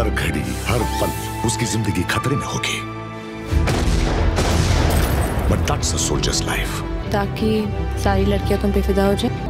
हर घड़ी, हर पल उसकी ज़िंदगी खतरे में होगी। But that's a soldier's life ताकि सारी लड़कियाँ तुम पे फिदा हो जाए।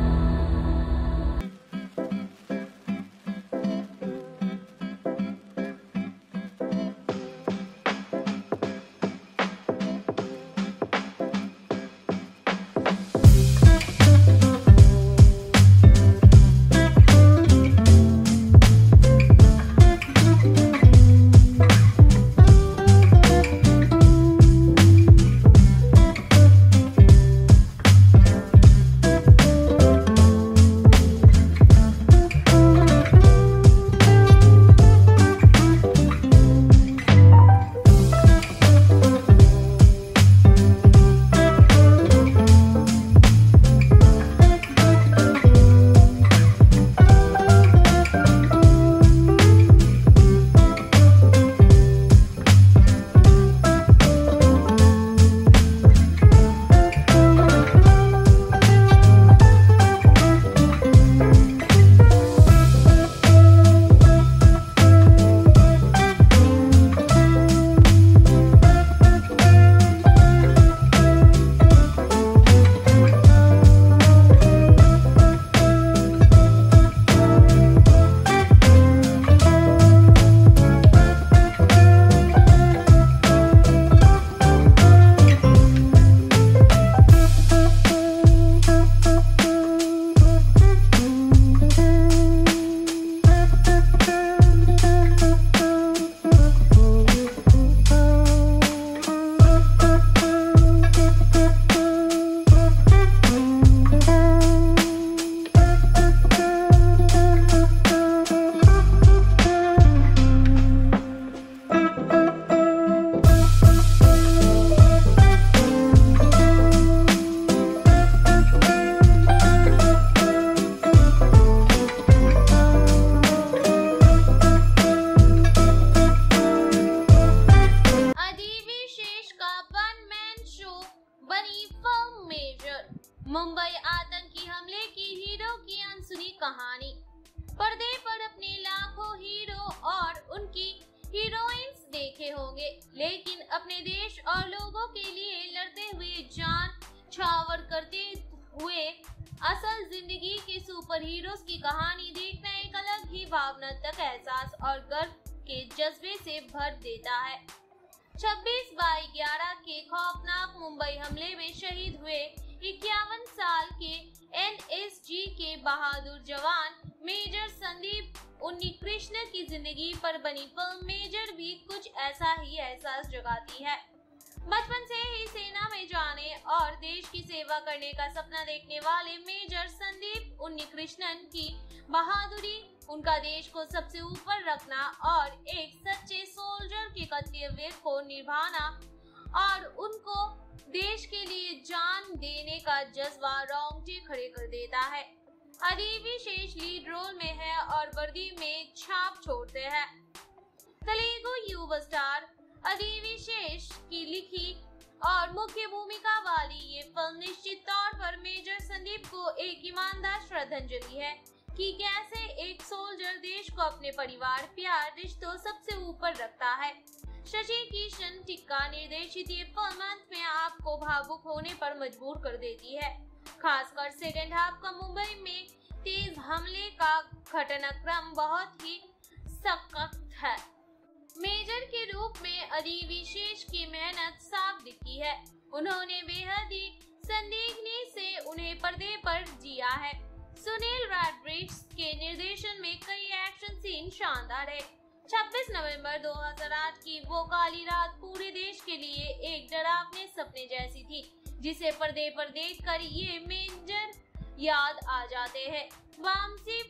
2008 की। वो काली रात पूरे देश के लिए एक डरावने सपने जैसी थी, जिसे पर्दे पर देखकर ये मेजर याद आ जाते हैं। वामसी,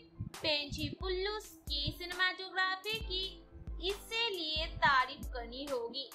पेंची पुल्लूस की सिनेमाटोग्राफी की इससे लिए तारीफ़ करनी होगी।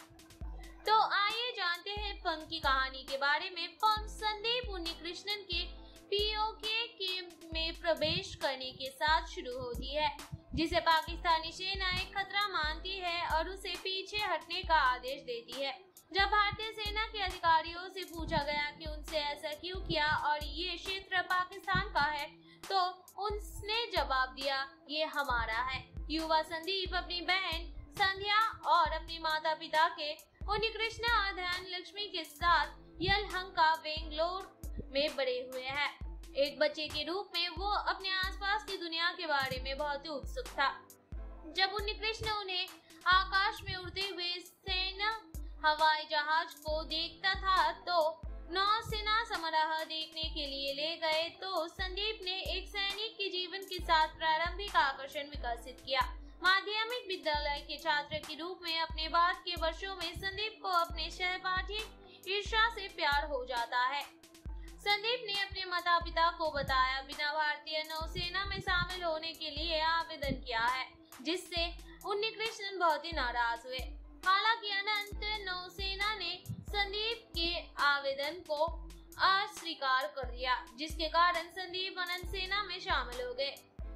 तो आइए जानते हैं फ़िल्म की कहानी के बारे में। फ़िल्म संदीप उन्नीकृष्णन के पीओके के में प्रवेश करने के साथ शुरू होती है। जिसे पाकिस्तानी सेना एक खतरा मानती है और उसे पीछे हटने का आदेश देती है। जब भारतीय सेना के अधिकारियों से पूछा गया कि उनसे ऐसा क्यों किया और ये क्षेत्र पाकिस्तान का है तो उसने जवाब दिया, ये हमारा है। युवा संदीप, अपनी बहन संध्या और अपने माता पिता के उन्हीं कृष्णा अध्ययन लक्ष्मी के साथ यलहंका, बेंगलोर में बड़े हुए हैं। एक बच्चे के रूप में वो अपने आसपास की दुनिया के बारे में बहुत ही उत्सुक था। जब उन्नी कृष्ण उन्हें आकाश में उड़ते हुए सेना, हवाई जहाज़ को देखता था तो नौसेना समारोह देखने के लिए ले गए तो संदीप ने एक सैनिक के जीवन के साथ प्रारंभिक आकर्षण विकसित किया। माध्यमिक विद्यालय के छात्र के रूप में अपने बाद के वर्षों में संदीप को अपने सहपाठी ईर्षा से प्यार हो जाता है। संदीप ने अपने माता पिता को बताया, बिना भारतीय नौसेना में शामिल होने के लिए आवेदन किया है, जिससे उन्नी कृष्णन बहुत ही नाराज़ हुए। हालाँकि अनंत नौसेना ने संदीप के आवेदन को अस्वीकार कर दिया, जिसके कारण संदीप अनंत सेना में शामिल हो गए।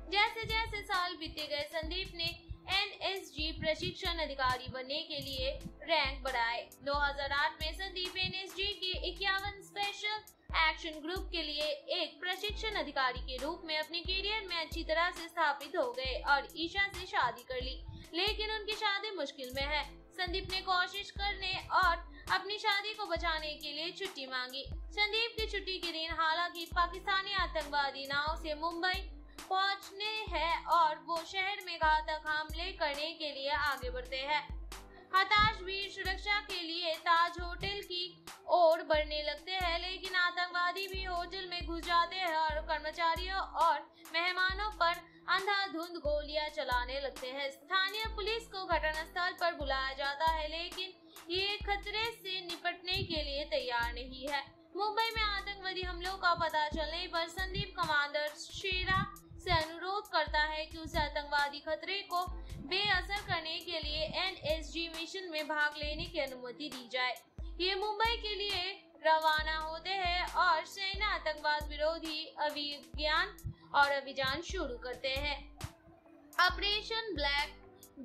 जैसे जैसे साल बीते गए, संदीप ने एनएसजी प्रशिक्षण अधिकारी बनने के लिए रैंक बढ़ाए। 2008 में संदीप एनएसजी के इक्यावन स्पेशल एक्शन ग्रुप के लिए एक प्रशिक्षण अधिकारी के रूप में अपने करियर में अच्छी तरह से स्थापित हो गए और ईशा से शादी कर ली। लेकिन उनकी शादी मुश्किल में है। संदीप ने कोशिश करने और अपनी शादी को बचाने के लिए छुट्टी मांगी। संदीप की छुट्टी के दिन हालाँकि पाकिस्तानी आतंकवादी नाव से मुंबई पहुँचने हैं और वो शहर में घातक हमले करने के लिए आगे बढ़ते हैं। हताश वीर सुरक्षा के लिए ताज होटल की ओर बढ़ने लगते हैं, लेकिन आतंकवादी भी होटल में घुस जाते हैं और कर्मचारियों और मेहमानों पर अंधाधुंध गोलियाँ चलाने लगते हैं। स्थानीय पुलिस को घटनास्थल पर बुलाया जाता है, लेकिन ये खतरे से निपटने के लिए तैयार नहीं है। मुंबई में आतंकवादी हमलों का पता चलने पर संदीप कमांडर शेरा से अनुरोध करता है कि उसे आतंकवादी खतरे को बेअसर करने के लिए एनएसजी मिशन में भाग लेने की अनुमति दी जाए। ये मुंबई के लिए रवाना होते हैं और सेना आतंकवाद विरोधी अभिज्ञान और अभियान शुरू करते हैं। ऑपरेशन ब्लैक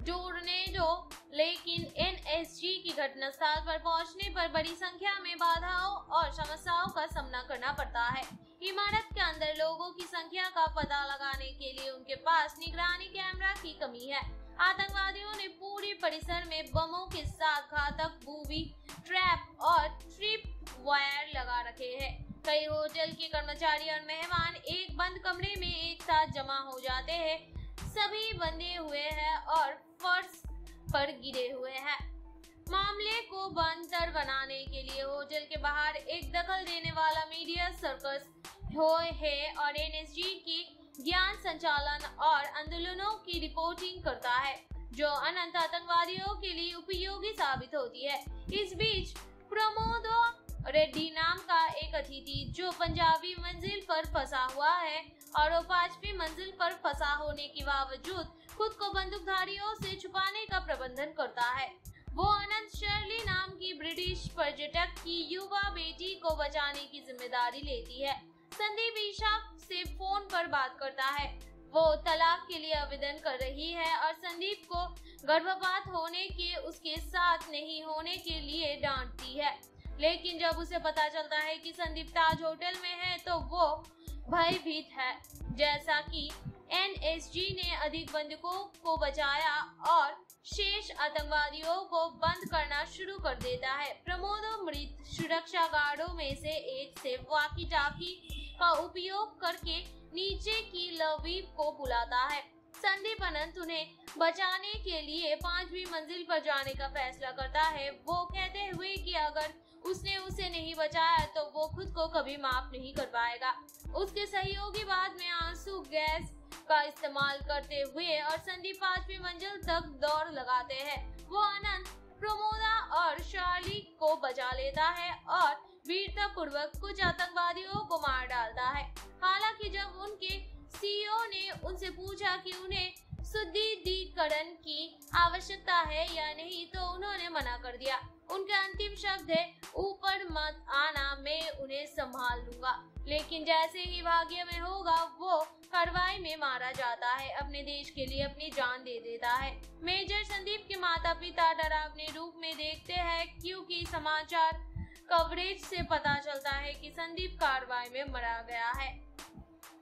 टोर्नेडो लेकिन एनएसजी की घटनास्थल पर पहुँचने पर बड़ी संख्या में बाधाओं और समस्याओं का सामना करना पड़ता है। इमारत के अंदर लोगों की संख्या का पता लगाने के लिए उनके पास निगरानी कैमरा की कमी है। आतंकवादियों ने पूरे परिसर में बमों के साथ घातक बूबी, ट्रैप और ट्रिप वायर लगा रखे हैं। कई होटल के कर्मचारी और मेहमान एक बंद कमरे में एक साथ जमा हो जाते हैं। सभी बंधे हुए हैं और फर्श पर गिरे हुए हैं। मामले को बंतर बनाने के लिए होटल के बाहर एक दखल देने वाला मीडिया सर्कस हो है और एनएसजी की ज्ञान संचालन और आंदोलनों की रिपोर्टिंग करता है, जो अनंत आतंकवादियों के लिए उपयोगी साबित होती है। इस बीच, प्रमोद रेड्डी नाम का एक अतिथि, जो पंजाबी मंजिल पर फंसा हुआ है और वो पांचवी मंजिल पर फंसा होने के बावजूद खुद को बंदूकधारियों से छुपाने का प्रबंधन करता है। वो अनंत शर्ली नाम की ब्रिटिश पर्यटक की युवा बेटी को बचाने की ज़िम्मेदारी लेती है। संदीप ईशा से फ़ोन पर बात करता है। वो तलाक के लिए आवेदन कर रही है और संदीप को गर्भपात होने के, उसके साथ नहीं होने के लिए डांटती है। लेकिन जब उसे पता चलता है कि संदीप ताज होटल में है तो वो भयभीत है। जैसा कि एनएसजी ने अधिक बंधकों को बचाया और शेष आतंकवादियों को बंद करना शुरू कर देता है। प्रमोद मृत सुरक्षा गार्डो में से एक से वाकी टाकी का उपयोग करके नीचे की लवीप को बुलाता है। संदीप अनंत उन्हें बचाने के लिए पांचवी मंजिल पर जाने का फैसला करता है। वो कहते हुए कि अगर उसने उसे नहीं बचाया तो वो खुद को कभी माफ़ नहीं कर पाएगा। उसके सहयोगी बाद में आँसू गैस का इस्तेमाल करते हुए और संदीप पांचवी मंजिल तक दौड़ लगाते हैं। वो अनंत, प्रमोदा और शार्ली को बचा लेता है और वीरता पूर्वक कुछ आतंकवादियों को मार डालता है। हालाँकि जब उनके सीईओ ने उनसे पूछा कि उन्हें सुदृढ़ीकरण की आवश्यकता है या नहीं तो उन्होंने मना कर दिया। उनका अंतिम शब्द है, ऊपर मत आना, मैं उन्हें संभाल लूँगा। लेकिन जैसे ही भाग्य में होगा, वो कार्रवाई में मारा जाता है, अपने देश के लिए अपनी जान दे देता है। मेजर संदीप के माता पिता डरावने रूप में देखते हैं, क्योंकि समाचार कवरेज से पता चलता है कि संदीप कार्रवाई में मरा गया है।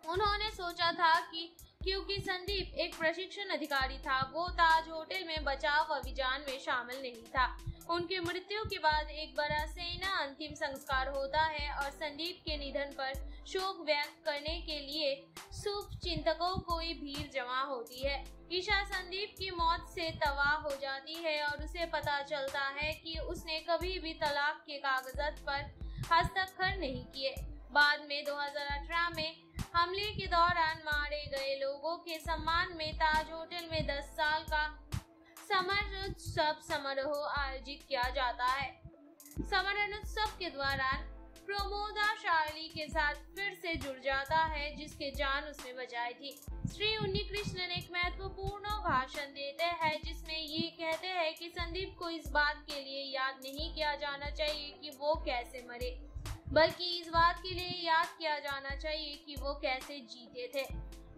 उन्होंने सोचा था कि क्योंकि संदीप एक प्रशिक्षण अधिकारी था, वो ताज होटल में बचाव अभियान में शामिल नहीं था। उनकी मृत्यु के बाद एक बड़ा सेना अंतिम संस्कार होता है और संदीप के निधन पर शोक व्यक्त करने के लिए शुभ चिंतकों की भीड़ जमा होती है। ईशा संदीप की मौत से तबाह हो जाती है और उसे पता चलता है कि उसने कभी भी तलाक के कागजात पर हस्ताक्षर नहीं किए। बाद में 2018 में हमले के दौरान मारे गए लोगों के सम्मान में ताज होटल में 10 साल का समर उत्सव समारोह आयोजित किया जाता है। समरण उत्सव के दौरान प्रमोदा शाली के साथ फिर से जुड़ जाता है, जिसके जान उसने बचाई थी। श्री उन्नी कृष्णन एक महत्वपूर्ण भाषण देते हैं, जिसमें ये कहते हैं कि संदीप को इस बात के लिए याद नहीं किया जाना चाहिए कि वो कैसे मरे। बल्कि इस बात के लिए याद किया जाना चाहिए कि वो कैसे जीते थे।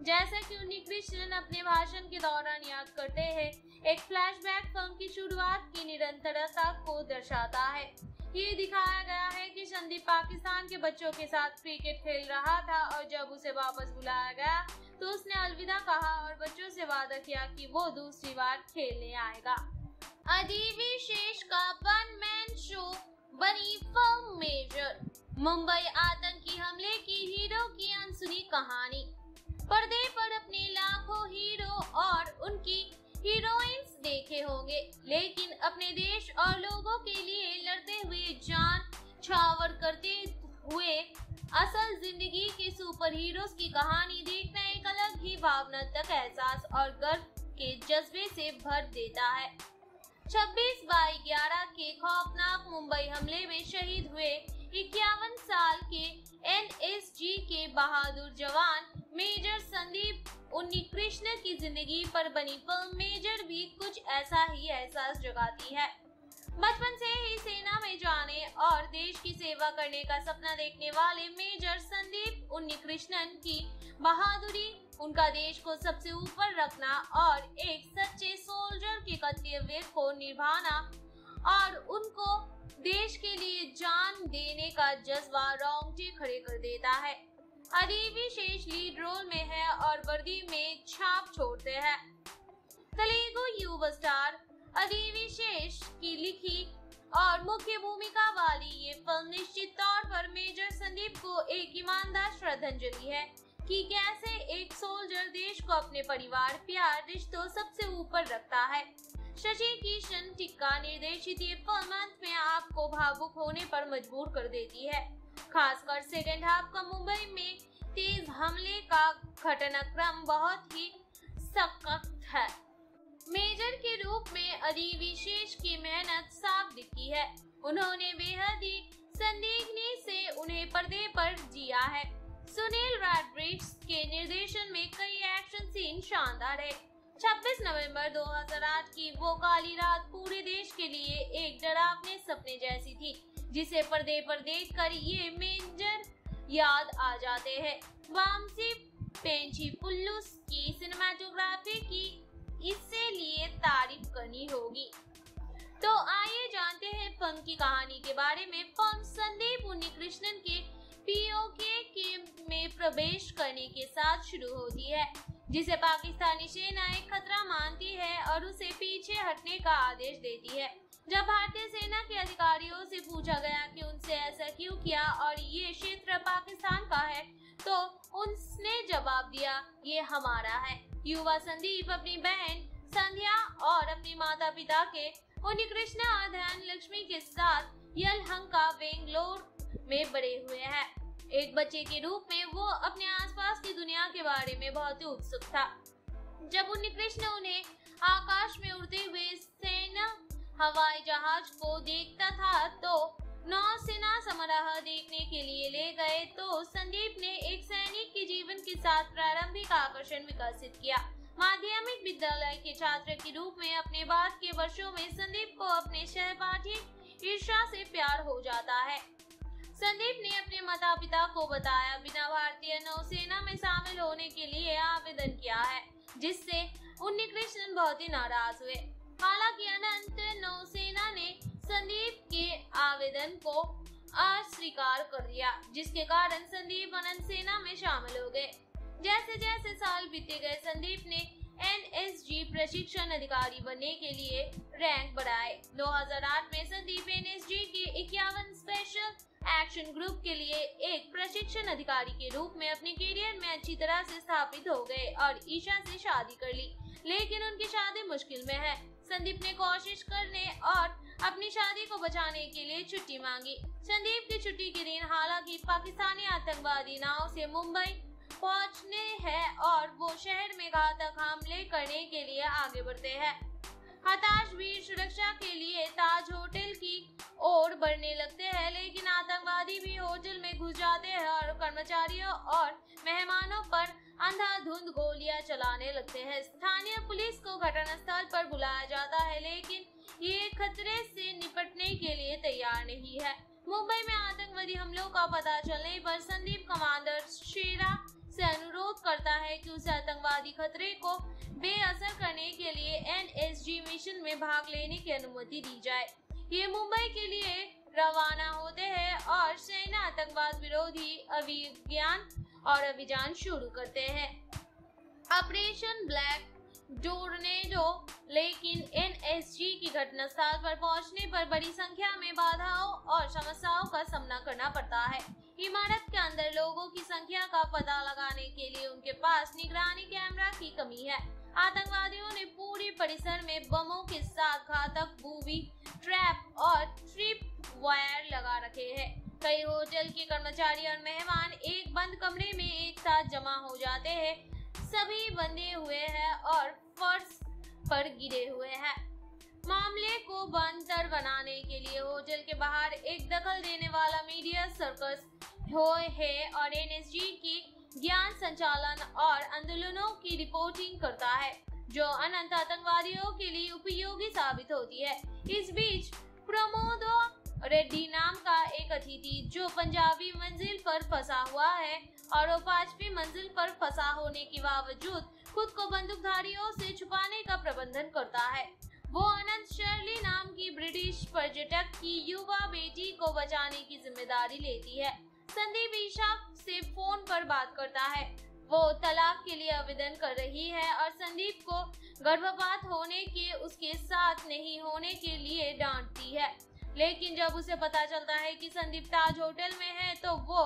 जैसा कि कृष्णन अपने भाषण के दौरान याद करते हैं, एक फ्लैशबैक फ़िल्म की शुरुआत की निरंतरता को दर्शाता है। ये दिखाया गया है कि संदीप पाकिस्तान के बच्चों के साथ क्रिकेट खेल रहा था और जब उसे वापस बुलाया गया तो उसने अलविदा कहा और बच्चों से वादा किया कि वो दूसरी बार खेलने आएगा। अदीबी शेष का वन मैन शो बनी फ़िल्म मेजर मुंबई आतंकी हमले की हीरो की अनसुनी कहानी। पर्दे पर अपने लाखों हीरो और उनकी हीरोइंस देखे होंगे। लेकिन अपने देश और लोगों के लिए लड़ते हुए जान छावर करते हुए असल ज़िंदगी के सुपर हीरोज की कहानी देखना एक अलग ही भावनात्मक एहसास और गर्व के जज्बे से भर देता है। 26 बाई 11 के खौफनाक मुंबई हमले में शहीद हुए इक्यावन साल के एनएसजी के बहादुर जवान मेजर संदीप उन्नी कृष्ण की ज़िंदगी पर बनी फ़िल्म मेजर भी कुछ ऐसा ही एहसास जगाती है। बचपन से ही सेना में जाने और देश की सेवा करने का सपना देखने वाले मेजर संदीप उन्नी कृष्णन की बहादुरी, उनका देश को सबसे ऊपर रखना और एक सच्चे सोल्जर के कर्तव्य को निभाना और उनको देश के लिए जान देने का जज्बा रोंगटे खड़े कर देता है। अदीबी शेष लीड रोल में है और वर्दी में छाप छोड़ते हैं। तेलुगु युवा स्टार अदीबी शेष की लिखी और मुख्य भूमिका वाली ये फ़िल्म निश्चित तौर पर मेजर संदीप को एक ईमानदार श्रद्धांजलि है कि कैसे एक सोल्जर देश को अपने परिवार, प्यार, रिश्तों सबसे ऊपर रखता है। शशि किशन टिक्का निर्देशित ये फ़िल्म अंत में आपको भावुक होने पर मजबूर कर देती है। खासकर सेकेंड हाफ़ का मुंबई में तेज हमले का घटनाक्रम बहुत ही सख्त है। मेजर के रूप में अली विशेष की मेहनत साफ़ दिखी है। उन्होंने बेहद ही संदिग्धि से उन्हें पर्दे पर जिया है। सुनील रैड्रिक्स के निर्देशन में कई एक्शन सीन शानदार है। 26 नवंबर 2008 की वो काली रात पूरे देश के लिए एक डरावने सपने जैसी थी, जिसे पर्दे पर देखकर ये मेजर याद आ जाते हैं। वामसी, पेंची पुल्लुस की सिनेमाटोग्राफी की इससे लिए तारीफ़ करनी होगी। तो आइए जानते हैं फ़िल्म की कहानी के बारे में। फ़िल्म संदीप उन्नी कृष्णन के पीओके के में प्रवेश करने के साथ शुरू होती है। जिसे पाकिस्तानी सेना एक खतरा मानती है और उसे पीछे हटने का आदेश देती है। जब भारतीय सेना के अधिकारियों से पूछा गया कि उनसे ऐसा क्यों किया और ये क्षेत्र पाकिस्तान का है तो उसने जवाब दिया, ये हमारा है। युवा संदीप अपनी बहन संध्या और अपने माता पिता के, उन्हीं कृष्णा और ध्यान लक्ष्मी के साथ यलहंका, बेंगलोर में बड़े हुए हैं। एक बच्चे के रूप में वो अपने आसपास की दुनिया के बारे में बहुत ही उत्सुक था। जब उन्हें कृष्ण उन्हें आकाश में उड़ते हुए सेना, हवाई जहाज़ को देखता था तो नौसेना समारोह देखने के लिए ले गए तो संदीप ने एक सैनिक के जीवन के साथ प्रारंभिक आकर्षण विकसित किया। माध्यमिक विद्यालय के छात्र के रूप में अपने बाद के वर्षों में संदीप को अपने सहपाठी ईर्षा से प्यार हो जाता है। संदीप ने अपने माता पिता को बताया, बिना भारतीय नौसेना में शामिल होने के लिए आवेदन किया है, जिससे उन्नी कृष्णन बहुत ही नाराज़ हुए। हालाँकि अनंत नौसेना ने संदीप के आवेदन को अस्वीकार कर दिया जिसके कारण संदीप अनंत सेना में शामिल हो गए। जैसे जैसे साल बीते गए, संदीप ने एनएसजी प्रशिक्षण अधिकारी बनने के लिए रैंक बढ़ाए। 2008 में संदीप एनएसजी के इक्यावन स्पेशल एक्शन ग्रुप के लिए एक प्रशिक्षण अधिकारी के रूप में अपने करियर में अच्छी तरह से स्थापित हो गए और ईशा से शादी कर ली। लेकिन उनकी शादी मुश्किल में है। संदीप ने कोशिश करने और अपनी शादी को बचाने के लिए छुट्टी मांगी। संदीप की छुट्टी के दिन हालाँकि पाकिस्तानी आतंकवादी नाव से मुंबई पहुँचने हैं और वो शहर में घातक हमले करने के लिए आगे बढ़ते हैं। हताश वीर सुरक्षा के लिए ताज होटल की ओर बढ़ने लगते हैं, लेकिन आतंकवादी भी होटल में घुस जाते हैं और कर्मचारियों और मेहमानों पर अंधाधुंध गोलियाँ चलाने लगते हैं। स्थानीय पुलिस को घटनास्थल पर बुलाया जाता है, लेकिन ये खतरे से निपटने के लिए तैयार नहीं है। मुंबई में आतंकवादी हमलों का पता चलने पर संदीप कमांडर शेरा से अनुरोध करता है कि उसे आतंकवादी खतरे को बेअसर करने के लिए एनएसजी मिशन में भाग लेने की अनुमति दी जाए। ये मुंबई के लिए रवाना होते हैं और सेना आतंकवाद विरोधी अभिज्ञान और अभियान शुरू करते हैं। ऑपरेशन ब्लैक टोर्नेडो लेकिन एनएसजी की घटनास्थल पर पहुँचने पर बड़ी संख्या में बाधाओं और समस्याओं का सामना करना पड़ता है। इमारत के अंदर लोगों की संख्या का पता लगाने के लिए उनके पास निगरानी कैमरा की कमी है। आतंकवादियों ने पूरी परिसर में बमों के साथ घातक बूबी, ट्रैप और ट्रिप वायर लगा रखे हैं। कई होटल के कर्मचारी और मेहमान एक बंद कमरे में एक साथ जमा हो जाते हैं। सभी बंधे हुए हैं और फर्श पर गिरे हुए हैं। मामले को बंतर बनाने के लिए होटल के बाहर एक दखल देने वाला मीडिया सर्कस हो है और एनएसजी की ज्ञान संचालन और आंदोलनों की रिपोर्टिंग करता है, जो अनंत आतंकवादियों के लिए उपयोगी साबित होती है। इस बीच, प्रमोद रेड्डी नाम का एक अतिथि, जो पंजाबी मंजिल पर फंसा हुआ है और वो पांचवी मंजिल पर फंसा होने के बावजूद खुद को बंदूकधारियों से छुपाने का प्रबंधन करता है। वो अनंत शर्ली नाम की ब्रिटिश पर्यटक की युवा बेटी को बचाने की ज़िम्मेदारी लेती है। संदीप ईशा से फ़ोन पर बात करता है। वो तलाक के लिए आवेदन कर रही है और संदीप को गर्भपात होने के, उसके साथ नहीं होने के लिए डांटती है। लेकिन जब उसे पता चलता है कि संदीप ताज होटल में है तो वो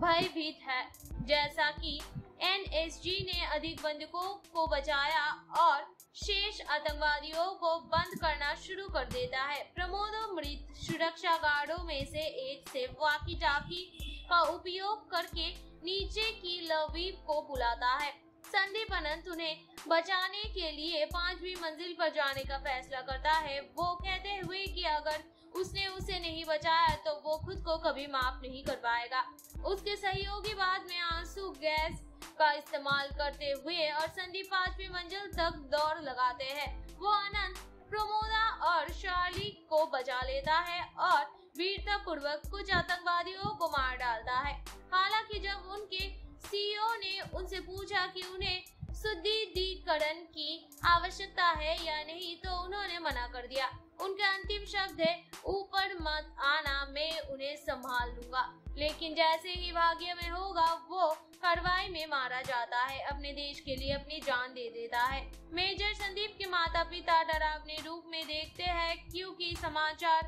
भयभीत है। जैसा कि एनएसजी ने अधिक बंदूकों को बचाया और शेष आतंकवादियों को बंद करना शुरू कर देता है। प्रमोद मृत सुरक्षा गार्डो में से एक से वाकी टाकी का उपयोग करके नीचे की लवीप को बुलाता है। संदीप अनंत उन्हें बचाने के लिए पांचवी मंजिल पर जाने का फैसला करता है। वो कहते हुए कि अगर उसने उसे नहीं बचाया तो वो खुद को कभी माफ़ नहीं कर पाएगा। उसके सहयोगी बाद में आँसू, गैस का इस्तेमाल करते हुए और संदीप पांचवी मंजिल तक दौड़ लगाते हैं। वो अनंत प्रमोदा और शार्ली को बचा लेता है और वीरता पूर्वक कुछ आतंकवादियों को मार डालता है। हालाँकि जब उनके सीईओ ने उनसे पूछा कि उन्हें सुदृढ़ीकरण की आवश्यकता है या नहीं तो उन्होंने मना कर दिया। उनके अंतिम शब्द है, ऊपर मत आना, मैं उन्हें संभाल लूँगा। लेकिन जैसे ही भाग्य में होगा, वो कार्रवाई में मारा जाता है, अपने देश के लिए अपनी जान दे देता है। मेजर संदीप के माता पिता डरावने रूप में देखते हैं, क्योंकि समाचार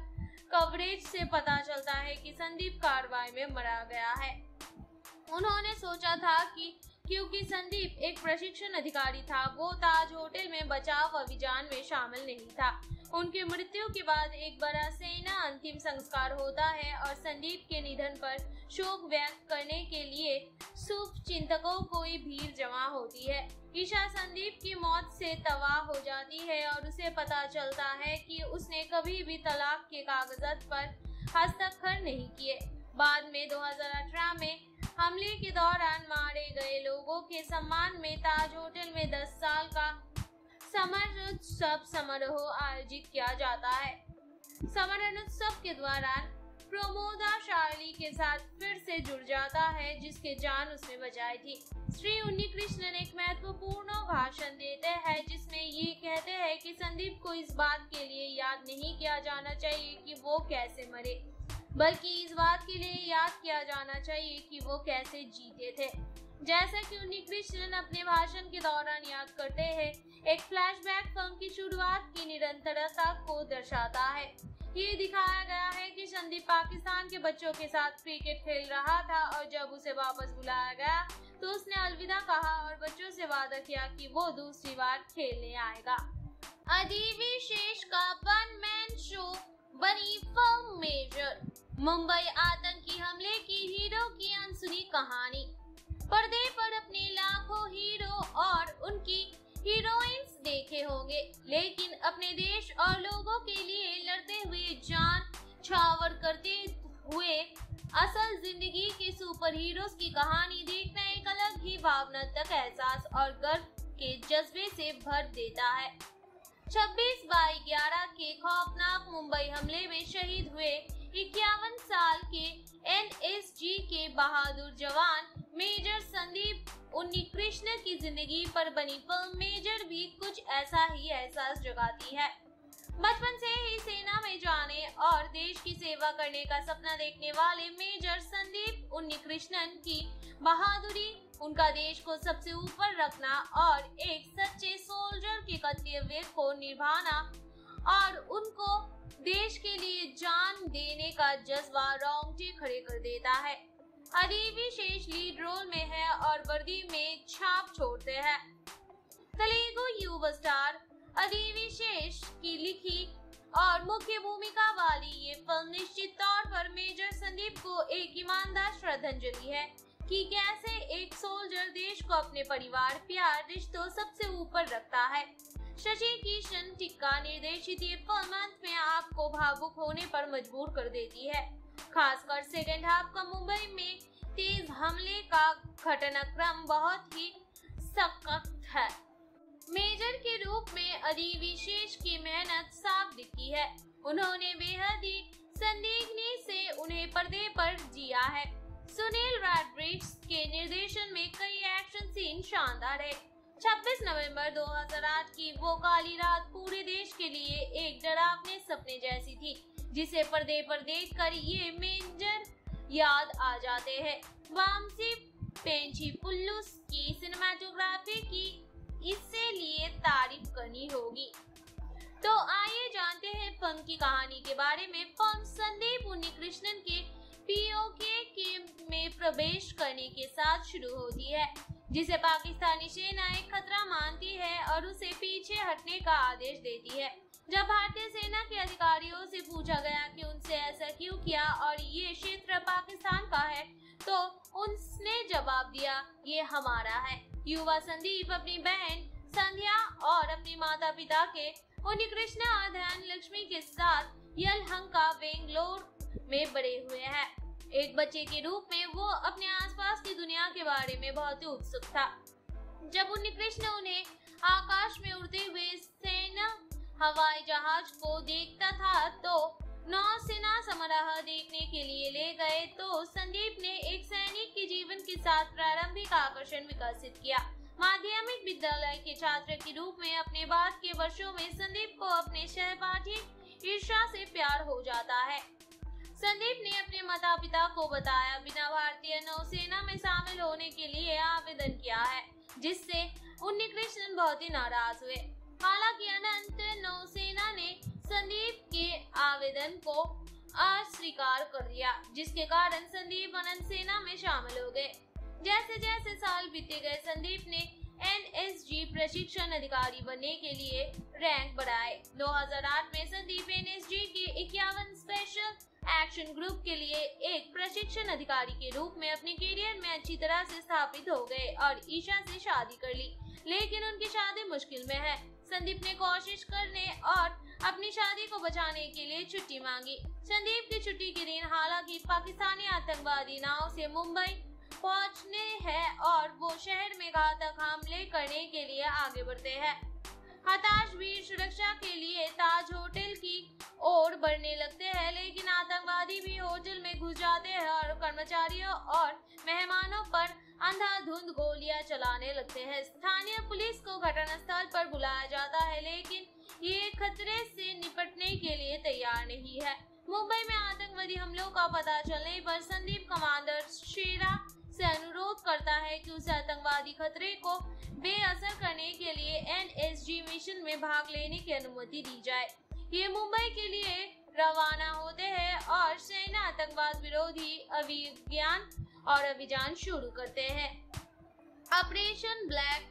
कवरेज से पता चलता है कि संदीप कार्रवाई में मरा गया है। उन्होंने सोचा था कि क्योंकि संदीप एक प्रशिक्षण अधिकारी था। वो ताज होटल में बचाव अभियान में शामिल नहीं था। उनकी मृत्यु के बाद एक बड़ा सेना अंतिम संस्कार होता है और संदीप के निधन पर शोक व्यक्त करने के लिए शुभ चिंतकों की भीड़ जमा होती है। ईशा संदीप की मौत से तबाह हो जाती है और उसे पता चलता है कि उसने कभी भी तलाक के कागजात पर हस्ताक्षर नहीं किए। बाद में 2018 में हमले के दौरान मारे गए लोगों के सम्मान में ताज होटल में 10 साल का समरोत्सव समारोह आयोजित किया जाता है। समरोत्सव के दौरान प्रमोदा शार्ली के साथ फिर से जुड़ जाता है, जिसके जान उसने बचाई थी। श्री उन्नी कृष्णन एक महत्वपूर्ण भाषण देते हैं, जिसमें ये कहते हैं कि संदीप को इस बात के लिए याद नहीं किया जाना चाहिए कि वो कैसे मरे। बल्कि इस बात के लिए याद किया जाना चाहिए कि वो कैसे जीते थे। जैसा कि उन्नी कृष्णन अपने भाषण के दौरान याद करते हैं, एक फ्लैशबैक फ़िल्म की शुरुआत की निरंतरता को दर्शाता है। ये दिखाया गया है कि संदीप पाकिस्तान के बच्चों के साथ क्रिकेट खेल रहा था और जब उसे वापस बुलाया गया तो उसने अलविदा कहा और बच्चों से वादा किया कि वो दूसरी बार खेलने आएगा। अदीबी शेष का वन मैन शो बनी फ़िल्म मेजर मुंबई आतंकी हमले की हीरो की अनसुनी कहानी। पर्दे पर अपने लाखों हीरो और उनकी हीरोइंस देखे होंगे। लेकिन अपने देश और लोगों के लिए लड़ते हुए जान छावर करते हुए असल ज़िंदगी के सुपर हीरोज की कहानी देखना एक अलग ही भावनात्मक एहसास और गर्व के जज्बे से भर देता है। 26 बाई 11 के खौफनाक मुंबई हमले में शहीद हुए इक्यावन साल के एनएसजी के बहादुर जवान मेजर संदीप उन्नी कृष्ण की ज़िंदगी पर बनी फ़िल्म मेजर भी कुछ ऐसा ही एहसास जगाती है। बचपन से ही सेना में जाने और देश की सेवा करने का सपना देखने वाले मेजर संदीप उन्नी कृष्णन की बहादुरी, उनका देश को सबसे ऊपर रखना और एक सच्चे सोल्जर के कर्तव्य को निभाना और उनको देश के लिए जान देने का जज्बा रोंगटे खड़े कर देता है। अली शेष लीड रोल में है और वर्दी में छाप छोड़ते हैं। तेलुगु युवा स्टार अदीवी शेष की लिखी और मुख्य भूमिका वाली ये फ़िल्म निश्चित तौर पर मेजर संदीप को एक ईमानदार श्रद्धांजलि है कि कैसे एक सोल्जर देश को अपने परिवार, प्यार, रिश्तों सबसे ऊपर रखता है। शशि किशन टिक्का निर्देशित ये फ़िल्म अंत में आपको भावुक होने पर मजबूर कर देती है। खासकर सेकेंड हाफ़ का मुंबई में तेज हमले का घटनाक्रम बहुत ही सख्त है। मेजर के रूप में अली विशेष की मेहनत साफ़ दिखी है। उन्होंने बेहद ही संदिग्धि से उन्हें पर्दे पर जिया है। सुनील रैड्रिक्स के निर्देशन में कई एक्शन सीन शानदार है। 26 नवंबर 2008 की वो काली रात पूरे देश के लिए एक डरावने सपने जैसी थी, जिसे पर्दे पर देखकर ये मेजर याद आ जाते हैं। वामसी, पेंची पुल्लूस की सिनेमाटोग्राफी की इससे लिए तारीफ़ करनी होगी। तो आइए जानते हैं फ़िल्म की कहानी के बारे में। फ़िल्म संदीप उन्नीकृष्णन के पीओके के में प्रवेश करने के साथ शुरू होती है। जिसे पाकिस्तानी सेना एक खतरा मानती है और उसे पीछे हटने का आदेश देती है। जब भारतीय सेना के अधिकारियों से पूछा गया कि उनसे ऐसा क्यों किया और ये क्षेत्र पाकिस्तान का है तो उसने जवाब दिया, ये हमारा है। युवा संदीप अपनी बहन संध्या और अपने माता पिता के, उन्हीं कृष्णा ध्यान लक्ष्मी के साथ यलहंका, बेंगलोर में बड़े हुए हैं। एक बच्चे के रूप में वो अपने आसपास की दुनिया के बारे में बहुत ही उत्सुक था। जब उन्हीं कृष्ण उन्हें आकाश में उड़ते हुए सेना, हवाई जहाज़ को देखता था तो नौसेना समारोह देखने के लिए ले गए तो संदीप ने एक सैनिक के जीवन के साथ प्रारंभिक आकर्षण विकसित किया। माध्यमिक विद्यालय के छात्र के रूप में अपने बाद के वर्षों में संदीप को अपने सहपाठी ईर्षा से प्यार हो जाता है। संदीप ने अपने माता पिता को बताया, बिना भारतीय नौसेना में शामिल होने के लिए आवेदन किया है, जिससे उन्नी कृष्णन बहुत ही नाराज़ हुए। हालाँकि अनंत नौसेना ने संदीप के आवेदन को अस्वीकार कर दिया, जिसके कारण संदीप अनंत सेना में शामिल हो गए। जैसे जैसे साल बीते गए, संदीप ने एनएसजी प्रशिक्षण अधिकारी बनने के लिए रैंक बढ़ाए। 2008 में संदीप एनएसजी के इक्यावन स्पेशल एक्शन ग्रुप के लिए एक प्रशिक्षण अधिकारी के रूप में अपने करियर में अच्छी तरह से स्थापित हो गए और ईशा से शादी कर ली। लेकिन उनकी शादी मुश्किल में है। संदीप ने कोशिश करने और अपनी शादी को बचाने के लिए छुट्टी मांगी। संदीप की छुट्टी के दिन हालाँकि पाकिस्तानी आतंकवादी नाव से मुंबई पहुँचने हैं और वो शहर में घातक हमले करने के लिए आगे बढ़ते हैं। हताश वीर सुरक्षा के लिए ताज होटल की ओर बढ़ने लगते हैं, लेकिन आतंकवादी भी होटल में घुस जाते हैं और कर्मचारियों और मेहमानों पर अंधाधुंध गोलियाँ चलाने लगते हैं। स्थानीय पुलिस को घटनास्थल पर बुलाया जाता है, लेकिन ये खतरे से निपटने के लिए तैयार नहीं है। मुंबई में आतंकवादी हमलों का पता चलने पर संदीप कमांडर शेरा से अनुरोध करता है कि उसे आतंकवादी खतरे को बेअसर करने के लिए एनएसजी मिशन में भाग लेने की अनुमति दी जाए। ये मुंबई के लिए रवाना होते हैं और सेना आतंकवाद विरोधी अभिज्ञान और अभियान शुरू करते हैं। ऑपरेशन ब्लैक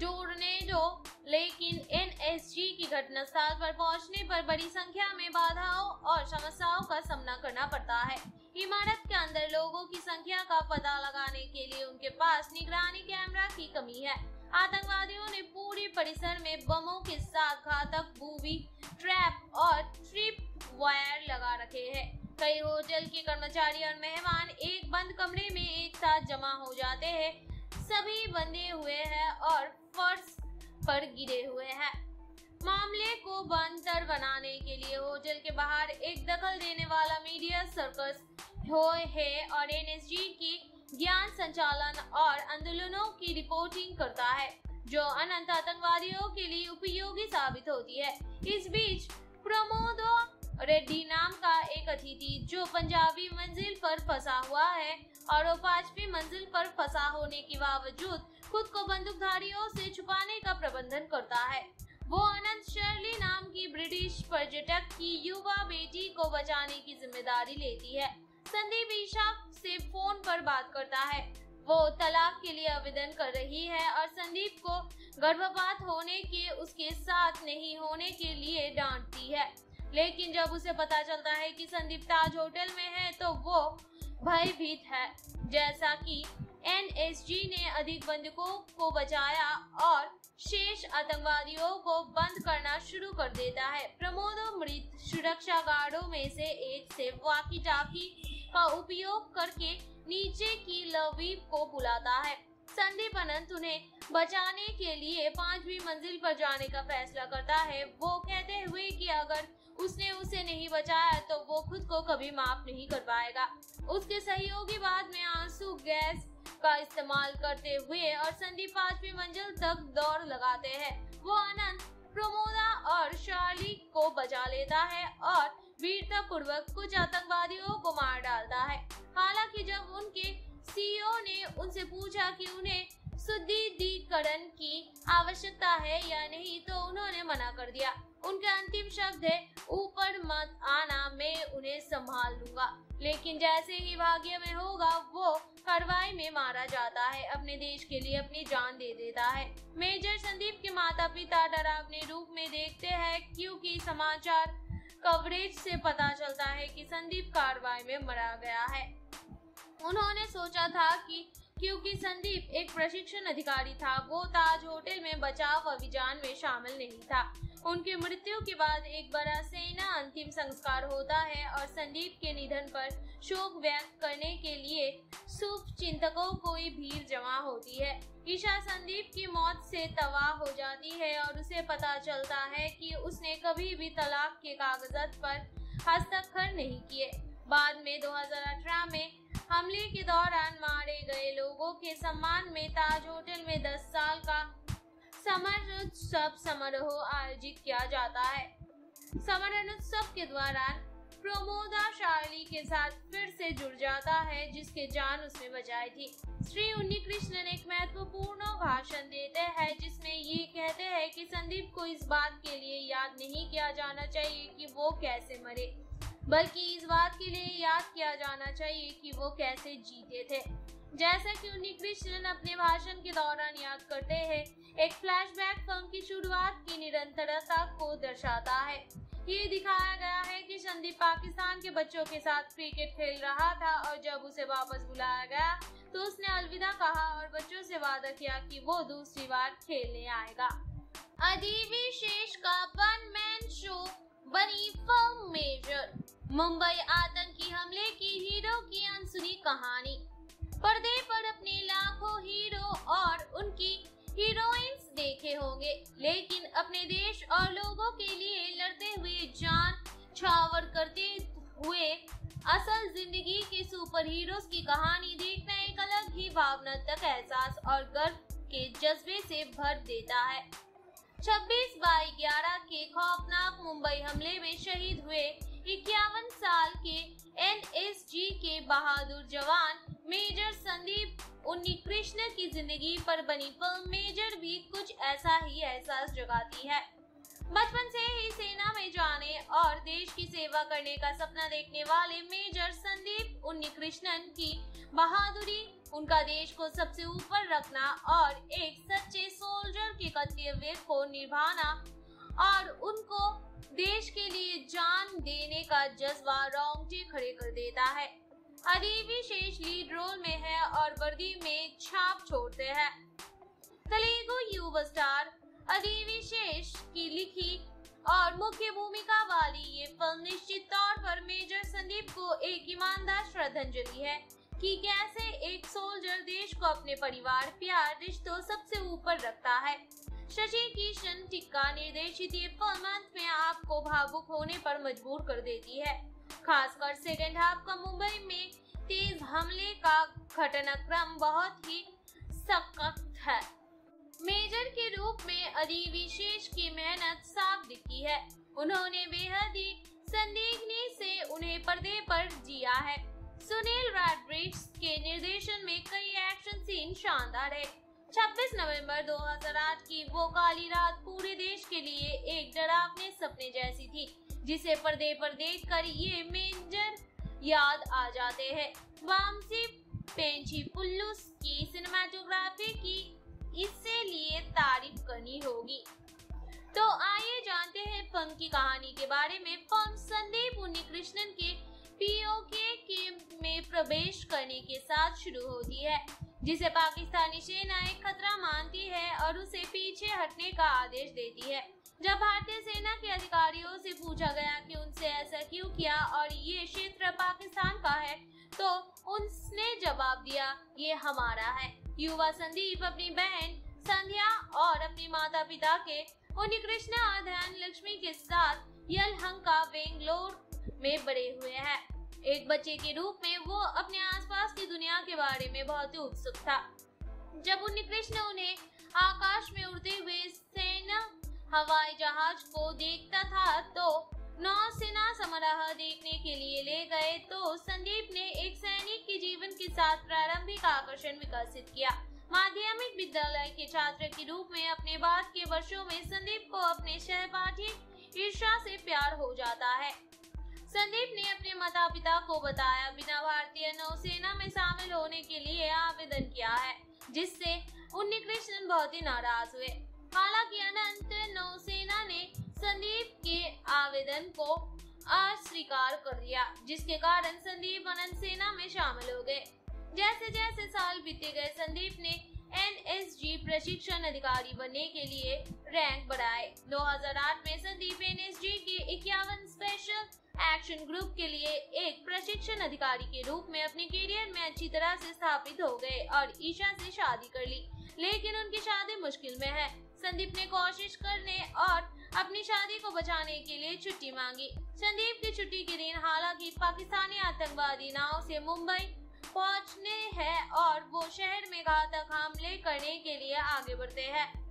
टोर्नेडो, लेकिन एनएसजी की घटनास्थल पर पहुँचने पर बड़ी संख्या में बाधाओं और समस्याओं का सामना करना पड़ता है। इमारत के अंदर लोगों की संख्या का पता लगाने के लिए उनके पास निगरानी कैमरा की कमी है। आतंकवादियों ने पूरे परिसर में बमों के साथ घातक बूबी, ट्रैप और ट्रिप वायर लगा रखे हैं। कई होटल के कर्मचारी और मेहमान एक बंद कमरे में एक साथ जमा हो जाते हैं। सभी बंधे हुए हैं और फर्श पर गिरे हुए हैं। मामले को बंतर बनाने के लिए होटल के बाहर एक दखल देने वाला मीडिया सर्कस हो है और एनएसजी की ज्ञान संचालन और आंदोलनों की रिपोर्टिंग करता है, जो अनंत आतंकवादियों के लिए उपयोगी साबित होती है। इस बीच, प्रमोदो रेड्डी नाम का एक अतिथि, जो पंजाबी मंजिल पर फंसा हुआ है और पांचवी मंजिल पर फंसा होने के बावजूद खुद को बंदूकधारियों से छुपाने का प्रबंधन करता है। वो अनंत शर्ली नाम की ब्रिटिश पर्यटक की युवा बेटी को बचाने की ज़िम्मेदारी लेती है। संदीप ईशा से फ़ोन पर बात करता है। वो तलाक के लिए आवेदन कर रही है और संदीप को गर्भपात होने के, उसके साथ नहीं होने के लिए डांटती है। लेकिन जब उसे पता चलता है कि संदीप ताज होटल में है तो वो भयभीत है। जैसा कि एनएसजी ने अधिक बंधुकों को बचाया और शेष आतंकवादियों को बंद करना शुरू कर देता है। प्रमोद मृत सुरक्षा गार्डो में से एक से वाकी टाकी का उपयोग करके नीचे की लवीप को बुलाता है। संदीप अनंत उन्हें बचाने के लिए पांचवी मंजिल पर जाने का फैसला करता है। वो कहते हुए कि अगर उसने उसे नहीं बचाया तो वो खुद को कभी माफ़ नहीं कर पाएगा। उसके सहयोगी बाद में आँसू, गैस का इस्तेमाल करते हुए और संदीप पांचवी मंजिल तक दौड़ लगाते हैं। वो अनंत प्रमोदा और शार्ली को बचा लेता है और वीरता पूर्वक कुछ आतंकवादियों को मार डालता है। हालाँकि जब उनके सीईओ ने उनसे पूछा कि उन्हें सुदृढ़ीकरण की आवश्यकता है या नहीं तो उन्होंने मना कर दिया। उनके अंतिम शब्द है, ऊपर मत आना, मैं उन्हें संभाल लूँगा। लेकिन जैसे ही भाग्य में होगा, वो कार्रवाई में मारा जाता है, अपने देश के लिए अपनी जान दे देता है। मेजर संदीप के माता पिता डरावने रूप में देखते हैं, क्योंकि समाचार कवरेज से पता चलता है कि संदीप कार्रवाई में मरा गया है। उन्होंने सोचा था कि, क्योंकि संदीप एक प्रशिक्षण अधिकारी था, वो ताज होटल में बचाव अभियान में शामिल नहीं था। उनकी मृत्यु के बाद एक बड़ा सेना अंतिम संस्कार होता है और संदीप के निधन पर शोक व्यक्त करने के लिए शुभ चिंतकों की भीड़ जमा होती है। ईशा संदीप की मौत से तबाह हो जाती है और उसे पता चलता है कि उसने कभी भी तलाक के कागजात पर हस्ताक्षर नहीं किए। बाद में 2018 में हमले के दौरान मारे गए लोगों के सम्मान में ताज होटल में 10 साल का समर उत्सव समारोह आयोजित किया जाता है। समरण उत्सव के दौरान प्रमोदा शार्ली के साथ फिर से जुड़ जाता है, जिसके जान उसने बचाई थी। श्री उन्नी कृष्णन एक महत्वपूर्ण भाषण देते हैं, जिसमें ये कहते हैं कि संदीप को इस बात के लिए याद नहीं किया जाना चाहिए कि वो कैसे मरे, बल्कि इस बात के लिए याद किया जाना चाहिए कि वो कैसे जीते थे। जैसा कि उन्हीं कृष्णन अपने भाषण के दौरान याद करते हैं, एक फ्लैशबैक फ़िल्म की शुरुआत की निरंतरता को दर्शाता है। ये दिखाया गया है कि संदीप पाकिस्तान के बच्चों के साथ क्रिकेट खेल रहा था और जब उसे वापस बुलाया गया तो उसने अलविदा कहा और बच्चों से वादा किया कि वो दूसरी बार खेलने आएगा। अदीबी शेष का वन मैन शो बनी फ़िल्म मेजर मुंबई आतंकी हमले की हीरो की अनसुनी कहानी। पर्दे पर अपने लाखों हीरो और उनकी हीरोइंस देखे होंगे। लेकिन अपने देश और लोगों के लिए लड़ते हुए जान छावर करते हुए असल ज़िंदगी के सुपर हीरोज की कहानी देखना एक अलग ही भावनात्मक एहसास और गर्व के जज्बे से भर देता है। 26 बाई 11 के खौफनाक मुंबई हमले में शहीद हुए इक्यावन साल के एनएसजी के बहादुर जवान मेजर संदीप उन्नी कृष्ण की ज़िंदगी पर बनी फ़िल्म मेजर भी कुछ ऐसा ही एहसास जगाती है। बचपन से ही सेना में जाने और देश की सेवा करने का सपना देखने वाले मेजर संदीप उन्नी कृष्णन की बहादुरी, उनका देश को सबसे ऊपर रखना और एक सच्चे सोल्जर के कर्तव्य को निभाना और उनको देश के लिए जान देने का जज्बा रोंगटे खड़े कर देता है। अदीबी शेष लीड रोल में है और वर्दी में छाप छोड़ते हैं। तेलुगु युवा स्टार अदीबी शेष की लिखी और मुख्य भूमिका वाली ये फ़िल्म निश्चित तौर पर मेजर संदीप को एक ईमानदार श्रद्धांजलि है कि कैसे एक सोल्जर देश को अपने परिवार, प्यार, रिश्तों सबसे ऊपर रखता है। शशि किशन टिक्का निर्देशित ये फ़िल्म अंत में आपको भावुक होने पर मजबूर कर देती है। खासकर सेकेंड हाफ़ का मुंबई में तेज हमले का घटनाक्रम बहुत ही सख्त है। मेजर के रूप में अली विशेष की मेहनत साफ़ दिखी है। उन्होंने बेहद ही संदिग्धि से उन्हें पर्दे पर जिया है। सुनील रैड्रिक्स के निर्देशन में कई एक्शन सीन शानदार है। 26 नवंबर 2008 की वो काली रात पूरे देश के लिए एक डरावने सपने जैसी थी, जिसे पर्दे पर देखकर ये मेजर याद आ जाते हैं। वामसी, पेंची पुल्लुस की सिनेमाटोग्राफी की इससे लिए तारीफ़ करनी होगी। तो आइए जानते हैं फ़िल्म की कहानी के बारे में फ़िल्म संदीप उन्नीकृष्णन के पीओके के में प्रवेश करने के साथ शुरू होती है। जिसे पाकिस्तानी सेना एक खतरा मानती है और उसे पीछे हटने का आदेश देती है। जब भारतीय सेना के अधिकारियों से पूछा गया कि उनसे ऐसा क्यों किया और ये क्षेत्र पाकिस्तान का है तो उसने जवाब दिया, ये हमारा है। युवा संदीप, अपनी बहन संध्या और अपने माता पिता के, उन्हीं कृष्णा ध्यान लक्ष्मी के साथ यलहंका, बेंगलोर में बड़े हुए हैं। एक बच्चे के रूप में वो अपने आसपास की दुनिया के बारे में बहुत ही उत्सुक था। जब उन्हीं कृष्ण उन्हें आकाश में उड़ते हुए सेना, हवाई जहाज़ को देखता था तो नौसेना समारोह देखने के लिए ले गए तो संदीप ने एक सैनिक के जीवन के साथ प्रारंभिक आकर्षण विकसित किया। माध्यमिक विद्यालय के छात्र के रूप में अपने बाद के वर्षों में संदीप को अपने सहपाठी ईर्षा से प्यार हो जाता है। संदीप ने अपने माता पिता को बताया, बिना भारतीय नौसेना में शामिल होने के लिए आवेदन किया है, जिससे उन्नी कृष्णन बहुत ही नाराज़ हुए। हालाँकि अनंत नौसेना ने संदीप के आवेदन को अस्वीकार कर दिया, जिसके कारण संदीप अनंत सेना में शामिल हो गए। जैसे जैसे साल बीते गए, संदीप ने एनएसजी प्रशिक्षण अधिकारी बनने के लिए रैंक बढ़ाए। 2008 में संदीप एनएसजी के इक्यावन स्पेशल एक्शन ग्रुप के लिए एक प्रशिक्षण अधिकारी के रूप में अपने करियर में अच्छी तरह से स्थापित हो गए और ईशा से शादी कर ली। लेकिन उनकी शादी मुश्किल में है। संदीप ने कोशिश करने और अपनी शादी को बचाने के लिए छुट्टी मांगी। संदीप की छुट्टी के दिन हालाँकि पाकिस्तानी आतंकवादी नाव से मुंबई पहुँचने हैं और वो शहर में घातक हमले करने के लिए आगे बढ़ते हैं।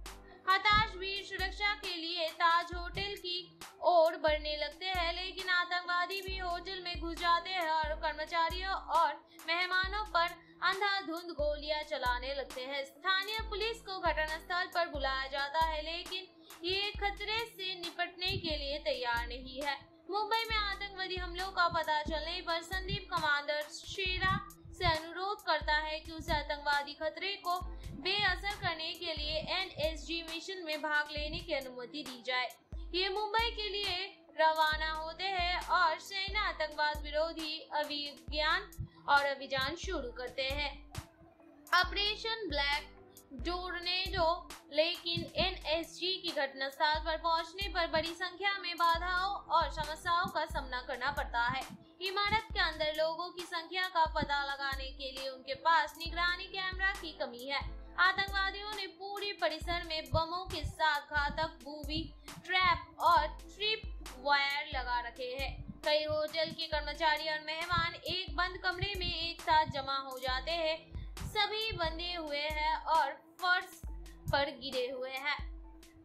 हताश वीर सुरक्षा के लिए ताज होटल की ओर बढ़ने लगते हैं, लेकिन आतंकवादी भी होटल में घुस जाते हैं और कर्मचारियों और मेहमानों पर अंधाधुंध गोलियाँ चलाने लगते हैं। स्थानीय पुलिस को घटनास्थल पर बुलाया जाता है, लेकिन ये खतरे से निपटने के लिए तैयार नहीं है। मुंबई में आतंकवादी हमलों का पता चलने पर संदीप कमांडर शेरा से अनुरोध करता है कि उसे आतंकवादी खतरे को बेअसर करने के लिए एनएसजी मिशन में भाग लेने की अनुमति दी जाए। ये मुंबई के लिए रवाना होते हैं और सेना आतंकवाद विरोधी अभिज्ञान और अभियान शुरू करते हैं। ऑपरेशन ब्लैक टोर्नेडो लेकिन एनएसजी की घटनास्थल पर पहुँचने पर बड़ी संख्या में बाधाओं और समस्याओं का सामना करना पड़ता है। इमारत के अंदर लोगों की संख्या का पता लगाने के लिए उनके पास निगरानी कैमरा की कमी है। आतंकवादियों ने पूरे परिसर में बमों के साथ घातक बूबी, ट्रैप और ट्रिप वायर लगा रखे हैं। कई होटल के कर्मचारी और मेहमान एक बंद कमरे में एक साथ जमा हो जाते हैं। सभी बंधे हुए हैं और फर्श पर गिरे हुए हैं।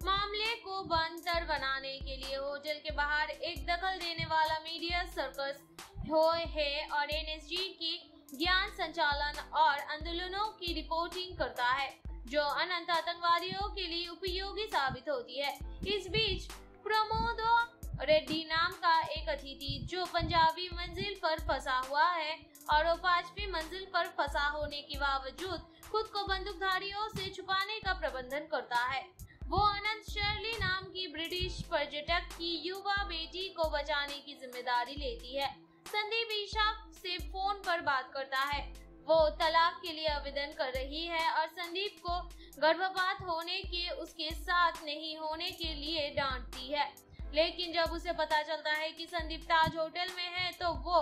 मामले को बंतर बनाने के लिए होटल के बाहर एक दखल देने वाला मीडिया सर्कस हो है और एनएसजी की ज्ञान संचालन और आंदोलनों की रिपोर्टिंग करता है, जो अनंत आतंकवादियों के लिए उपयोगी साबित होती है। इस बीच, प्रमोद रेड्डी नाम का एक अतिथि, जो पंजाबी मंजिल पर फंसा हुआ है और वो पांचवी मंजिल पर फंसा होने के बावजूद खुद को बंदूकधारियों से छुपाने का प्रबंधन करता है। वो अनंत शर्ली नाम की ब्रिटिश पर्यटक की युवा बेटी को बचाने की ज़िम्मेदारी लेती है। संदीप ईशा से फ़ोन पर बात करता है। वो तलाक के लिए आवेदन कर रही है और संदीप को गर्भपात होने के, उसके साथ नहीं होने के लिए डांटती है। लेकिन जब उसे पता चलता है कि संदीप ताज होटल में है तो वो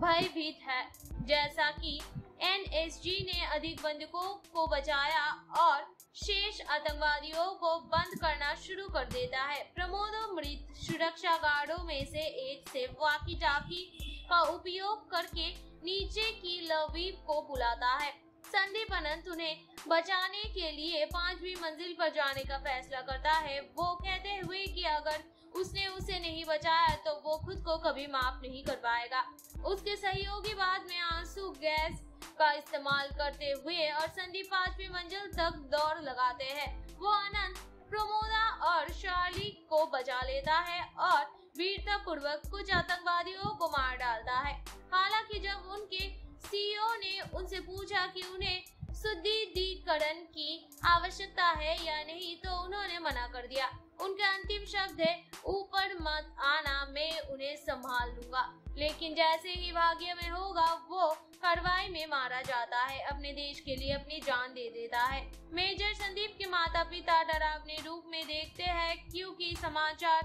भयभीत है। जैसा कि एनएसजी ने अधिक बंदूकों को बचाया और शेष आतंकवादियों को बंद करना शुरू कर देता है। प्रमोद मृत सुरक्षा गार्डो में से एक से वाकी टाकी का उपयोग करके नीचे की लवीप को बुलाता है। संदीप अनंत उन्हें बचाने के लिए पांचवी मंजिल पर जाने का फैसला करता है। वो कहते हुए कि अगर उसने उसे नहीं बचाया तो वो खुद को कभी माफ़ नहीं कर पाएगा। उसके सहयोगी बाद में आँसू, गैस का इस्तेमाल करते हुए और संदीप पांचवी मंजिल तक दौड़ लगाते हैं। वो आनंद प्रमोदा और शार्ली को बचा लेता है और वीरता पूर्वक कुछ आतंकवादियों को मार डालता है। हालाँकि जब उनके सीईओ ने उनसे पूछा कि उन्हें सुदृढ़ीकरण की आवश्यकता है या नहीं तो उन्होंने मना कर दिया। उनके अंतिम शब्द है, ऊपर मत आना, मैं उन्हें संभाल लूँगा। लेकिन जैसे ही भाग्य में होगा, वो कार्रवाई में मारा जाता है, अपने देश के लिए अपनी जान दे देता है। मेजर संदीप के माता पिता डरावने रूप में देखते हैं, क्योंकि समाचार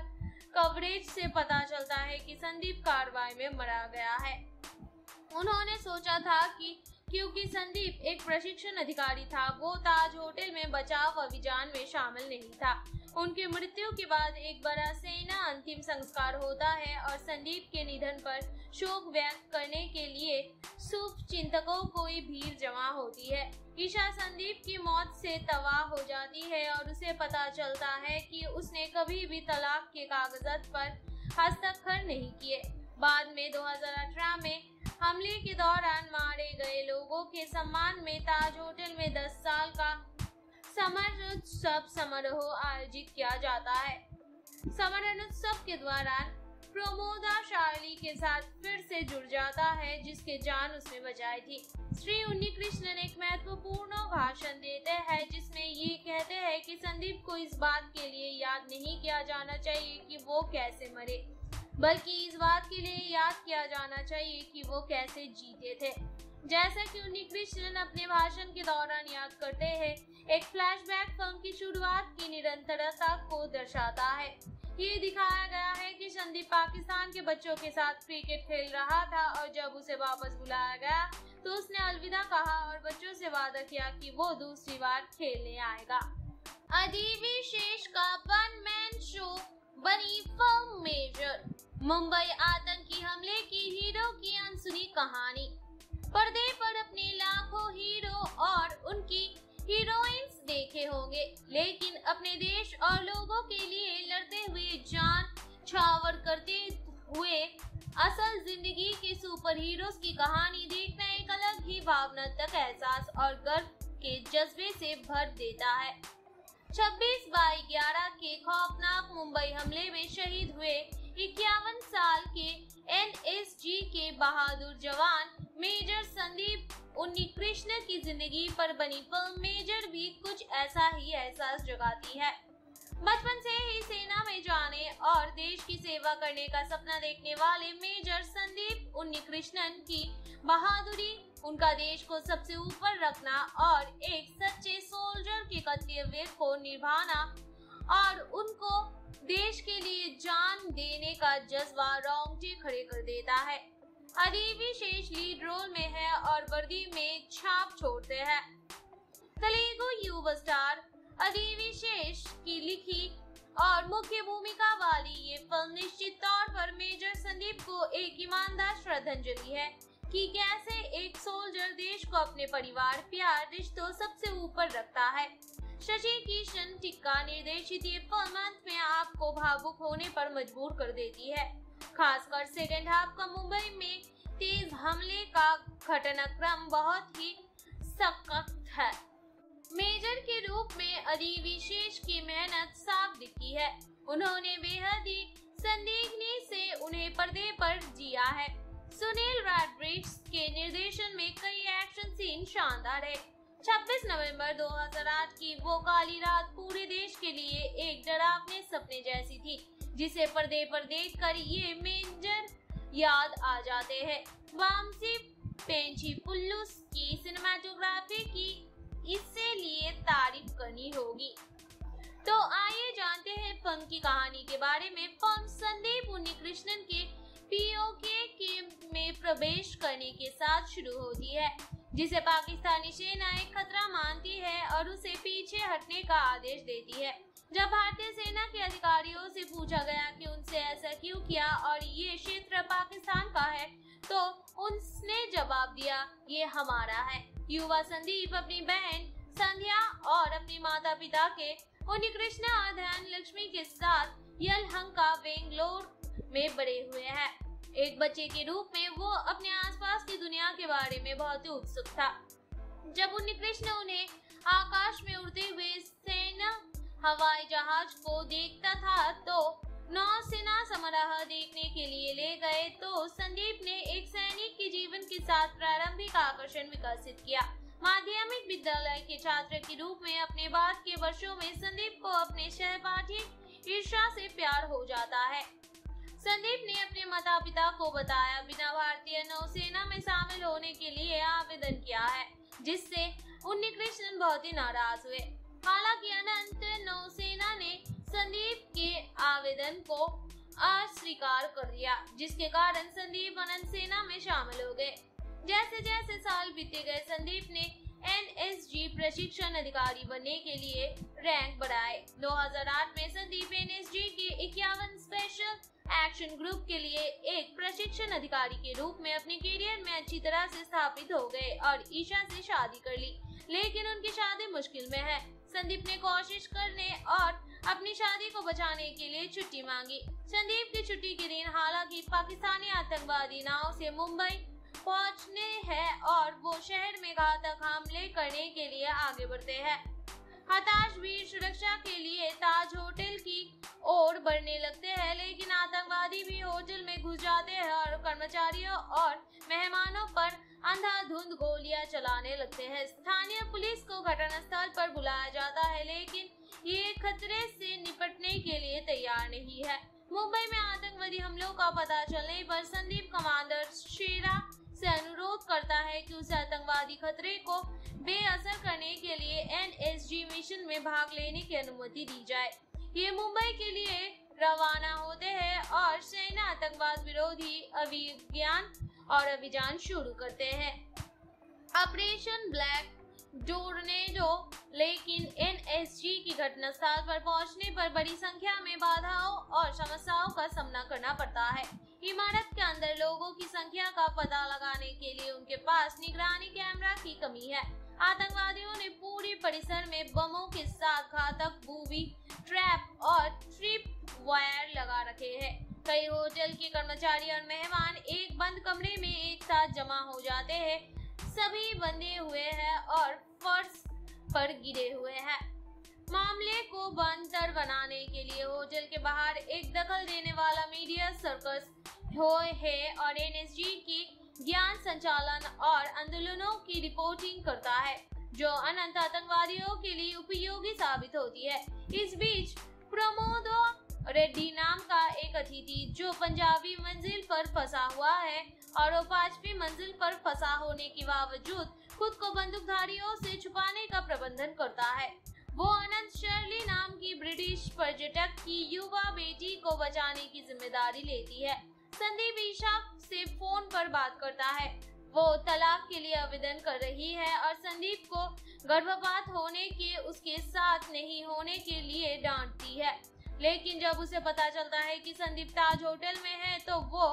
कवरेज से पता चलता है कि संदीप कार्रवाई में मरा गया है। उन्होंने सोचा था कि, क्योंकि संदीप एक प्रशिक्षण अधिकारी था, वो ताज होटल में बचाव अभियान में शामिल नहीं था। उनकी मृत्यु के बाद एक बड़ा सेना अंतिम संस्कार होता है और संदीप के निधन पर शोक व्यक्त करने के लिए शुभ चिंतकों की भीड़ जमा होती है। ईशा संदीप की मौत से तबाह हो जाती है और उसे पता चलता है कि उसने कभी भी तलाक के कागजात पर हस्ताक्षर नहीं किए। बाद में 2018 में हमले के दौरान मारे गए लोगों के सम्मान में ताज होटल में 10 साल का समर उत्सव समारोह आयोजित किया जाता है। समरोत्सव के दौरान प्रमोदा शार्ली के साथ फिर से जुड़ जाता है, जिसके जान उसने बचाई थी। श्री उन्नी कृष्णन एक महत्वपूर्ण भाषण देते हैं, जिसमें ये कहते हैं कि संदीप को इस बात के लिए याद नहीं किया जाना चाहिए कि वो कैसे मरे, बल्कि इस बात के लिए याद किया जाना चाहिए कि वो कैसे जीते थे। जैसा कि उन्नी कृष्णन अपने भाषण के दौरान याद करते हैं एक फ्लैशबैक फ़िल्म की शुरुआत की निरंतरता को दर्शाता है। ये दिखाया गया है कि संदीप पाकिस्तान के बच्चों के साथ क्रिकेट खेल रहा था और जब उसे वापस बुलाया गया तो उसने अलविदा कहा और बच्चों से वादा किया कि वो दूसरी बार खेलने आएगा। अदीबी शेष का वन मैन शो बनी फ़िल्म मेजर मुंबई आतंकी हमले की हीरो की अनसुनी कहानी। पर्दे पर अपने लाखों हीरो और उनकी हीरोइंस देखे होंगे, लेकिन अपने देश और लोगों के लिए लड़ते हुए जान छावर करते हुए असल ज़िंदगी के सुपर हीरोज की कहानी देखना एक अलग ही भावनात्मक एहसास और गर्व के जज्बे से भर देता है। 26 बाई 11 के खौफनाक मुंबई हमले में शहीद हुए इक्यावन साल के एनएसजी के बहादुर जवान मेजर संदीप उन्नी कृष्ण की ज़िंदगी पर बनी फ़िल्म मेजर भी कुछ ऐसा ही एहसास जगाती है। बचपन से ही सेना में जाने और देश की सेवा करने का सपना देखने वाले मेजर संदीप उन्नी कृष्णन की बहादुरी, उनका देश को सबसे ऊपर रखना और एक सच्चे सोल्जर के कर्तव्य को निभाना और उनको देश के लिए जान देने का जज्बा रोंगटे खड़े कर देता है। अदीबी शेष लीड रोल में है और वर्दी में छाप छोड़ते हैं। तेलुगु युवा स्टार अदीबी शेष की लिखी और मुख्य भूमिका वाली ये फ़िल्म निश्चित तौर पर मेजर संदीप को एक ईमानदार श्रद्धांजलि है कि कैसे एक सोल्जर देश को अपने परिवार, प्यार, रिश्तों सबसे ऊपर रखता है। शशि किशन टिक्का निर्देशित ये फ़िल्म अंत में आपको भावुक होने पर मजबूर कर देती है। खासकर सेकेंड हाफ़ का मुंबई में तेज हमले का घटनाक्रम बहुत ही सख्त है। मेजर के रूप में अली विशेष की मेहनत साफ़ दिखी है। उन्होंने बेहद ही संदिग्धि से उन्हें पर्दे पर जिया है। सुनील रॉड्रिक्स के निर्देशन में कई एक्शन सीन शानदार है। 26 नवंबर 2008 की वो काली रात पूरे देश के लिए एक डरावने सपने जैसी थी। जिसे पर्दे पर देख कर ये मेजर याद आ जाते हैं। वामसी, पेंची पुल्लुस की सिनेमाटोग्राफी की इससे लिए तारीफ़ करनी होगी। तो आइए जानते हैं फ़िल्म की कहानी के बारे में। फ़िल्म संदीप उन्नीकृष्णन के पीओके के में प्रवेश करने के साथ शुरू होती है, जिसे पाकिस्तानी सेना एक खतरा मानती है और उसे पीछे हटने का आदेश देती है। जब भारतीय सेना के अधिकारियों से पूछा गया कि उनसे ऐसा क्यों किया और ये क्षेत्र पाकिस्तान का है तो उसने जवाब दिया, ये हमारा है। युवा संदीप, अपनी बहन संध्या और अपने माता पिता के उन्हीं कृष्णा और ध्यान लक्ष्मी के साथ यलहंका, बेंगलोर में बड़े हुए हैं। एक बच्चे के रूप में वो अपने आसपास की दुनिया के बारे में बहुत ही उत्सुक था। जब उन्हीं कृष्ण उन्हें आकाश में उड़ते हुए सेना हवाई जहाज़ को देखता था तो नौसेना समारोह देखने के लिए ले गए तो संदीप ने एक सैनिक के जीवन के साथ प्रारंभिक आकर्षण विकसित किया। माध्यमिक विद्यालय के छात्र के रूप में अपने बाद के वर्षों में संदीप को अपने सहपाठी ईर्षा से प्यार हो जाता है। संदीप ने अपने माता पिता को बताया, बिना भारतीय नौसेना में शामिल होने के लिए आवेदन किया है, जिससे उन्नी कृष्णन बहुत ही नाराज़ हुए। हालाँकि अनंत नौसेना ने संदीप के आवेदन को अस्वीकार कर दिया, जिसके कारण संदीप अनंत सेना में शामिल हो गए। जैसे जैसे साल बीते गए, संदीप ने एनएसजी प्रशिक्षण अधिकारी बनने के लिए रैंक बढ़ाए। 2008 में संदीप एनएसजी के इक्यावन स्पेशल एक्शन ग्रुप के लिए एक प्रशिक्षण अधिकारी के रूप में अपने करियर में अच्छी तरह से स्थापित हो गए और ईशा से शादी कर ली, लेकिन उनकी शादी मुश्किल में है। संदीप ने कोशिश करने और अपनी शादी को बचाने के लिए छुट्टी मांगी। संदीप की छुट्टी के दिन हालाँकि पाकिस्तानी आतंकवादी नाव से मुंबई पहुँचने हैं और वो शहर में घातक हमले करने के लिए आगे बढ़ते हैं। हताश वीर सुरक्षा के लिए ताज होटल की ओर बढ़ने लगते हैं, लेकिन आतंकवादी भी होटल में घुस जाते हैं और कर्मचारियों और मेहमानों पर अंधाधुंध गोलियाँ चलाने लगते हैं। स्थानीय पुलिस को घटनास्थल पर बुलाया जाता है, लेकिन ये खतरे से निपटने के लिए तैयार नहीं है। मुंबई में आतंकवादी हमलों का पता चलने पर संदीप कमांडर शेरा से अनुरोध करता है कि उसे आतंकवादी खतरे को बेअसर करने के लिए एनएसजी मिशन में भाग लेने की अनुमति दी जाए। ये मुंबई के लिए रवाना होते हैं और सेना आतंकवाद विरोधी अभिज्ञान और अभियान शुरू करते हैं। ऑपरेशन ब्लैक टोर्नेडो लेकिन एनएसजी की घटनास्थल पर पहुँचने पर बड़ी संख्या में बाधाओं और समस्याओं का सामना करना पड़ता है। इमारत के अंदर लोगों की संख्या का पता लगाने के लिए उनके पास निगरानी कैमरा की कमी है। आतंकवादियों ने पूरे परिसर में बमों के साथ घातक बूबी, ट्रैप और ट्रिप वायर लगा रखे हैं। कई होटल के कर्मचारी और मेहमान एक बंद कमरे में एक साथ जमा हो जाते हैं। सभी बंधे हुए हैं और फर्श पर गिरे हुए हैं। मामले को बंतर बनाने के लिए होटल के बाहर एक दखल देने वाला मीडिया सर्कस हो है और एनएसजी की ज्ञान संचालन और आंदोलनों की रिपोर्टिंग करता है, जो अनंत आतंकवादियों के लिए उपयोगी साबित होती है। इस बीच, प्रमोदो रेड्डी नाम का एक अतिथि, जो पंजाबी मंजिल पर फंसा हुआ है और वो पांचवी मंजिल पर फंसा होने के बावजूद खुद को बंदूकधारियों से छुपाने का प्रबंधन करता है। वो अनंत शर्ली नाम की ब्रिटिश पर्यटक की युवा बेटी को बचाने की ज़िम्मेदारी लेती है। संदीप ईशा से फ़ोन पर बात करता है। वो तलाक के लिए आवेदन कर रही है और संदीप को गर्भपात होने के, उसके साथ नहीं होने के लिए डांटती है। लेकिन जब उसे पता चलता है कि संदीप ताज होटल में है तो वो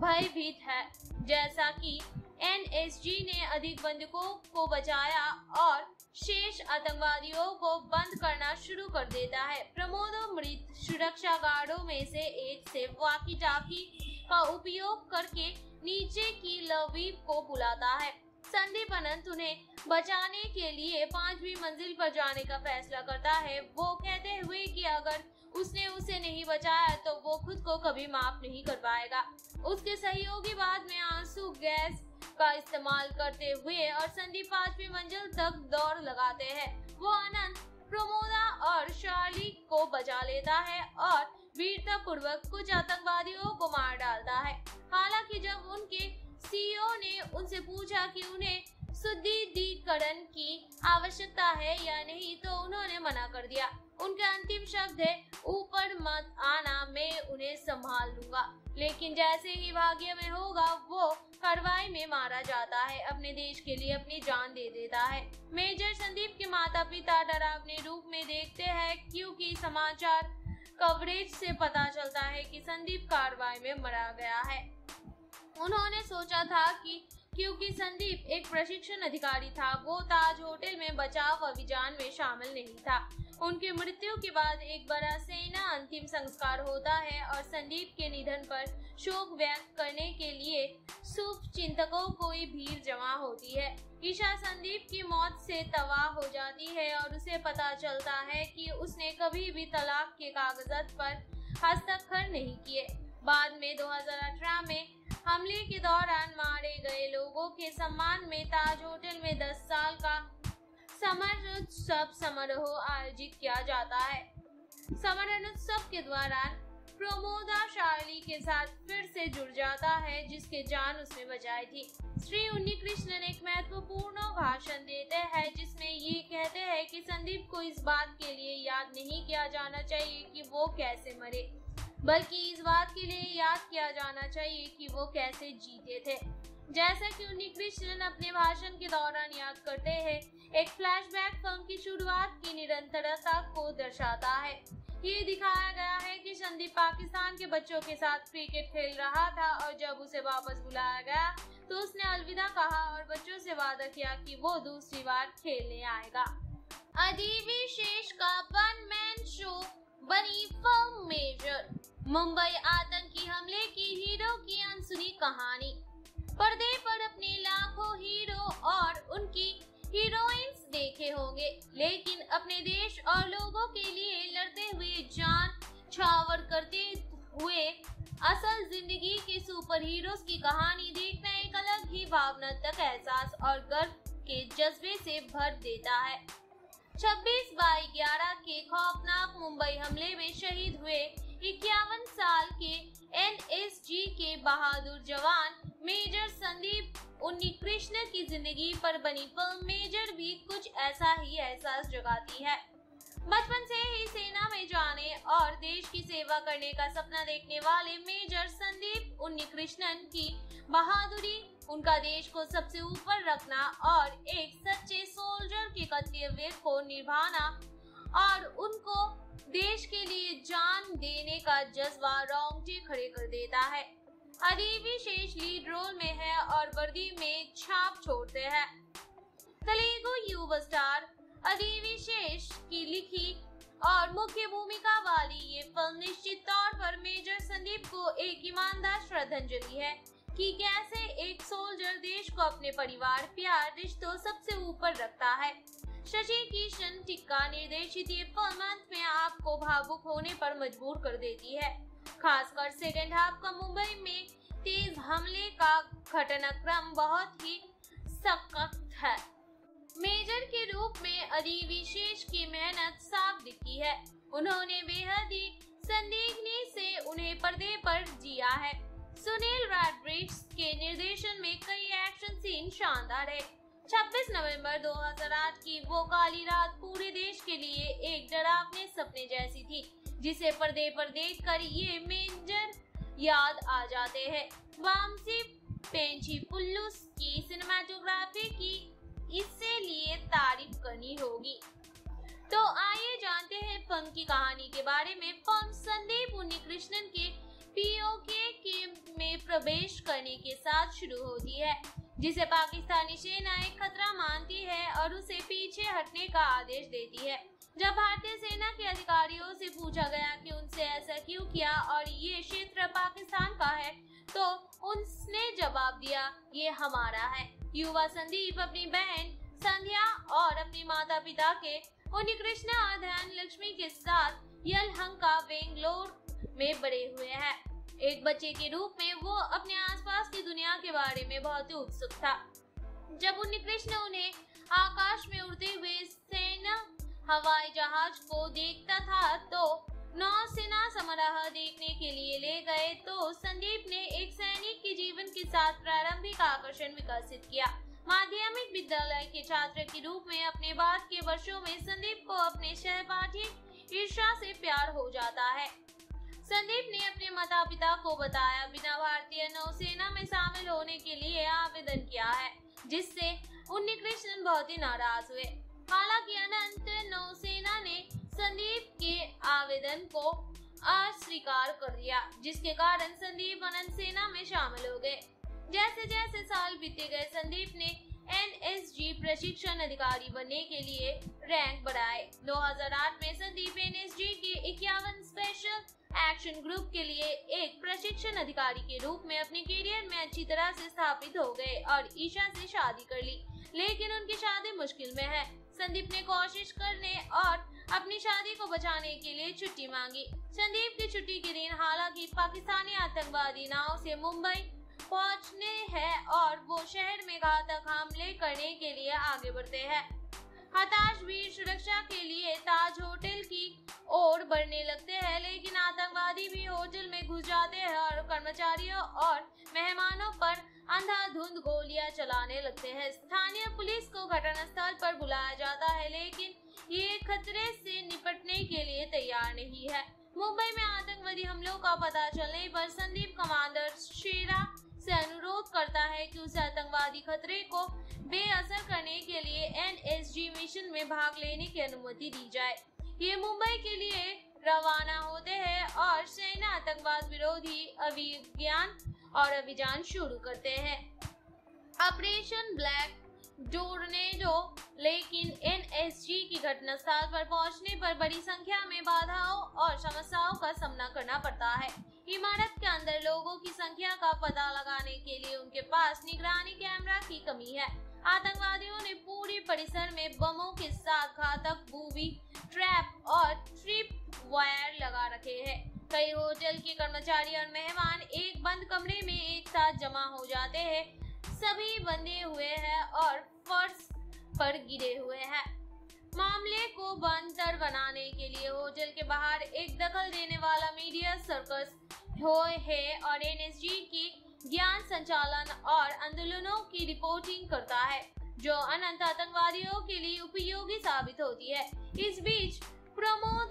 भयभीत है। जैसा कि एनएसजी ने अधिक बंदूकों को बचाया और शेष आतंकवादियों को बंद करना शुरू कर देता है। प्रमोद मृत सुरक्षा गार्डो में से एक से वाकी टाकी का उपयोग करके नीचे की लवीप को बुलाता है। संदीप अनंत उन्हें बचाने के लिए पांचवी मंजिल पर जाने का फैसला करता है। वो कहते हुए कि अगर उसने उसे नहीं बचाया तो वो खुद को कभी माफ़ नहीं कर पाएगा। उसके सहयोगी बाद में आँसू, गैस का इस्तेमाल करते हुए और संदीप पांचवी मंजिल तक दौड़ लगाते हैं। वो आनंद प्रमोदा और शार्ली को बचा लेता है और वीरता पूर्वक कुछ आतंकवादियों को मार डालता है। हालाँकि जब उनके सीईओ ने उनसे पूछा कि उन्हें सुदृढ़ीकरण की आवश्यकता है या नहीं तो उन्होंने मना कर दिया। उनके अंतिम शब्द है, ऊपर मत आना, मैं उन्हें संभाल लूँगा। लेकिन जैसे ही भाग्य में होगा, वो कार्रवाई में मारा जाता है, अपने देश के लिए अपनी जान दे देता है। मेजर संदीप के माता पिता डरावने रूप में देखते हैं, क्योंकि समाचार कवरेज से पता चलता है कि संदीप कार्रवाई में मरा गया है। उन्होंने सोचा था कि क्योंकि संदीप एक प्रशिक्षण अधिकारी था। वो ताज होटल में बचाव अभियान में शामिल नहीं था। उनकी मृत्यु के बाद एक बड़ा सेना अंतिम संस्कार होता है और संदीप के निधन पर शोक व्यक्त करने के लिए शुभ चिंतकों की भीड़ जमा होती है। ईशा संदीप की मौत से तबाह हो जाती है और उसे पता चलता है कि उसने कभी भी तलाक के कागजात पर हस्ताक्षर नहीं किए। बाद में 2018 में हमले के दौरान मारे गए लोगों के सम्मान में ताज होटल में 10 साल का समर उत्सव समारोह आयोजित किया जाता है। समरण समरोत्सव के दौरान प्रमोदा शार्ली के साथ फिर से जुड़ जाता है, जिसके जान उसने बचाई थी। श्री उन्नी कृष्णन एक महत्वपूर्ण भाषण देते हैं, जिसमें ये कहते हैं कि संदीप को इस बात के लिए याद नहीं किया जाना चाहिए कि वो कैसे मरे। बल्कि इस बात के लिए याद किया जाना चाहिए कि वो कैसे जीते थे। जैसा कि उन्हीं कृष्णन अपने भाषण के दौरान याद करते हैं, एक फ्लैशबैक फ़िल्म की शुरुआत की निरंतरता को दर्शाता है। ये दिखाया गया है कि संदीप पाकिस्तान के बच्चों के साथ क्रिकेट खेल रहा था और जब उसे वापस बुलाया गया तो उसने अलविदा कहा और बच्चों से वादा किया कि वो दूसरी बार खेलने आएगा। अदीबी शेष का वन मैन शो बनी फ़िल्म मेजर मुंबई आतंकी हमले की हीरो की अनसुनी कहानी। पर्दे पर अपने लाखों हीरो और उनकी हीरोइंस देखे होंगे। लेकिन अपने देश और लोगों के लिए लड़ते हुए जान छावर करते हुए असल ज़िंदगी के सुपर हीरोज की कहानी देखना एक अलग ही भावनात्मक एहसास और गर्व के जज्बे से भर देता है। 26 बाई 11 के खौफनाक मुंबई हमले में शहीद हुए इक्यावन साल के एनएसजी के बहादुर जवान मेजर संदीप उन्नी कृष्ण की ज़िंदगी पर बनी फ़िल्म मेजर भी कुछ ऐसा ही एहसास जगाती है। बचपन से ही सेना में जाने और देश की सेवा करने का सपना देखने वाले मेजर संदीप उन्नी कृष्णन की बहादुरी, उनका देश को सबसे ऊपर रखना और एक सच्चे सोल्जर के कर्तव्य को निभाना और उनको देश के लिए जान देने का जज्बा रोंगटे खड़े कर देता है। अदीबी शेष लीड रोल में है और वर्दी में छाप छोड़ते हैं। तेलुगु युवा स्टार अदीबी शेष की लिखी और मुख्य भूमिका वाली ये फ़िल्म निश्चित तौर पर मेजर संदीप को एक ईमानदार श्रद्धांजलि है कि कैसे एक सोल्जर देश को अपने परिवार, प्यार, रिश्तों सबसे ऊपर रखता है। शशि किशन टिक्का निर्देशित ये फ़िल्म अंत में आपको भावुक होने पर मजबूर कर देती है। खासकर सेकेंड हाफ़ का मुंबई में तेज हमले का घटनाक्रम बहुत ही सख्त है। मेजर के रूप में अली विशेष की मेहनत साफ़ दिखती है। उन्होंने बेहद ही संदिग्धि से उन्हें पर्दे पर जिया है। सुनील रैडब्रिक्स के निर्देशन में कई एक्शन सीन शानदार है। 26 नवंबर 2008 की वो काली रात पूरे देश के लिए एक डरावने सपने जैसी थी, जिसे पर्दे पर देख कर ये मेजर याद आ जाते हैं। वामसी, पेंची पुल्लुस की सिनेमाटोग्राफी की इससे लिए तारीफ़ करनी होगी। तो आइए जानते हैं फ़िल्म की कहानी के बारे में फ़िल्म संदीप उन्नी कृष्णन के पीओके के में प्रवेश करने के साथ शुरू होती है। जिसे पाकिस्तानी सेना एक खतरा मानती है और उसे पीछे हटने का आदेश देती है। जब भारतीय सेना के अधिकारियों से पूछा गया कि उनसे ऐसा क्यों किया और ये क्षेत्र पाकिस्तान का है तो उसने जवाब दिया, ये हमारा है। युवा संदीप, अपनी बहन संध्या और अपने माता पिता के उन्हीं कृष्णा ध्यान लक्ष्मी के साथ यलहंका, बेंगलोर में बड़े हुए हैं। एक बच्चे के रूप में वो अपने आसपास की दुनिया के बारे में बहुत ही उत्सुक था। जब उन्नी कृष्ण उन्हें आकाश में उड़ते हुए सेना, हवाई जहाज़ को देखता था तो नौसेना समारोह देखने के लिए ले गए तो संदीप ने एक सैनिक के जीवन के साथ प्रारंभिक आकर्षण विकसित किया। माध्यमिक विद्यालय के छात्र के रूप में अपने बाद के वर्षों में संदीप को अपने सहपाठी ईर्षा से प्यार हो जाता है। संदीप ने अपने माता पिता को बताया, बिना भारतीय नौसेना में शामिल होने के लिए आवेदन किया है, जिससे उन्नी कृष्णन बहुत ही नाराज़ हुए। हालाँकि अनंत नौसेना ने संदीप के आवेदन को अस्वीकार कर दिया, जिसके कारण संदीप अनंत सेना में शामिल हो गए। जैसे जैसे साल बीते गए, संदीप ने एनएसजी प्रशिक्षण अधिकारी बनने के लिए रैंक बढ़ाए। 2008 में संदीप एनएसजी के इक्यावन स्पेशल एक्शन ग्रुप के लिए एक प्रशिक्षण अधिकारी के रूप में अपने करियर में अच्छी तरह से स्थापित हो गए और ईशा से शादी कर ली। लेकिन उनकी शादी मुश्किल में है। संदीप ने कोशिश करने और अपनी शादी को बचाने के लिए छुट्टी मांगी। संदीप की छुट्टी के दिन हालाँकि पाकिस्तानी आतंकवादी नाव से मुंबई पहुँचने हैं और वो शहर में घातक हमले करने के लिए आगे बढ़ते हैं। हताश वीर सुरक्षा के लिए ताज होटल की ओर बढ़ने लगते हैं, लेकिन आतंकवादी भी होटल में घुस जाते हैं और कर्मचारियों और मेहमानों पर अंधाधुंध गोलियाँ चलाने लगते हैं। स्थानीय पुलिस को घटनास्थल पर बुलाया जाता है, लेकिन ये खतरे से निपटने के लिए तैयार नहीं है। मुंबई में आतंकवादी हमलों का पता चलने पर संदीप कमांडर शेरा से अनुरोध करता है कि उसे आतंकवादी खतरे को बेअसर करने के लिए एनएसजी मिशन में भाग लेने की अनुमति दी जाए। ये मुंबई के लिए रवाना होते हैं और सेना, आतंकवाद विरोधी अभिज्ञान और अभियान शुरू करते हैं। ऑपरेशन ब्लैक टोर्नेडो लेकिन एनएसजी की घटनास्थल पर पहुँचने पर बड़ी संख्या में बाधाओं और समस्याओं का सामना करना पड़ता है। इमारत के अंदर लोगों की संख्या का पता लगाने के लिए उनके पास निगरानी कैमरा की कमी है। आतंकवादियों ने पूरे परिसर में बमों के साथ घातक बूबी ट्रैप और ट्रिप वायर लगा रखे हैं। कई होटल के कर्मचारी और मेहमान एक बंद कमरे में एक साथ जमा हो जाते हैं। सभी बंधे हुए हैं और फर्श पर गिरे हुए हैं। मामले को बंतर बनाने के लिए होटल के बाहर एक दखल देने वाला मीडिया सर्कस हो है और एनएसजी की ज्ञान संचालन और आंदोलनों की रिपोर्टिंग करता है, जो अनंत आतंकवादियों के लिए उपयोगी साबित होती है। इस बीच, प्रमोद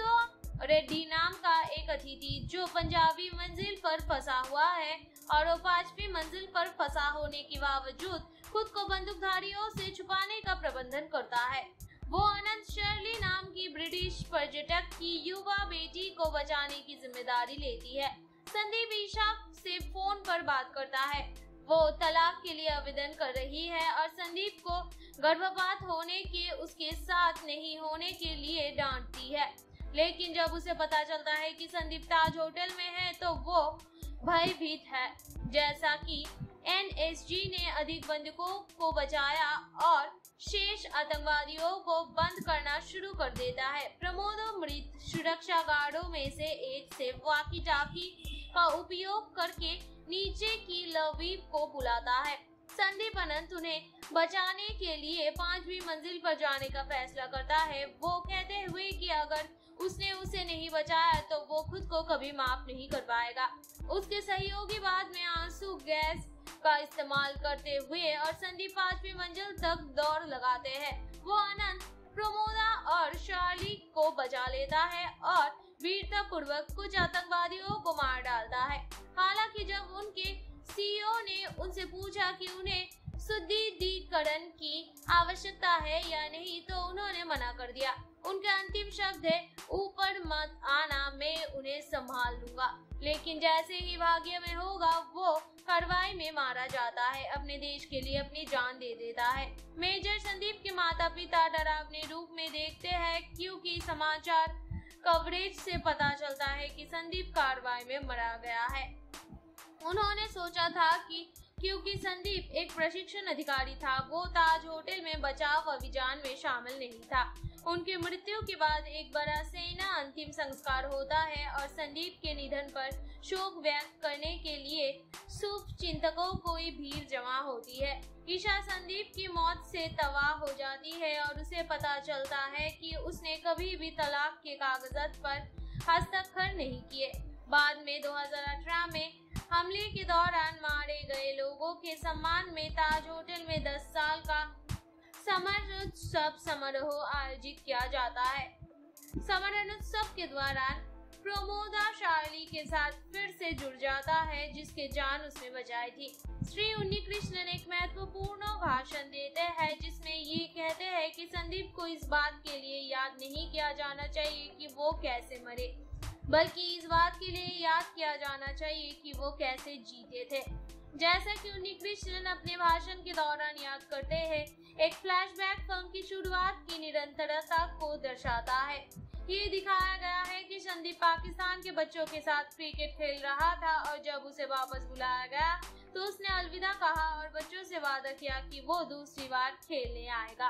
रेड्डी नाम का एक अतिथि, जो पंजाबी मंजिल पर फंसा हुआ है, और वो पांचवी मंजिल पर फंसा होने के बावजूद खुद को बंदूकधारियों से छुपाने का प्रबंधन करता है। वो अनंत शर्ली नाम की ब्रिटिश पर्यटक की युवा बेटी को बचाने की ज़िम्मेदारी लेती है। संदीप ईशा से फ़ोन पर बात करता है। वो तलाक के लिए आवेदन कर रही है और संदीप को गर्भपात होने के, उसके साथ नहीं होने के लिए डांटती है। लेकिन जब उसे पता चलता है कि संदीप ताज होटल में है तो वो भयभीत है। जैसा कि एनएसजी ने अधिक बंधकों को बचाया और शेष आतंकवादियों को बंद करना शुरू कर देता है। प्रमोद मृत सुरक्षा गार्डो में से एक से वाकी टाकी का उपयोग करके नीचे की लवीप को बुलाता है। संदीप अनंत उन्हें बचाने के लिए पांचवी मंजिल पर जाने का फैसला करता है। वो कहते हुए कि अगर उसने उसे नहीं बचाया तो वो खुद को कभी माफ़ नहीं कर पाएगा। उसके सहयोगी बाद में आँसू गैस का इस्तेमाल करते हुए और संदीप पांचवी मंजिल तक दौड़ लगाते हैं। वो अनंत, प्रमोदा और शार्ली को बचा लेता है और वीरता पूर्वक कुछ आतंकवादियों को मार डालता है। हालाँकि जब उनके सीईओ ने उनसे पूछा कि उन्हें सुदृढ़ीकरण की आवश्यकता है या नहीं तो उन्होंने मना कर दिया। उनका अंतिम शब्द है, ऊपर मत आना, मैं उन्हें संभाल लूँगा। लेकिन जैसे ही भाग्य में होगा, वो कार्रवाई में मारा जाता है, अपने देश के लिए अपनी जान दे देता है। मेजर संदीप के माता पिता डरावने रूप में देखते हैं, क्योंकि समाचार कवरेज से पता चलता है कि संदीप कार्रवाई में मरा गया है। उन्होंने सोचा था कि क्योंकि संदीप एक प्रशिक्षण अधिकारी था, वो ताज होटल में बचाव अभियान में शामिल नहीं था। उनकी मृत्यु के बाद एक बड़ा सेना अंतिम संस्कार होता है और संदीप के निधन पर शोक व्यक्त करने के लिए शुभ चिंतकों की भीड़ जमा होती है। ईशा संदीप की मौत से तबाह हो जाती है और उसे पता चलता है कि उसने कभी भी तलाक के कागजात पर हस्ताक्षर नहीं किए। बाद में 2018 में हमले के दौरान मारे गए लोगों के सम्मान में ताज होटल में 10 साल का समर उत्सव समारोह आयोजित किया जाता है। समरण उत्सव के दौरान प्रमोदा शार्ली के साथ फिर से जुड़ जाता है, जिसके जान उसने बचाई थी। श्री उन्नी कृष्णन एक महत्वपूर्ण भाषण देते हैं, जिसमें ये कहते हैं कि संदीप को इस बात के लिए याद नहीं किया जाना चाहिए कि वो कैसे मरे। बल्कि इस बात के लिए याद किया जाना चाहिए कि वो कैसे जीते थे। जैसा कि कृष्णन अपने भाषण के दौरान याद करते हैं, एक फ्लैशबैक फ़िल्म की शुरुआत की निरंतरता को दर्शाता है। ये दिखाया गया है कि संदीप पाकिस्तान के बच्चों के साथ क्रिकेट खेल रहा था और जब उसे वापस बुलाया गया तो उसने अलविदा कहा और बच्चों से वादा किया कि वो दूसरी बार खेलने आएगा।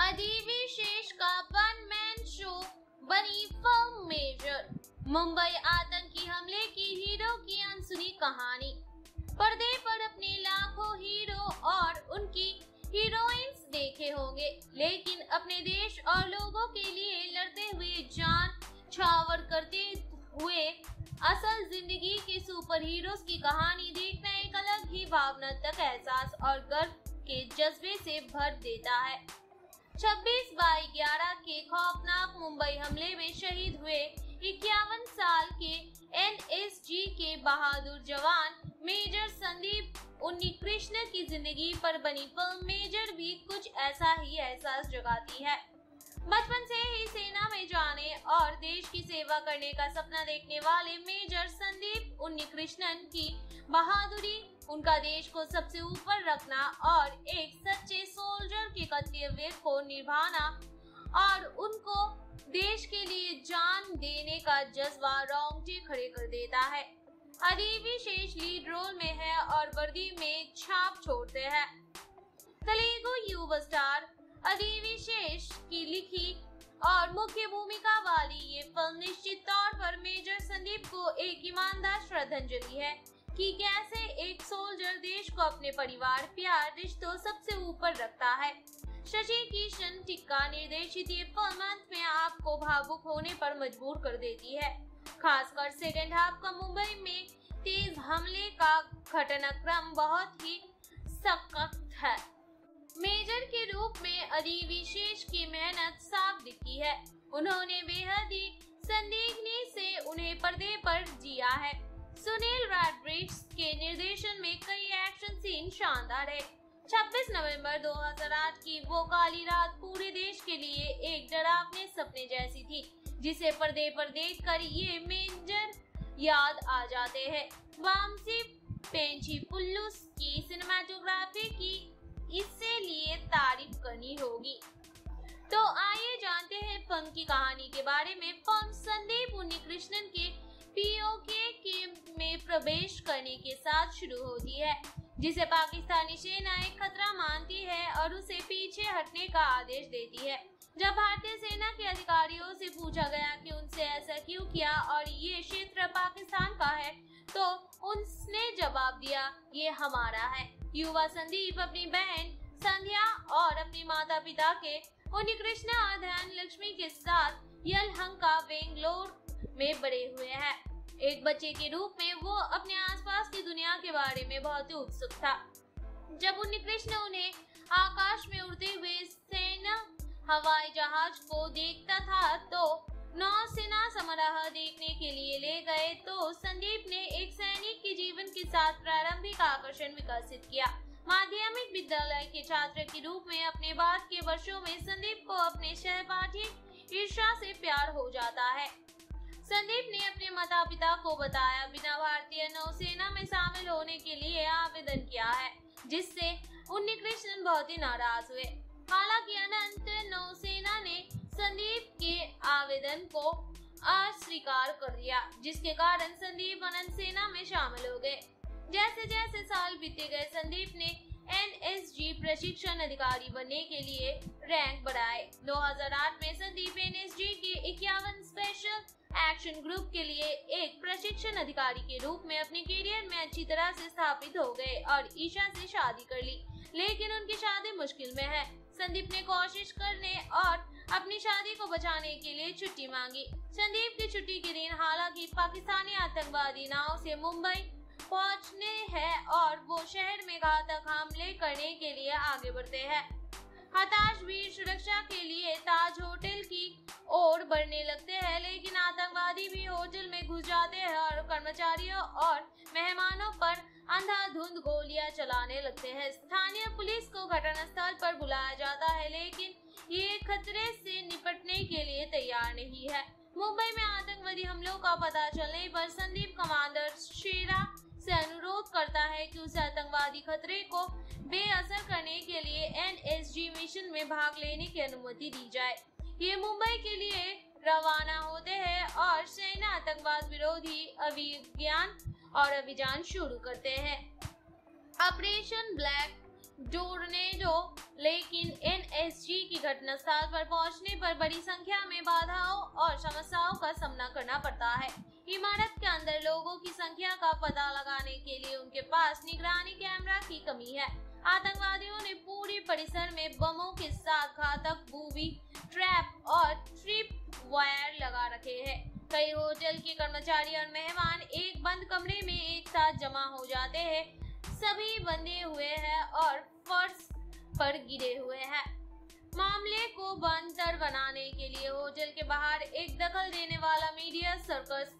अदीबी शेष का वन मैन शो बनी फ़िल्म मेजर मुंबई आतंकी हमले की हीरो की अनसुनी कहानी। पर्दे पर अपने लाखों हीरो और उनकी हीरोइंस देखे होंगे। लेकिन अपने देश और लोगों के लिए लड़ते हुए जान छावर करते हुए असल ज़िंदगी के सुपर हीरोज की कहानी देखना एक अलग ही भावनात्मक एहसास और गर्व के जज्बे से भर देता है। 26 बाई 11 के खौफनाक मुंबई हमले में शहीद हुए इक्यावन साल के एनएसजी के बहादुर जवान मेजर संदीप उन्नी कृष्ण की ज़िंदगी पर बनी फ़िल्म मेजर भी कुछ ऐसा ही एहसास जगाती है। बचपन से ही सेना में जाने और देश की सेवा करने का सपना देखने वाले मेजर संदीप उन्नी कृष्णन की बहादुरी, उनका देश को सबसे ऊपर रखना और एक सच्चे सोल्जर के कर्तव्य को निभाना और उनको देश के लिए जान देने का जज्बा रोंगटे खड़े कर देता है। अदीबी शेष लीड रोल में है और वर्दी में छाप छोड़ते हैं। तेलुगु युवा स्टार अदीवी शेष की लिखी और मुख्य भूमिका वाली ये फ़िल्म निश्चित तौर पर मेजर संदीप को एक ईमानदार श्रद्धांजलि है कि कैसे एक सोल्जर देश को अपने परिवार, प्यार, रिश्तों सबसे ऊपर रखता है। शशि किशन टिक्का निर्देशित ये फ़िल्म अंत में आपको भावुक होने पर मजबूर कर देती है। खासकर सेकेंड हाफ़ का मुंबई में तेज हमले का घटनाक्रम बहुत ही सख्त है। मेजर के रूप में अली विशेष की मेहनत साफ़ दिखी है। उन्होंने बेहद ही संदिग्धि से उन्हें पर्दे पर जिया है। सुनील रैड्रिक्स के निर्देशन में कई एक्शन सीन शानदार है। 26 नवंबर 2008 की वो काली रात पूरे देश के लिए एक डरावने सपने जैसी थी, जिसे पर्दे पर देखकर ये मेजर याद आ जाते हैं। वामसी, पेंची पुल्लुस की सिनेमाटोग्राफी की इससे लिए तारीफ़ करनी होगी। तो आइए जानते हैं फ़िल्म की कहानी के बारे में। फ़िल्म संदीप उन्नी कृष्णन के पीओके के में प्रवेश करने के साथ शुरू होती है। जिसे पाकिस्तानी सेना एक खतरा मानती है और उसे पीछे हटने का आदेश देती है। जब भारतीय सेना के अधिकारियों से पूछा गया कि उनसे ऐसा क्यों किया और ये क्षेत्र पाकिस्तान का है तो उसने जवाब दिया, ये हमारा है। युवा संदीप अपनी बहन संध्या और अपने माता पिता के, उन्हीं कृष्णा और ध्यान लक्ष्मी के साथ यलहंका, बेंगलोर में बड़े हुए हैं। एक बच्चे के रूप में वो अपने आसपास की दुनिया के बारे में बहुत ही उत्सुक था। जब उन्हें कृष्ण उन्हें आकाश में उड़ते हुए सेना, हवाई जहाज़ को देखता था तो नौसेना समारोह देखने के लिए ले गए तो संदीप ने एक सैनिक के जीवन के साथ प्रारंभिक आकर्षण विकसित किया। माध्यमिक विद्यालय के छात्र के रूप में अपने बाद के वर्षों में संदीप को अपने सहपाठी ईर्षा से प्यार हो जाता है। संदीप ने अपने माता पिता को बताया, बिना भारतीय नौसेना में शामिल होने के लिए आवेदन किया है, जिससे उन्नी कृष्णन बहुत ही नाराज़ हुए। हालाँकि अनंत नौसेना ने संदीप के आवेदन को अस्वीकार कर दिया जिसके कारण संदीप अनंत सेना में शामिल हो गए। जैसे जैसे साल बीते गए, संदीप ने एनएसजी प्रशिक्षण अधिकारी बनने के लिए रैंक बढ़ाए। 2008 में संदीप एनएसजी के इक्यावन एक्शन ग्रुप के लिए एक प्रशिक्षण अधिकारी के रूप में अपने करियर में अच्छी तरह से स्थापित हो गए और ईशा से शादी कर ली। लेकिन उनकी शादी मुश्किल में है। संदीप ने कोशिश करने और अपनी शादी को बचाने के लिए छुट्टी मांगी। संदीप की छुट्टी के दिन हालाँकि पाकिस्तानी आतंकवादी नाव से मुंबई पहुँचने हैं और वो शहर में घातक हमले करने के लिए आगे बढ़ते हैं। हताश वीर सुरक्षा के लिए ताज होटल की ओर बढ़ने लगते हैं, लेकिन आतंकवादी भी होटल में घुस जाते हैं और कर्मचारियों और मेहमानों पर अंधाधुंध गोलियाँ चलाने लगते हैं। स्थानीय पुलिस को घटनास्थल पर बुलाया जाता है, लेकिन ये खतरे से निपटने के लिए तैयार नहीं है। मुंबई में आतंकवादी हमलों का पता चलने पर संदीप कमांडर शेरा से अनुरोध करता है कि उसे आतंकवादी खतरे को बेअसर करने के लिए एनएसजी मिशन में भाग लेने की अनुमति दी जाए। ये मुंबई के लिए रवाना होते हैं और सेना आतंकवाद विरोधी अभिज्ञान और अभियान शुरू करते हैं। ऑपरेशन ब्लैक टोर्नेडो लेकिन एनएसजी की घटनास्थल पर पहुँचने पर बड़ी संख्या में बाधाओं और समस्याओं का सामना करना पड़ता है। इमारत के अंदर लोगों की संख्या का पता लगाने के लिए उनके पास निगरानी कैमरा की कमी है। आतंकवादियों ने पूरी परिसर में बमों के साथ घातक बूबी, ट्रैप और ट्रिप वायर लगा रखे हैं। कई होटल के कर्मचारी और मेहमान एक बंद कमरे में एक साथ जमा हो जाते हैं। सभी बंधे हुए हैं और फर्श पर गिरे हुए हैं। मामले को बंतर बनाने के लिए होटल के बाहर एक दखल देने वाला मीडिया सर्कस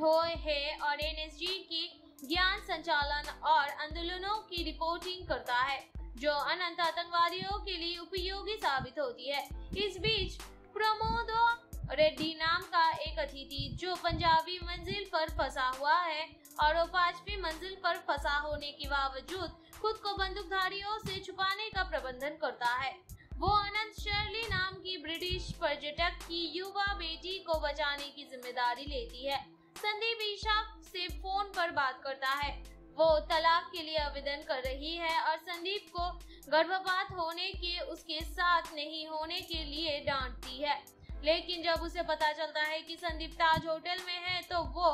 हो है और एनएसजी की ज्ञान संचालन और आंदोलनों की रिपोर्टिंग करता है, जो अनंत आतंकवादियों के लिए उपयोगी साबित होती है। इस बीच, प्रमोदो रेड्डी नाम का एक अतिथि, जो पंजाबी मंजिल पर फंसा हुआ है और वो पांचवी मंजिल पर फंसा होने के बावजूद खुद को बंदूकधारियों से छुपाने का प्रबंधन करता है। वो अनंत शर्ली नाम की ब्रिटिश पर्यटक की युवा बेटी को बचाने की ज़िम्मेदारी लेती है। संदीप ईशा से फ़ोन पर बात करता है। वो तलाक के लिए आवेदन कर रही है और संदीप को गर्भपात होने के, उसके साथ नहीं होने के लिए डांटती है। लेकिन जब उसे पता चलता है कि संदीप ताज होटल में है तो वो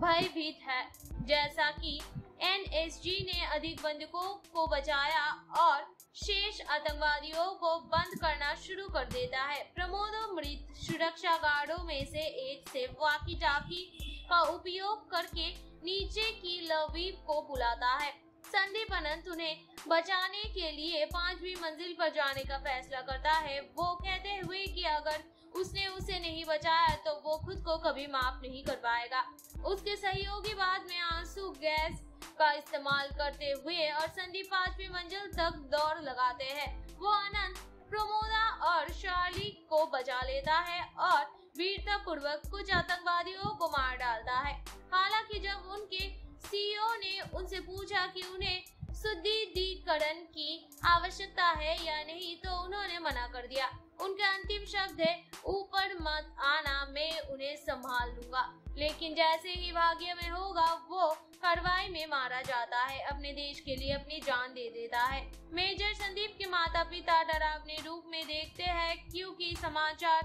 भयभीत है। जैसा कि एनएसजी ने अधिक बंदूकों को बचाया और शेष आतंकवादियों को बंद करना शुरू कर देता है। प्रमोद मृत सुरक्षा गार्डो में से एक से वाकी टाकी का उपयोग करके नीचे की लवीप को बुलाता है। संदीप अनंत उन्हें बचाने के लिए पांचवी मंजिल पर जाने का फैसला करता है। वो कहते हुए कि अगर उसने उसे नहीं बचाया तो वो खुद को कभी माफ़ नहीं कर पाएगा। उसके सहयोगी बाद में आँसू, गैस का इस्तेमाल करते हुए और संदीप पांचवी मंजिल तक दौड़ लगाते हैं। वो अनंत प्रमोदा और शार्ली को बचा लेता है और वीरता पूर्वक कुछ आतंकवादियों को मार डालता है। हालाँकि जब उनके सीईओ ने उनसे पूछा कि उन्हें सुदृढ़ीकरण की आवश्यकता है या नहीं तो उन्होंने मना कर दिया। उनके अंतिम शब्द है, ऊपर मत आना, मैं उन्हें संभाल लूँगा। लेकिन जैसे ही भाग्य में होगा, वो कार्रवाई में मारा जाता है, अपने देश के लिए अपनी जान दे देता है। मेजर संदीप के माता पिता डरावने रूप में देखते हैं, क्योंकि समाचार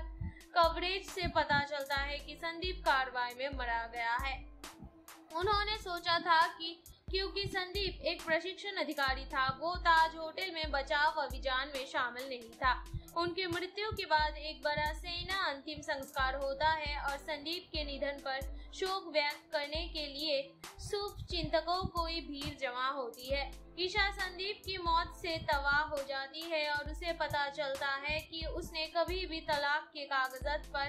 कवरेज से पता चलता है कि संदीप कार्रवाई में मरा गया है। उन्होंने सोचा था कि, क्योंकि संदीप एक प्रशिक्षण अधिकारी था, वो ताज होटल में बचाव अभियान में शामिल नहीं था। उनकी मृत्यु के बाद एक बड़ा सेना अंतिम संस्कार होता है और संदीप के निधन पर शोक व्यक्त करने के लिए शुभ चिंतकों की भीड़ जमा होती है। ईशा संदीप की मौत से तबाह हो जाती है और उसे पता चलता है कि उसने कभी भी तलाक के कागजात पर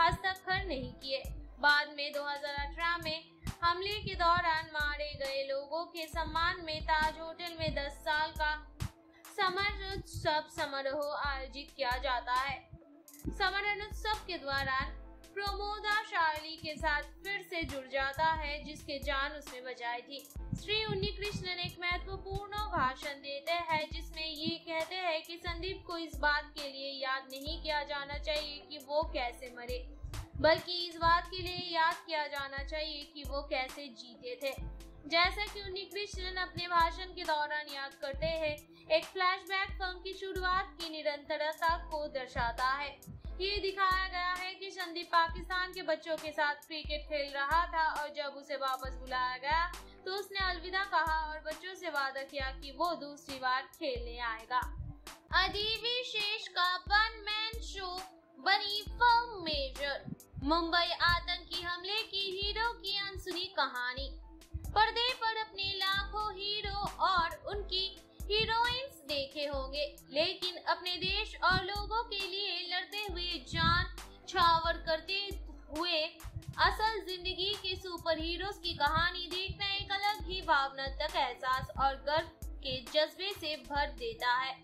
हस्ताक्षर नहीं किए। बाद में 2018 में हमले के दौरान मारे गए लोगों के सम्मान में ताज होटल में 10 साल का समरोत्सव समारोह आयोजित किया जाता है। समरोत्सव के दौरान प्रमोदा शार्ली के साथ फिर से जुड़ जाता है, जिसके जान उसने बचाई थी। श्री उन्नी कृष्णन एक महत्वपूर्ण भाषण देते हैं, जिसमें ये कहते हैं कि संदीप को इस बात के लिए याद नहीं किया जाना चाहिए कि वो कैसे मरे, बल्कि इस बात के लिए याद किया जाना चाहिए कि वो कैसे जीते थे। जैसा कि उन्नी कृष्णन अपने भाषण के दौरान याद करते हैं, एक फ्लैशबैक फ़िल्म की शुरुआत की निरंतरता को दर्शाता है। ये दिखाया गया है कि संदीप पाकिस्तान के बच्चों के साथ क्रिकेट खेल रहा था और जब उसे वापस बुलाया गया तो उसने अलविदा कहा और बच्चों से वादा किया कि वो दूसरी बार खेलने आएगा। अदीबी शेष का वन मैन शो बनी फ़िल्म मेजर मुंबई आतंकी हमले की हीरो की अनसुनी कहानी। पर्दे पर अपने लाखों हीरो और उनकी हीरोइंस देखे होंगे। लेकिन अपने देश और लोगों के लिए लड़ते हुए जान छावर करते हुए असल ज़िंदगी के सुपर हीरोज की कहानी देखना एक अलग ही भावनात्मक एहसास और गर्व के जज्बे से भर देता है।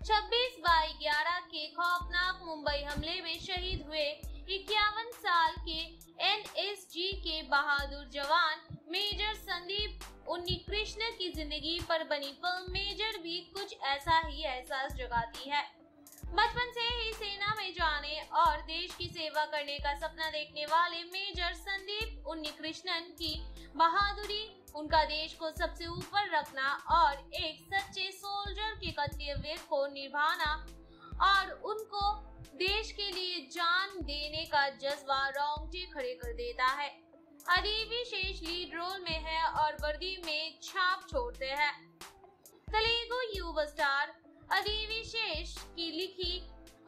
26 बाई 11 के खौफनाक मुंबई हमले में शहीद हुए इक्यावन साल के एनएसजी के बहादुर जवान मेजर संदीप उन्नी कृष्ण की ज़िंदगी पर बनी फ़िल्म मेजर भी कुछ ऐसा ही एहसास जगाती है। बचपन से ही सेना में जाने और देश की सेवा करने का सपना देखने वाले मेजर संदीप उन्नी कृष्णन की बहादुरी, उनका देश को सबसे ऊपर रखना और एक सच्चे सोल्जर के कर्तव्य को निभाना और उनको देश के लिए जान देने का जज्बा रोंगटे खड़े कर देता है। अदीबी शेष लीड रोल में है और वर्दी में छाप छोड़ते हैं। तेलुगु युवा स्टार अदीवी शेष की लिखी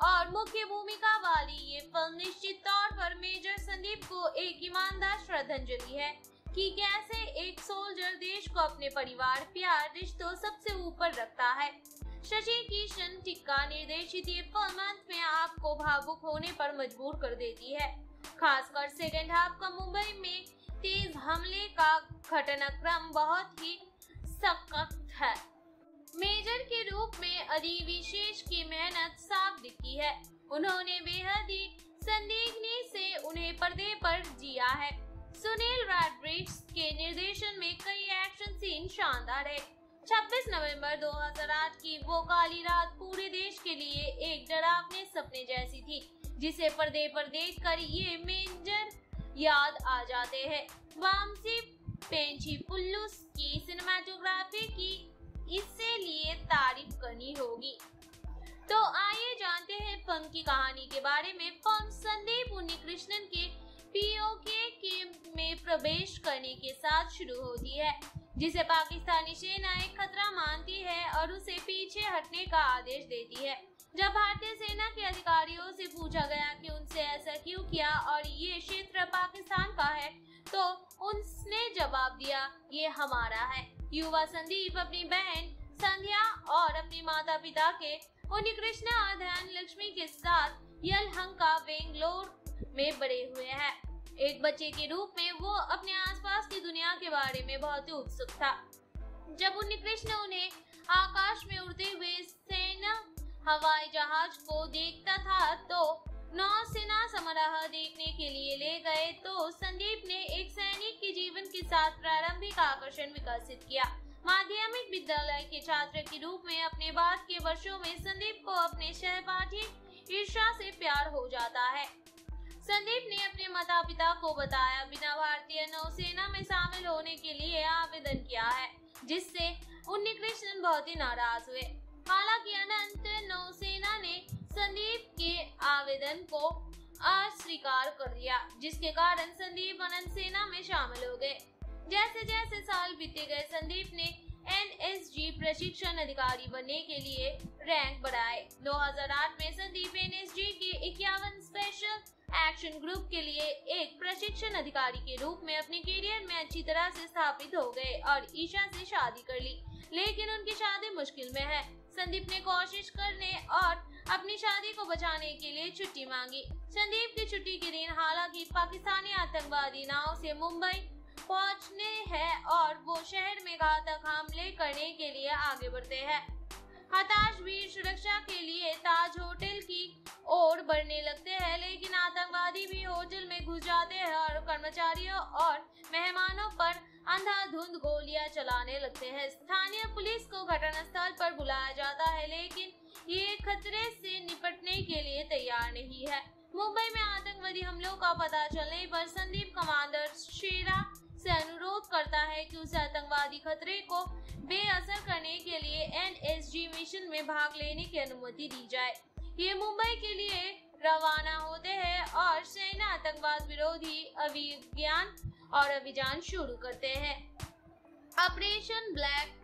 और मुख्य भूमिका वाली ये फ़िल्म निश्चित तौर पर मेजर संदीप को एक ईमानदार श्रद्धांजलि है कि कैसे एक सोल्जर देश को अपने परिवार, प्यार, रिश्तों सबसे ऊपर रखता है। शशि किशन टिक्का निर्देशित ये फ़िल्म अंत में आपको भावुक होने पर मजबूर कर देती है। खासकर सेकेंड हाफ़ का मुंबई में तेज हमले का घटनाक्रम बहुत ही सख्त है। मेजर के रूप में अदीबी विशेष की मेहनत साफ़ दिखी है। उन्होंने बेहद ही संदिग्धि से उन्हें पर्दे पर जिया है। सुनील रैड्रिक्स के निर्देशन में कई एक्शन सीन शानदार है। 26 नवंबर 2008 की वो काली रात पूरे देश के लिए एक डरावने सपने जैसी थी, जिसे पर्दे पर देखकर ये मेजर याद आ जाते हैं। वामसी, पेंची पुल्लूस की सिनेमाटोग्राफी की इससे लिए तारीफ़ करनी होगी। तो आइए जानते हैं फ़िल्म की कहानी के बारे में। फ़िल्म संदीप उन्नीकृष्णन के पीओके के में प्रवेश करने के साथ शुरू होती है। जिसे पाकिस्तानी सेना एक खतरा मानती है और उसे पीछे हटने का आदेश देती है। जब भारतीय सेना के अधिकारियों से पूछा गया कि उनसे ऐसा क्यों किया और ये क्षेत्र पाकिस्तान का है तो उसने जवाब दिया, ये हमारा है। युवा संदीप अपनी बहन संध्या और अपने माता पिता के, उन्हीं कृष्णा ध्यान लक्ष्मी के साथ यलहंका, बेंगलोर में बड़े हुए हैं। एक बच्चे के रूप में वो अपने आसपास की दुनिया के बारे में बहुत ही उत्सुक था। जब उन्हीं कृष्ण उन्हें आकाश में उड़ते हुए सेना, हवाई जहाज़ को देखता था तो नौसेना समारोह देखने के लिए ले गए तो संदीप ने एक सैनिक के जीवन के साथ प्रारंभिक आकर्षण विकसित किया। माध्यमिक विद्यालय के छात्र के रूप में अपने बाद के वर्षों में संदीप को अपने सहपाठी ईर्षा से प्यार हो जाता है। संदीप ने अपने को बताया, बिना भारतीय नौसेना में शामिल होने के लिए आवेदन किया है, जिससे उन्नी कृष्णन बहुत ही नाराज़ हुए। हालाँकि अनंत नौसेना ने संदीप के आवेदन को अस्वीकार कर दिया, जिसके कारण संदीप अनंत सेना में शामिल हो गए। जैसे जैसे साल बीते गए, संदीप ने एनएसजी प्रशिक्षण अधिकारी बनने के लिए रैंक बढ़ाए। 2008 में संदीप एनएसजी के इक्यावन स्पेशल एक्शन ग्रुप के लिए एक प्रशिक्षण अधिकारी के रूप में अपने करियर में अच्छी तरह से स्थापित हो गए और ईशा से शादी कर ली। लेकिन उनकी शादी मुश्किल में है। संदीप ने कोशिश करने और अपनी शादी को बचाने के लिए छुट्टी मांगी। संदीप की छुट्टी के दिन हालाँकि पाकिस्तानी आतंकवादी नाव से मुंबई पहुँचने हैं और वो शहर में घातक हमले करने के लिए आगे बढ़ते हैं। हताश वीर सुरक्षा के लिए ताज होटल की ओर बढ़ने लगते हैं, लेकिन आतंकवादी भी होटल में घुस जाते हैं और कर्मचारियों और मेहमानों पर अंधाधुंध गोलियाँ चलाने लगते हैं। स्थानीय पुलिस को घटनास्थल पर बुलाया जाता है, लेकिन ये खतरे से निपटने के लिए तैयार नहीं है। मुंबई में आतंकवादी हमलों का पता चलने पर संदीप कमांडर शेरा से अनुरोध करता है कि उसे आतंकवादी खतरे को बेअसर करने के लिए एनएसजी मिशन में भाग लेने की अनुमति दी जाए। ये मुंबई के लिए रवाना होते हैं और सेना आतंकवाद विरोधी अभिज्ञान और अभियान शुरू करते हैं। ऑपरेशन ब्लैक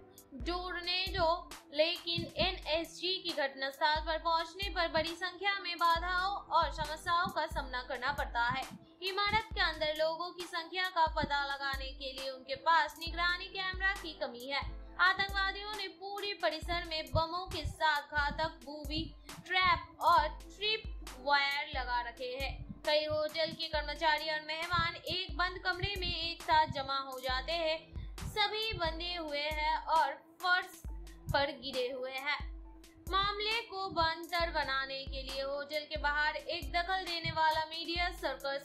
टोर्नेडो लेकिन एनएसजी की घटनास्थल पर पहुँचने पर बड़ी संख्या में बाधाओं और समस्याओं का सामना करना पड़ता है। इमारत के अंदर लोगों की संख्या का पता लगाने के लिए उनके पास निगरानी कैमरा की कमी है। आतंकवादियों ने पूरे परिसर में बमों के साथ घातक बूबी, ट्रैप और ट्रिप वायर लगा रखे हैं। कई होटल के कर्मचारी और मेहमान एक बंद कमरे में एक साथ जमा हो जाते हैं। सभी बंधे हुए हैं और फर्श पर गिरे हुए हैं। मामले को बंतर बनाने के लिए होटल के बाहर एक दखल देने वाला मीडिया सर्कस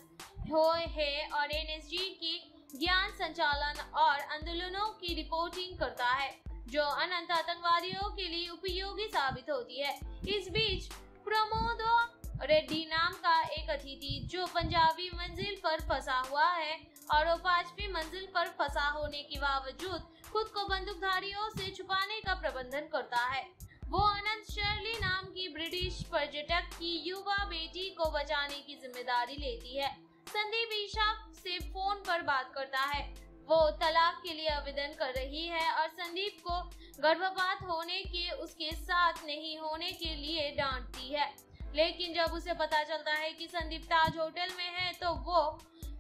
हो है और एनएसजी की ज्ञान संचालन और आंदोलनों की रिपोर्टिंग करता है, जो अनंत आतंकवादियों के लिए उपयोगी साबित होती है। इस बीच, प्रमोदो रेड्डी नाम का एक अतिथि, जो पंजाबी मंजिल पर फंसा हुआ है और वो पांचवी मंजिल पर फंसा होने के बावजूद खुद को बंदूकधारियों से छुपाने का प्रबंधन करता है। वो अनंत शर्ली नाम की ब्रिटिश पर्यटक की युवा बेटी को बचाने की ज़िम्मेदारी लेती है। संदीप ईशा से फ़ोन पर बात करता है। वो तलाक के लिए आवेदन कर रही है और संदीप को गर्भपात होने के, उसके साथ नहीं होने के लिए डांटती है। लेकिन जब उसे पता चलता है कि संदीप ताज होटल में है तो वो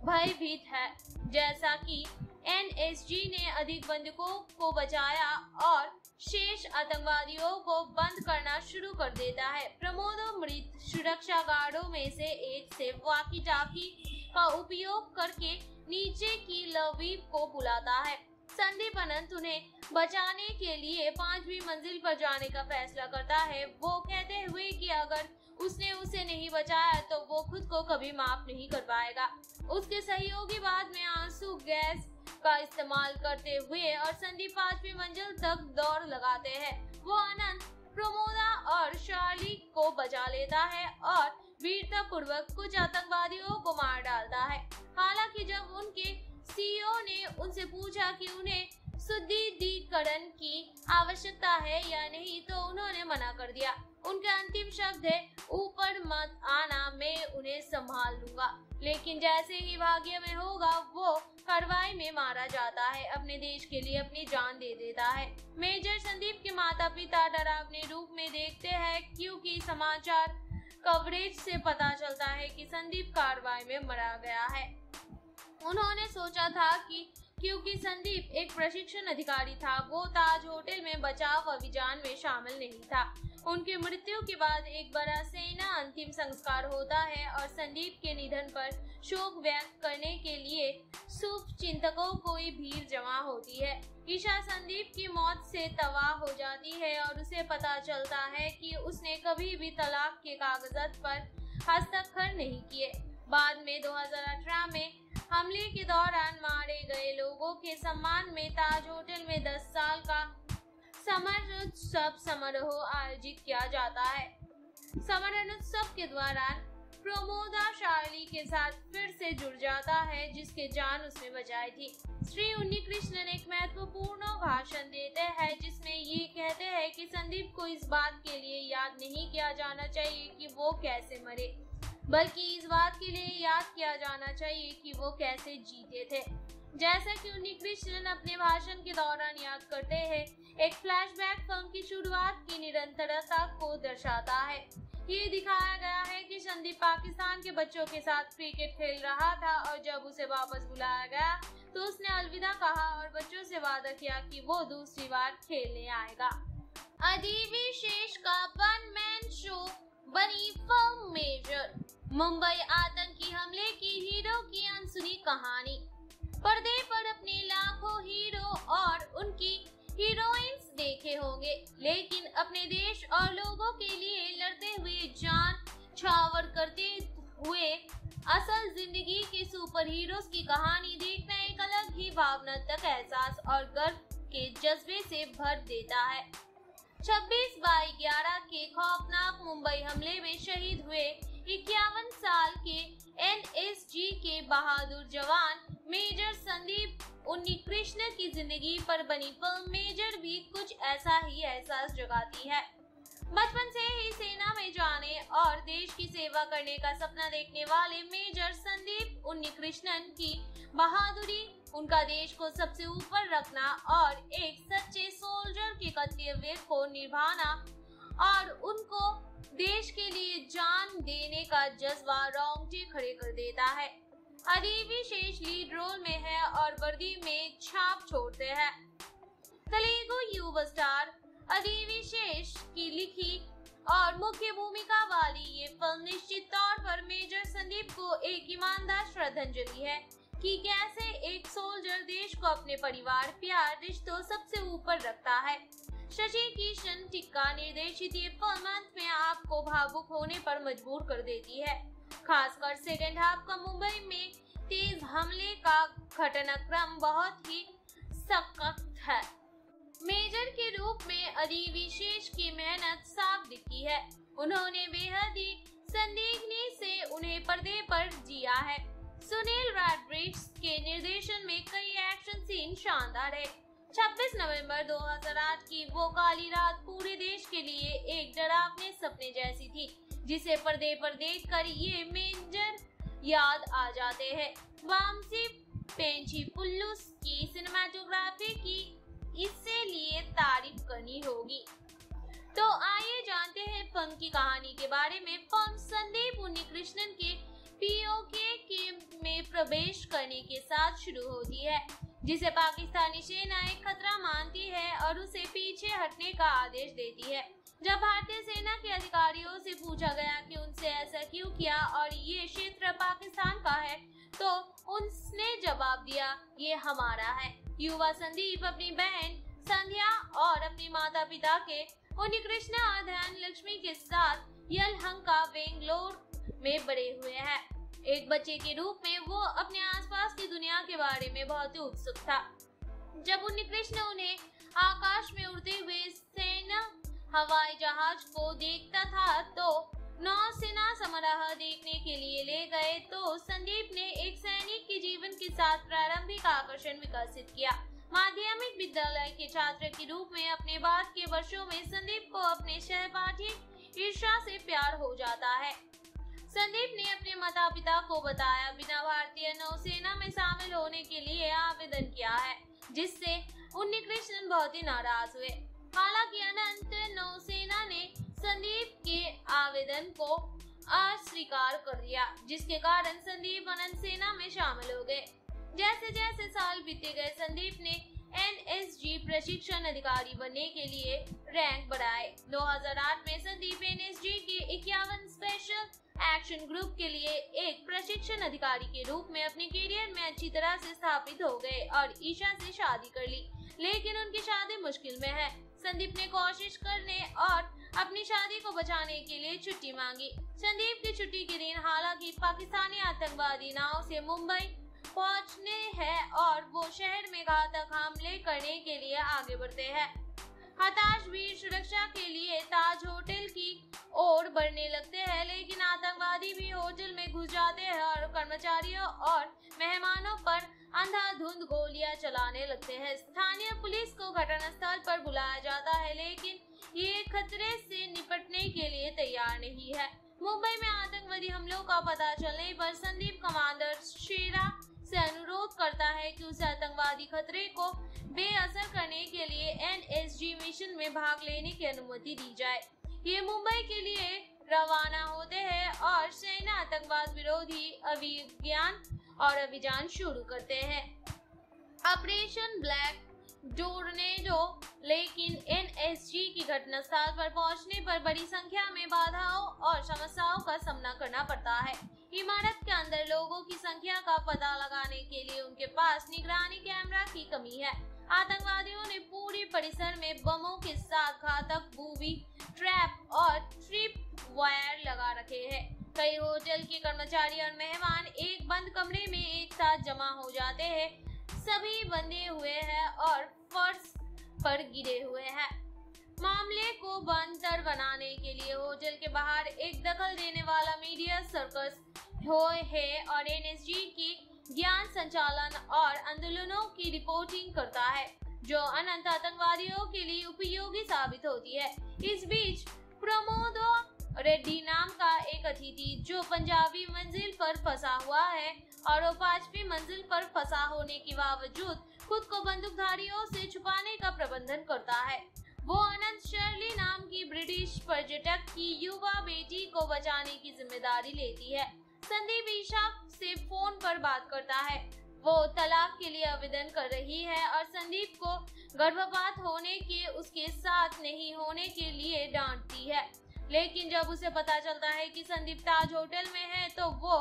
भयभीत है। जैसा कि एनएसजी ने अधिक बंधुकों को बचाया और शेष आतंकवादियों को बंद करना शुरू कर देता है। प्रमोद मृत सुरक्षा गार्डो में से एक से वाकी टाकी का उपयोग करके नीचे की लवीप को बुलाता है। संदीप अनंत उन्हें बचाने के लिए पांचवी मंजिल पर जाने का फैसला करता है। वो कहते हुए कि अगर उसने उसे नहीं बचाया तो वो खुद को कभी माफ़ नहीं कर पाएगा। उसके सहयोगी बाद में आँसू, गैस का इस्तेमाल करते हुए और संदीप पांचवी मंजिल तक दौड़ लगाते हैं। वो अनंत प्रमोदा और शार्ली को बचा लेता है और वीरता पूर्वक कुछ आतंकवादियों को मार डालता है। हालाँकि जब उनके सीईओ ने उनसे पूछा कि उन्हें सुदृढ़ीकरण की आवश्यकता है या नहीं तो उन्होंने मना कर दिया। उनके अंतिम शब्द है, ऊपर मत आना, मैं उन्हें संभाल लूँगा। लेकिन जैसे ही भाग्य में होगा, वो कार्रवाई में मारा जाता है, अपने देश के लिए अपनी जान दे देता है। मेजर संदीप के माता पिता डरावने रूप में देखते हैं, क्योंकि समाचार कवरेज से पता चलता है कि संदीप कार्रवाई में मरा गया है। उन्होंने सोचा था कि, क्योंकि संदीप एक प्रशिक्षण अधिकारी था, वो ताज होटल में बचाव अभियान में शामिल नहीं था। उनकी मृत्यु के बाद एक बड़ा सेना अंतिम संस्कार होता है और संदीप के निधन पर शोक व्यक्त करने के लिए शुभ चिंतकों की भीड़ जमा होती है। ईशा संदीप की मौत से तबाह हो जाती है और उसे पता चलता है कि उसने कभी भी तलाक के कागजात पर हस्ताक्षर नहीं किए। बाद में 2018 में हमले के दौरान मारे गए लोगों के सम्मान में ताज होटल में 10 साल का समर उत्सव समारोह आयोजित किया जाता है। समरण उत्सव के दौरान प्रमोदा शार्ली के साथ फिर से जुड़ जाता है, जिसके जान उसने बचाई थी। श्री उन्नी कृष्णन एक महत्वपूर्ण भाषण देते हैं, जिसमें ये कहते हैं कि संदीप को इस बात के लिए याद नहीं किया जाना चाहिए कि वो कैसे मरे, बल्कि इस बात के लिए याद किया जाना चाहिए कि वो कैसे जीते थे। जैसा कि उन्नी कृष्णन अपने भाषण के दौरान याद करते हैं एक फ्लैशबैक फ़िल्म की शुरुआत की निरंतरता को दर्शाता है। ये दिखाया गया है कि संदीप पाकिस्तान के बच्चों के साथ क्रिकेट खेल रहा था और जब उसे वापस बुलाया गया तो उसने अलविदा कहा और बच्चों से वादा किया कि वो दूसरी बार खेलने आएगा। अदीबी शेष का वन मैन शो बनी फ़िल्म मेजर मुंबई आतंकी हमले की हीरो की अनसुनी कहानी। पर्दे पर अपने लाखों हीरो और उनकी हीरोइंस देखे होंगे, लेकिन अपने देश और लोगों के लिए लड़ते हुए जान छावर करते हुए असल ज़िंदगी के सुपर हीरोज की कहानी देखना एक अलग ही भावनात्मक एहसास और गर्व के जज्बे से भर देता है। 26 बाई 11 के खौफनाक मुंबई हमले में शहीद हुए इक्यावन साल के एनएसजी के बहादुर जवान मेजर संदीप उन्नी कृष्ण की ज़िंदगी पर बनी फ़िल्म मेजर भी कुछ ऐसा ही एहसास जगाती है। बचपन से ही सेना में जाने और देश की सेवा करने का सपना देखने वाले मेजर संदीप उन्नी कृष्णन की बहादुरी, उनका देश को सबसे ऊपर रखना और एक सच्चे सोल्जर के कर्तव्य को निभाना और उनको देश के लिए जान देने का जज्बा रोंगटे खड़े कर देता है। अदीबी शेष लीड रोल में है और वर्दी में छाप छोड़ते हैं। तेलुगु युवा स्टार अदीबी शेष की लिखी और मुख्य भूमिका वाली ये फ़िल्म निश्चित तौर पर मेजर संदीप को एक ईमानदार श्रद्धांजलि है कि कैसे एक सोल्जर देश को अपने परिवार, प्यार, रिश्तों सबसे ऊपर रखता है। शशि किशन टिक्का निर्देशित ये फ़िल्म अंत में आपको भावुक होने पर मजबूर कर देती है। खासकर सेकेंड हाफ़ का मुंबई में तेज हमले का घटनाक्रम बहुत ही सख्त है। मेजर के रूप में अली विशेष की मेहनत साफ़ दिखी है। उन्होंने बेहद ही संदिग्धि से उन्हें पर्दे पर जिया है। सुनील रैड्रिक्स के निर्देशन में कई एक्शन सीन शानदार है। 26 नवंबर 2008 की वो काली रात पूरे देश के लिए एक डरावने सपने जैसी थी। जिसे पर्दे पर देखकर ये मेजर याद आ जाते हैं। वामसी, पेंची पुल्लुस की सिनेमाटोग्राफी की इससे लिए तारीफ़ करनी होगी। तो आइए जानते हैं फ़िल्म की कहानी के बारे में। फ़िल्म संदीप उन्नीकृष्णन के पीओके के में प्रवेश करने के साथ शुरू होती है, जिसे पाकिस्तानी सेना एक खतरा मानती है और उसे पीछे हटने का आदेश देती है। जब भारतीय सेना के अधिकारियों से पूछा गया कि उनसे ऐसा क्यों किया और ये क्षेत्र पाकिस्तान का है तो उसने जवाब दिया, ये हमारा है। युवा संदीप, अपनी बहन संध्या और अपने माता पिता के, उन्हीं कृष्णा ध्यान लक्ष्मी के साथ यलहंका, बेंगलोर में बड़े हुए हैं। एक बच्चे के रूप में वो अपने आसपास की दुनिया के बारे में बहुत ही उत्सुक था। जब उन्हीं कृष्ण उन्हें आकाश में उड़ते हुए सेना हवाई जहाज़ को देखता था तो नौसेना समारोह देखने के लिए ले गए तो संदीप ने एक सैनिक के जीवन के साथ प्रारंभिक आकर्षण विकसित किया। माध्यमिक विद्यालय के छात्र के रूप में अपने बाद के वर्षों में संदीप को अपने सहपाठी ईर्षा से प्यार हो जाता है। संदीप ने अपने माता पिता को बताया, बिना भारतीय नौसेना में शामिल होने के लिए आवेदन किया है, जिससे उन्नी कृष्णन बहुत ही नाराज़ हुए। हालाँकि अनंत नौसेना ने संदीप के आवेदन को अस्वीकार कर दिया, जिसके कारण संदीप अनंत सेना में शामिल हो गए। जैसे जैसे साल बीते गए, संदीप ने एनएसजी प्रशिक्षण अधिकारी बनने के लिए रैंक बढ़ाए। 2008 में संदीप एनएसजी के इक्यावन स्पेशल एक्शन ग्रुप के लिए एक प्रशिक्षण अधिकारी के रूप में अपने करियर में अच्छी तरह से स्थापित हो गए और ईशा से शादी कर ली, लेकिन उनकी शादी मुश्किल में है। संदीप ने कोशिश करने और अपनी शादी को बचाने के लिए छुट्टी मांगी। संदीप की छुट्टी के दिन हालाँकि पाकिस्तानी आतंकवादी नाव से मुंबई पहुँचने हैं और वो शहर में घातक हमले करने के लिए आगे बढ़ते हैं। हताश वीर सुरक्षा के लिए ताज होटल की ओर बढ़ने लगते हैं, लेकिन आतंकवादी भी होटल में घुस जाते हैं और कर्मचारियों और मेहमानों पर अंधाधुंध गोलियाँ चलाने लगते हैं। स्थानीय पुलिस को घटनास्थल पर बुलाया जाता है, लेकिन ये खतरे से निपटने के लिए तैयार नहीं है। मुंबई में आतंकवादी हमलों का पता चलने पर संदीप कमांडर शेरा से अनुरोध करता है कि उसे आतंकवादी खतरे को बेअसर करने के लिए एनएसजी मिशन में भाग लेने की अनुमति दी जाए। ये मुंबई के लिए रवाना होते हैं और सेना आतंकवाद विरोधी अभिज्ञान और अभियान शुरू करते हैं। ऑपरेशन ब्लैक टोर्नेडो लेकिन एनएसजी की घटनास्थल पर पहुँचने पर बड़ी संख्या में बाधाओं और समस्याओं का सामना करना पड़ता है। इमारत के अंदर लोगों की संख्या का पता लगाने के लिए उनके पास निगरानी कैमरा की कमी है। आतंकवादियों ने पूरे परिसर में बमों के साथ घातक बूबी, ट्रैप और ट्रिप वायर लगा रखे हैं। कई होटल के कर्मचारी और मेहमान एक बंद कमरे में एक साथ जमा हो जाते हैं। सभी बंधे हुए हैं और फर्श पर गिरे हुए हैं। मामले को बंतर बनाने के लिए होटल के बाहर एक दखल देने वाला मीडिया सर्कस हो है और एनएसजी की ज्ञान संचालन और आंदोलनों की रिपोर्टिंग करता है, जो अनंत आतंकवादियों के लिए उपयोगी साबित होती है। इस बीच, प्रमोद रेड्डी नाम का एक अतिथि, जो पंजाबी मंजिल पर फंसा हुआ है और वो पांचवी मंजिल पर फंसा होने के बावजूद खुद को बंदूकधारियों से छुपाने का प्रबंधन करता है। वो अनंत शर्ली नाम की ब्रिटिश पर्यटक की युवा बेटी को बचाने की ज़िम्मेदारी लेती है। संदीप ईशा से फ़ोन पर बात करता है। वो तलाक के लिए आवेदन कर रही है और संदीप को गर्भपात होने के, उसके साथ नहीं होने के लिए डांटती है। लेकिन जब उसे पता चलता है कि संदीप ताज होटल में है तो वो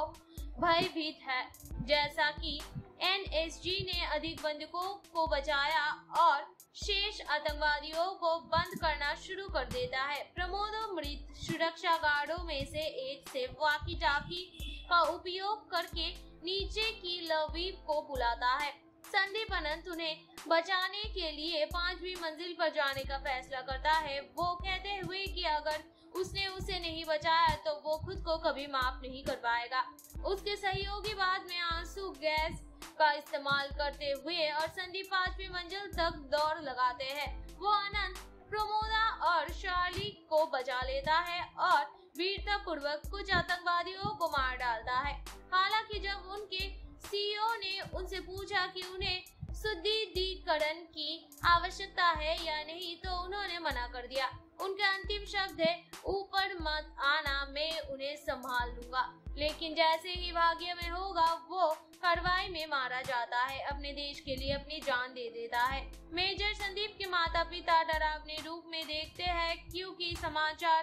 भयभीत है। जैसा कि एनएसजी ने अधिक बंधुकों को बचाया और शेष आतंकवादियों को बंद करना शुरू कर देता है। प्रमोद मृत सुरक्षा गार्डो में से एक से वाकी टाकी का उपयोग करके नीचे की लवीप को बुलाता है। संदीप अनंत उन्हें बचाने के लिए पांचवी मंजिल पर जाने का फैसला करता है। वो कहते हुए कि अगर उसने उसे नहीं बचाया तो वो खुद को कभी माफ़ नहीं कर पाएगा। उसके सहयोगी बाद में आँसू, गैस का इस्तेमाल करते हुए और संदीप पांचवी मंजिल तक दौड़ लगाते हैं। वो आनंद प्रमोदा और शार्ली को बचा लेता है और वीरता पूर्वक कुछ आतंकवादियों को मार डालता है। हालाँकि जब उनके सीईओ ने उनसे पूछा कि उन्हें सुदृढ़ीकरण की आवश्यकता है या नहीं तो उन्होंने मना कर दिया। उनके अंतिम शब्द है, ऊपर मत आना, मैं उन्हें संभाल लूँगा। लेकिन जैसे ही भाग्य में होगा, वो कार्रवाई में मारा जाता है, अपने देश के लिए अपनी जान दे देता है। मेजर संदीप के माता पिता डरावने रूप में देखते हैं, क्योंकि समाचार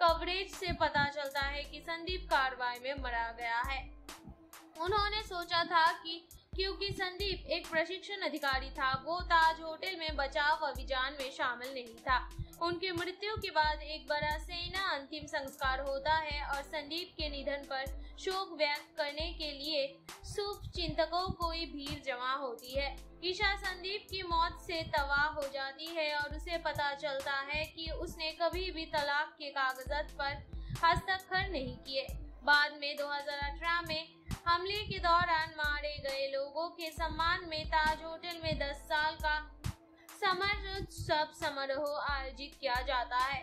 कवरेज से पता चलता है कि संदीप कार्रवाई में मरा गया है। उन्होंने सोचा था कि क्योंकि संदीप एक प्रशिक्षण अधिकारी था, वो ताज होटल में बचाव अभियान में शामिल नहीं था। उनकी मृत्यु के बाद एक बड़ा सेना अंतिम संस्कार होता है और संदीप के निधन पर शोक व्यक्त करने के लिए शुभ चिंतकों की भीड़ जमा होती है। ईशा संदीप की मौत से तबाह हो जाती है और उसे पता चलता है कि उसने कभी भी तलाक के कागजात पर हस्ताक्षर नहीं किए। बाद में 2018 में हमले के दौरान मारे गए लोगों के सम्मान में ताज होटल में 10 साल का समर उत्सव समारोह आयोजित किया जाता है।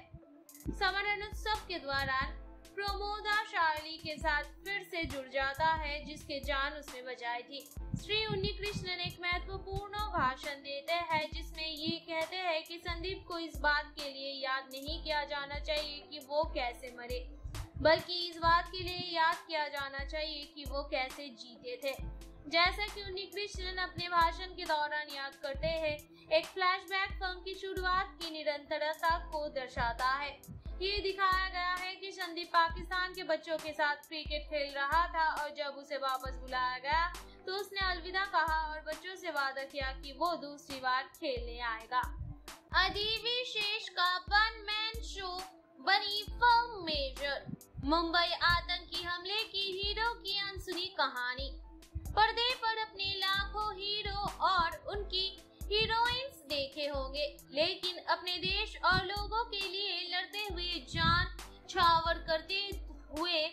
समरोत्सव के दौरान प्रमोदा शार्ली के साथ फिर से जुड़ जाता है, जिसके जान उसने बचाई थी। श्री उन्नी कृष्णन एक महत्वपूर्ण भाषण देते हैं, जिसमें ये कहते हैं कि संदीप को इस बात के लिए याद नहीं किया जाना चाहिए कि वो कैसे मरे। बल्कि इस बात के लिए याद किया जाना चाहिए कि वो कैसे जीते थे। जैसा कि उन्नी कृष्णन अपने भाषण के दौरान याद करते हैं, एक फ्लैशबैक फ़िल्म की शुरुआत की निरंतरता को दर्शाता है। ये दिखाया गया है कि संदीप पाकिस्तान के बच्चों के साथ क्रिकेट खेल रहा था और जब उसे वापस बुलाया गया तो उसने अलविदा कहा और बच्चों से वादा किया कि वो दूसरी बार खेलने आएगा। अदीबी शेष का वन मैन शो बनी फ़िल्म मेजर मुंबई आतंकी हमले की हीरो की अनसुनी कहानी। पर्दे पर अपने लाखों हीरो और उनकी हीरोइंस देखे होंगे। लेकिन अपने देश और लोगों के लिए लड़ते हुए जान छावर करते हुए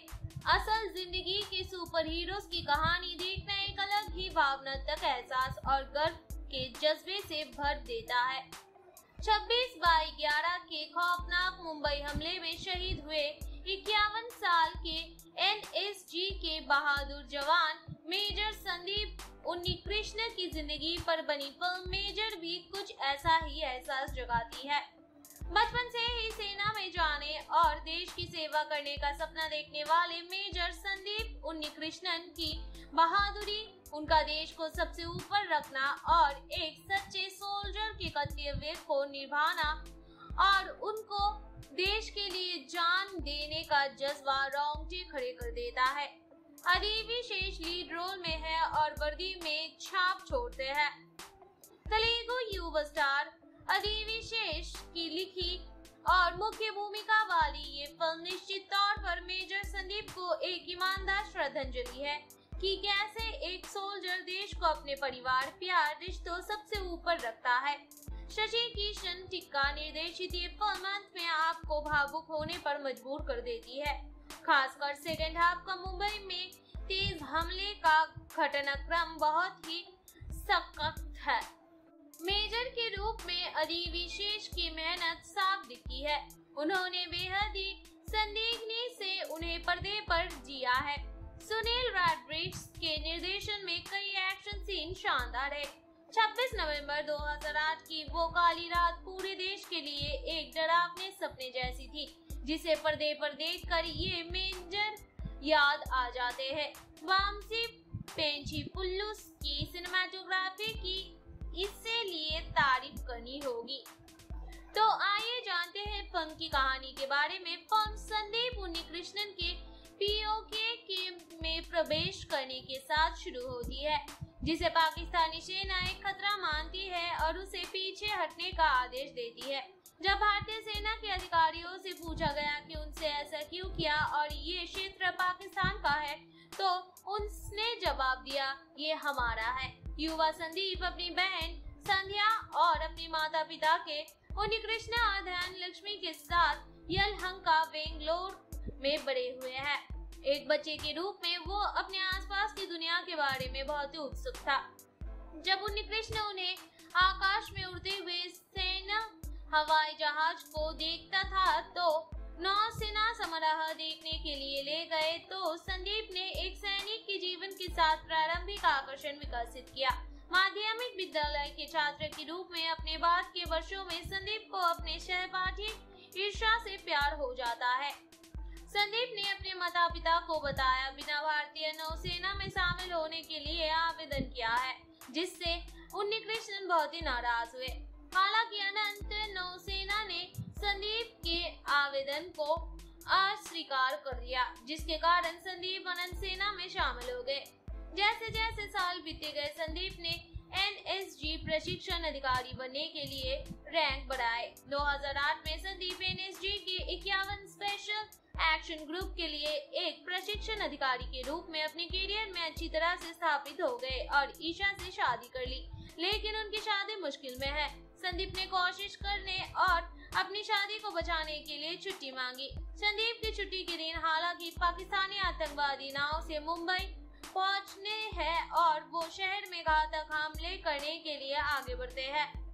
असल ज़िंदगी के सुपर हीरोज की कहानी देखना एक अलग ही भावनात्मक एहसास और गर्व के जज्बे से भर देता है। 26 बाई 11 के खौफनाक मुंबई हमले में शहीद हुए इक्यावन साल के एनएसजी के बहादुर जवान मेजर संदीप उन्नी कृष्ण की ज़िंदगी पर बनी फ़िल्म मेजर भी कुछ ऐसा ही एहसास जगाती है। बचपन से ही सेना में जाने और देश की सेवा करने का सपना देखने वाले मेजर संदीप उन्नी कृष्णन की बहादुरी, उनका देश को सबसे ऊपर रखना और एक सच्चे सोल्जर के कर्तव्य को निभाना और उनको देश के लिए जान देने का जज्बा रोंगटे खड़े कर देता है। अदीबी शेष लीड रोल में है और वर्दी में छाप छोड़ते हैं। तेलुगु युवा स्टार अदीबी शेष की लिखी और मुख्य भूमिका वाली ये फ़िल्म निश्चित तौर पर मेजर संदीप को एक ईमानदार श्रद्धांजलि है कि कैसे एक सोल्जर देश को अपने परिवार, प्यार, रिश्तों सबसे ऊपर रखता है। शशि किशन टिक्का निर्देशित ये फ़िल्म अंत में आपको भावुक होने पर मजबूर कर देती है। खासकर सेकेंड हाफ़ का मुंबई में तेज हमले का घटनाक्रम बहुत ही सख्त है। मेजर के रूप में अली विशेष की मेहनत साफ़ दिखी है। उन्होंने बेहद ही संदिग्धि से उन्हें पर्दे पर जिया है। सुनील रॉड्रिक्स के निर्देशन में कई एक्शन सीन शानदार है। 26 नवंबर 2008 की वो काली रात पूरे देश के लिए एक डरावने सपने जैसी थी, जिसे पर्दे पर देखकर ये मेजर याद आ जाते हैं। वामसी पेंची पुल्लुस की सिनेमाटोग्राफी की इससे लिए तारीफ़ करनी होगी। तो आइए जानते हैं पंख की कहानी के बारे में। पंख संदीप उन्नीकृष्णन के पीओके के में प्रवेश करने के साथ शुरू होती है। जिसे पाकिस्तानी सेना एक खतरा मानती है और उसे पीछे हटने का आदेश देती है। जब भारतीय सेना के अधिकारियों से पूछा गया कि उनसे ऐसा क्यों किया और ये क्षेत्र पाकिस्तान का है तो उसने जवाब दिया, ये हमारा है। युवा संदीप, अपनी बहन संध्या और अपने माता पिता के उन्हीं कृष्णा ध्यान लक्ष्मी के साथ यलहंका, बेंगलोर में बड़े हुए हैं। एक बच्चे के रूप में वो अपने आसपास की दुनिया के बारे में बहुत ही उत्सुक था। जब उन्हीं कृष्ण उन्हें आकाश में उड़ते हुए सेना, हवाई जहाज़ को देखता था तो नौसेना समारोह देखने के लिए ले गए तो संदीप ने एक सैनिक के जीवन के साथ प्रारंभिक आकर्षण विकसित किया। माध्यमिक विद्यालय के छात्र के रूप में अपने बाद के वर्षों में संदीप को अपने सहपाठी ईर्षा से प्यार हो जाता है। संदीप ने अपने माता पिता को बताया, बिना भारतीय नौसेना में शामिल होने के लिए आवेदन किया है, जिससे उन्नी कृष्णन बहुत ही नाराज़ हुए। हालाँकि अनंत नौसेना ने संदीप के आवेदन को अस्वीकार कर दिया, जिसके कारण संदीप अनंत सेना में शामिल हो गए। जैसे जैसे साल बीते गए, संदीप ने एनएसजी प्रशिक्षण अधिकारी बनने के लिए रैंक बढ़ाए। 2008 में संदीप एनएसजी के इक्यावन स्पेशल एक्शन ग्रुप के लिए एक प्रशिक्षण अधिकारी के रूप में अपने करियर में अच्छी तरह से स्थापित हो गए और ईशा से शादी कर ली। लेकिन उनकी शादी मुश्किल में है। संदीप ने कोशिश करने और अपनी शादी को बचाने के लिए छुट्टी मांगी। संदीप की छुट्टी के दिन हालाँकि पाकिस्तानी आतंकवादी नाव से मुंबई पहुँचने हैं और वो शहर में घातक हमले करने के लिए आगे बढ़ते हैं।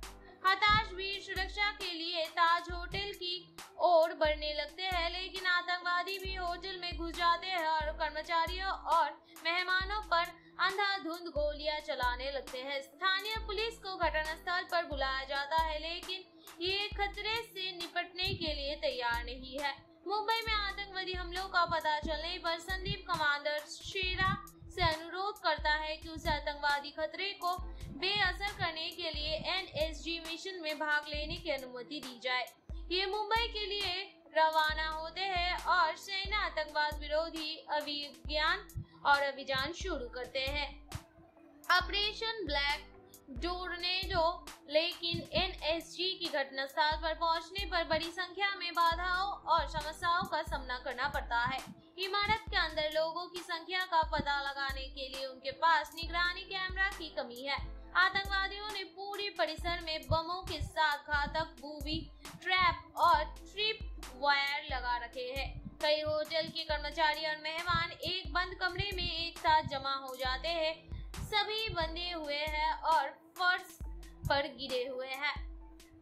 हताश वीर सुरक्षा के लिए ताज होटल की ओर बढ़ने लगते हैं, लेकिन आतंकवादी भी होटल में घुस जाते हैं और कर्मचारियों और मेहमानों पर अंधाधुंध गोलियाँ चलाने लगते हैं। स्थानीय पुलिस को घटनास्थल पर बुलाया जाता है, लेकिन ये खतरे से निपटने के लिए तैयार नहीं है। मुंबई में आतंकवादी हमलों का पता चलने पर संदीप कमांडर शेरा से अनुरोध करता है कि उसे आतंकवादी खतरे को बेअसर करने के लिए एनएसजी मिशन में भाग लेने की अनुमति दी जाए। ये मुंबई के लिए रवाना होते हैं और सेना आतंकवाद विरोधी अभिज्ञान और अभियान शुरू करते हैं। ऑपरेशन ब्लैक टोर्नेडो लेकिन एनएसजी की घटनास्थल पर पहुँचने पर बड़ी संख्या में बाधाओं और समस्याओं का सामना करना पड़ता है। इमारत के अंदर लोगों की संख्या का पता लगाने के लिए उनके पास निगरानी कैमरा की कमी है। आतंकवादियों ने पूरे परिसर में बमों के साथ घातक बूबी, ट्रैप और ट्रिप वायर लगा रखे हैं। कई होटल के कर्मचारी और मेहमान एक बंद कमरे में एक साथ जमा हो जाते हैं। सभी बंधे हुए हैं और फर्श पर गिरे हुए हैं।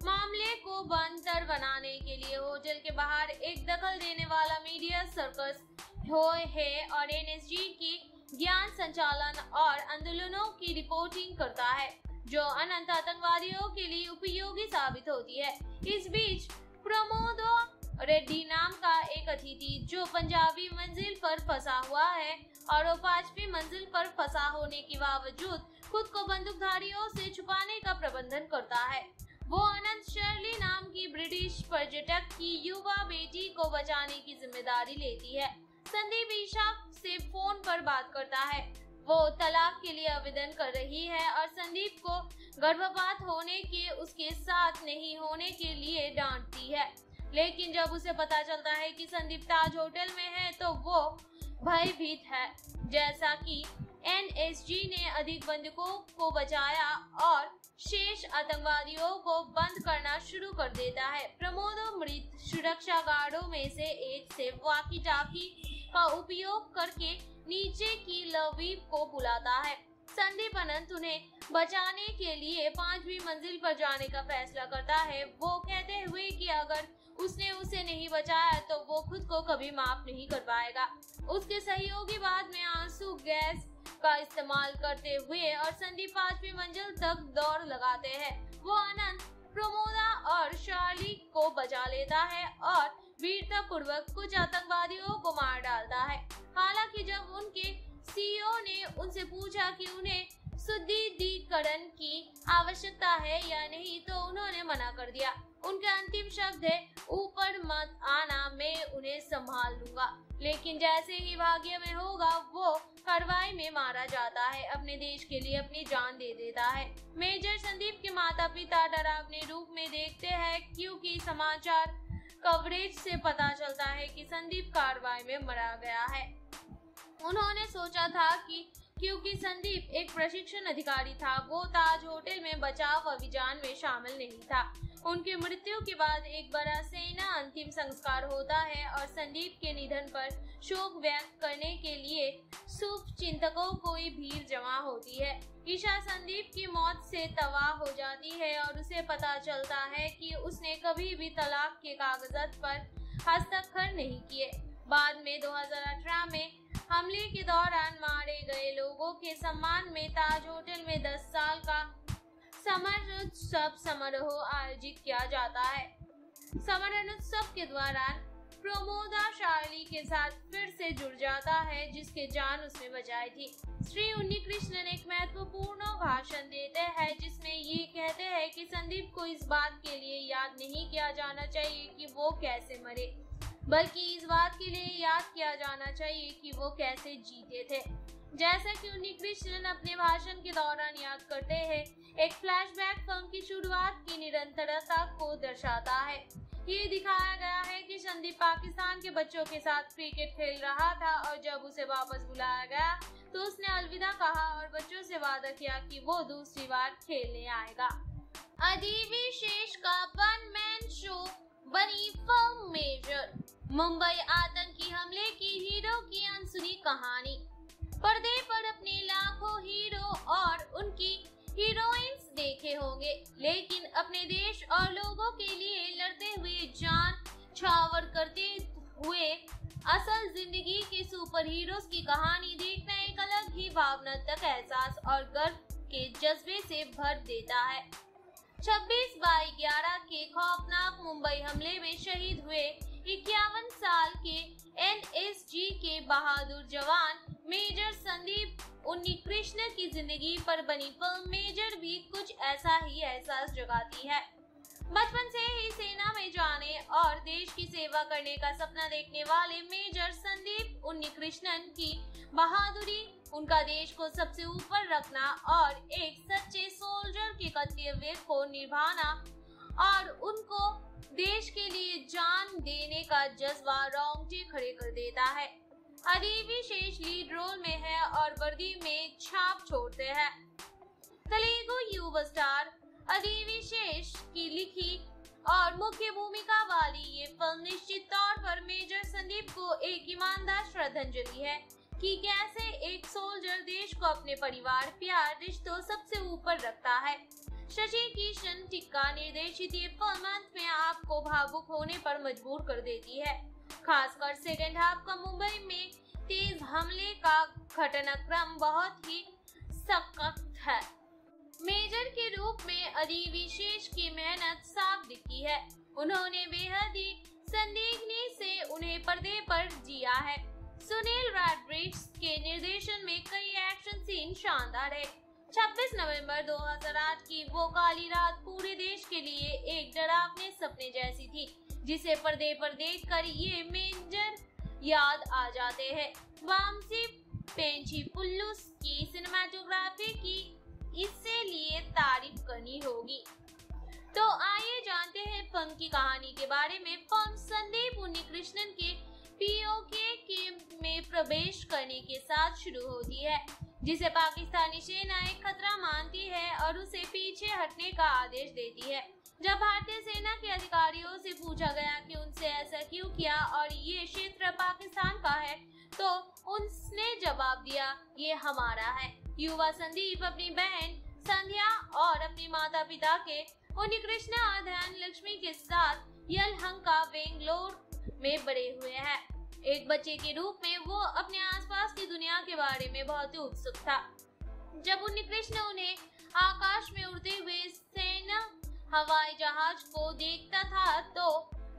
मामले को बंतर बनाने के लिए होटल के बाहर एक दखल देने वाला मीडिया सर्कस हो है और एनएसजी की ज्ञान संचालन और आंदोलनों की रिपोर्टिंग करता है, जो अनंत आतंकवादियों के लिए उपयोगी साबित होती है। इस बीच, प्रमोदो रेड्डी नाम का एक अतिथि, जो पंजाबी मंजिल पर फंसा हुआ है और वो पांचवी मंजिल पर फंसा होने के बावजूद खुद को बंदूकधारियों से छुपाने का प्रबंधन करता है। वो अनंत शर्ली नाम की ब्रिटिश पर्यटक की युवा बेटी को बचाने की ज़िम्मेदारी लेती है। संदीप ईशा से फ़ोन पर बात करता है। वो तलाक के लिए आवेदन कर रही है और संदीप को गर्भपात होने के, उसके साथ नहीं होने के लिए डांटती है। लेकिन जब उसे पता चलता है कि संदीप ताज होटल में है तो वो भयभीत है। जैसा कि एनएसजी ने अधिक बंदूकों को बचाया और शेष आतंकवादियों को बंद करना शुरू कर देता है। प्रमोद मृत सुरक्षा गार्डो में से एक से वाकी टाकी का उपयोग करके नीचे की लवीप को बुलाता है। संदीप अनंत उन्हें बचाने के लिए पांचवी मंजिल पर जाने का फैसला करता है। वो कहते हुए कि अगर उसने उसे नहीं बचाया तो वो खुद को कभी माफ़ नहीं कर पाएगा। उसके सहयोगी बाद में आँसू, गैस का इस्तेमाल करते हुए और संदीप पांचवी मंजिल तक दौड़ लगाते हैं। वो आनंद प्रमोदा और शार्ली को बचा लेता है और वीरता पूर्वक कुछ आतंकवादियों को मार डालता है। हालाँकि जब उनके सीईओ ने उनसे पूछा कि उन्हें सुदृढ़ीकरण की आवश्यकता है या नहीं तो उन्होंने मना कर दिया। उनके अंतिम शब्द है, ऊपर मत आना, मैं उन्हें संभाल लूँगा। लेकिन जैसे ही भाग्य में होगा, वो कार्रवाई में मारा जाता है, अपने देश के लिए अपनी जान दे देता है। मेजर संदीप के माता पिता डरावने रूप में देखते हैं, क्योंकि समाचार कवरेज से पता चलता है कि संदीप कार्रवाई में मरा गया है। उन्होंने सोचा था कि क्योंकि संदीप एक प्रशिक्षण अधिकारी था। वो ताज होटल में बचाव अभियान में शामिल नहीं था। उनकी मृत्यु के बाद एक बड़ा सेना अंतिम संस्कार होता है और संदीप के निधन पर शोक व्यक्त करने के लिए शुभ चिंतकों की भीड़ जमा होती है। ईशा संदीप की मौत से तबाह हो जाती है और उसे पता चलता है कि उसने कभी भी तलाक के कागजात पर हस्ताक्षर नहीं किए। बाद में 2018 में हमले के दौरान मारे गए लोगों के सम्मान में ताज होटल में 10 साल का समरोत्सव समारोह आयोजित किया जाता है। समरोत्सव के दौरान प्रमोदा शार्ली के साथ फिर से जुड़ जाता है, जिसके जान उसने बचाई थी। श्री उन्नी कृष्णन एक महत्वपूर्ण भाषण देते हैं, जिसमें ये कहते हैं कि संदीप को इस बात के लिए याद नहीं किया जाना चाहिए कि वो कैसे मरे। बल्कि इस बात के लिए याद किया जाना चाहिए कि वो कैसे जीते थे। जैसा कि उन्नी कृष्णन अपने भाषण के दौरान याद करते हैं, एक फ्लैशबैक फ़िल्म की शुरुआत की निरंतरता को दर्शाता है। ये दिखाया गया है कि संदीप पाकिस्तान के बच्चों के साथ क्रिकेट खेल रहा था और जब उसे वापस बुलाया गया तो उसने अलविदा कहा और बच्चों से वादा किया कि वो दूसरी बार खेलने आएगा। अदीबी शेष का वन मैन शो बनी फ़िल्म मेजर मुंबई आतंकी हमले की हीरो की अनसुनी कहानी। पर्दे पर अपने लाखों हीरो और उनकी हीरोइंस देखे होंगे। लेकिन अपने देश और लोगों के लिए लड़ते हुए जान छावर करते हुए असल ज़िंदगी के सुपर हीरोज की कहानी देखना एक अलग ही भावनात्मक एहसास और गर्व के जज्बे से भर देता है। 26 बाई 11 के खौफनाक मुंबई हमले में शहीद हुए इक्यावन साल के एनएसजी के बहादुर जवान मेजर संदीप उन्नी कृष्ण की ज़िंदगी पर बनी फ़िल्म मेजर भी कुछ ऐसा ही एहसास जगाती है। बचपन से ही सेना में जाने और देश की सेवा करने का सपना देखने वाले मेजर संदीप उन्नी कृष्णन की बहादुरी, उनका देश को सबसे ऊपर रखना और एक सच्चे सोल्जर के कर्तव्य को निभाना और उनको देश के लिए जान देने का जज्बा रोंगटे खड़े कर देता है। अदीबी शेष लीड रोल में है और वर्दी में छाप छोड़ते हैं। तेलुगु युवा स्टार अदीबी शेष की लिखी और मुख्य भूमिका वाली ये फ़िल्म निश्चित तौर पर मेजर संदीप को एक ईमानदार श्रद्धांजलि है कि कैसे एक सोल्जर देश को अपने परिवार, प्यार, रिश्तों सबसे ऊपर रखता है। शशि किशन टिक्का निर्देशित ये फ़िल्म अंत में आपको भावुक होने पर मजबूर कर देती है। खासकर सेकेंड हाफ़ का मुंबई में तेज हमले का घटनाक्रम बहुत ही सख्त है। मेजर के रूप में अली विशेष की मेहनत साफ़ दिखती है। उन्होंने बेहद ही संदिग्धि से उन्हें पर्दे पर जिया है। सुनील रैडब्रिक्स के निर्देशन में कई एक्शन सीन शानदार है। 26 नवंबर 2008 की वो काली रात पूरे देश के लिए एक डरावने सपने जैसी थी, जिसे पर्दे पर देखकर ये मेजर याद आ जाते हैं। वामसी, पेंची पुल्लुस की सिनेमाटोग्राफी की इससे लिए तारीफ़ करनी होगी। तो आइए जानते हैं फ़िल्म की कहानी के बारे में फ़िल्म संदीप उन्नी कृष्णन के पीओके के में प्रवेश करने के साथ शुरू होती है। जिसे पाकिस्तानी सेना एक खतरा मानती है और उसे पीछे हटने का आदेश देती है। जब भारतीय सेना के अधिकारियों से पूछा गया कि उनसे ऐसा क्यों किया और ये क्षेत्र पाकिस्तान का है तो उसने जवाब दिया, ये हमारा है। युवा संदीप, अपनी बहन संध्या और अपने माता पिता के उन्हीं कृष्णा ध्यान लक्ष्मी के साथ यलहंका, बेंगलोर में बड़े हुए हैं। एक बच्चे के रूप में वो अपने आसपास की दुनिया के बारे में बहुत ही उत्सुक था। जब उन्नी कृष्ण उन्हें आकाश में उड़ते हुए सेना, हवाई जहाज़ को देखता था तो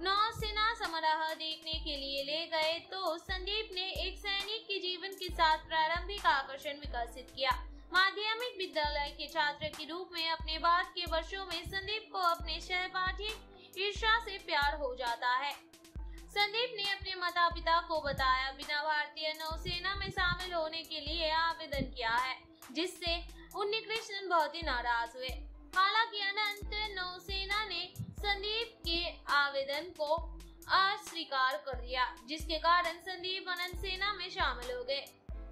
नौसेना समारोह देखने के लिए ले गए तो संदीप ने एक सैनिक के जीवन के साथ प्रारंभिक आकर्षण विकसित किया। माध्यमिक विद्यालय के छात्र के रूप में अपने बाद के वर्षों में संदीप को अपने सहपाठी ईर्षा से प्यार हो जाता है। संदीप ने अपने माता पिता को बताया, बिना भारतीय नौसेना में शामिल होने के लिए आवेदन किया है, जिससे उन्नी कृष्णन बहुत ही नाराज़ हुए। हालाँकि अनंत नौसेना ने संदीप के आवेदन को अस्वीकार कर दिया, जिसके कारण संदीप अनंत सेना में शामिल हो गए।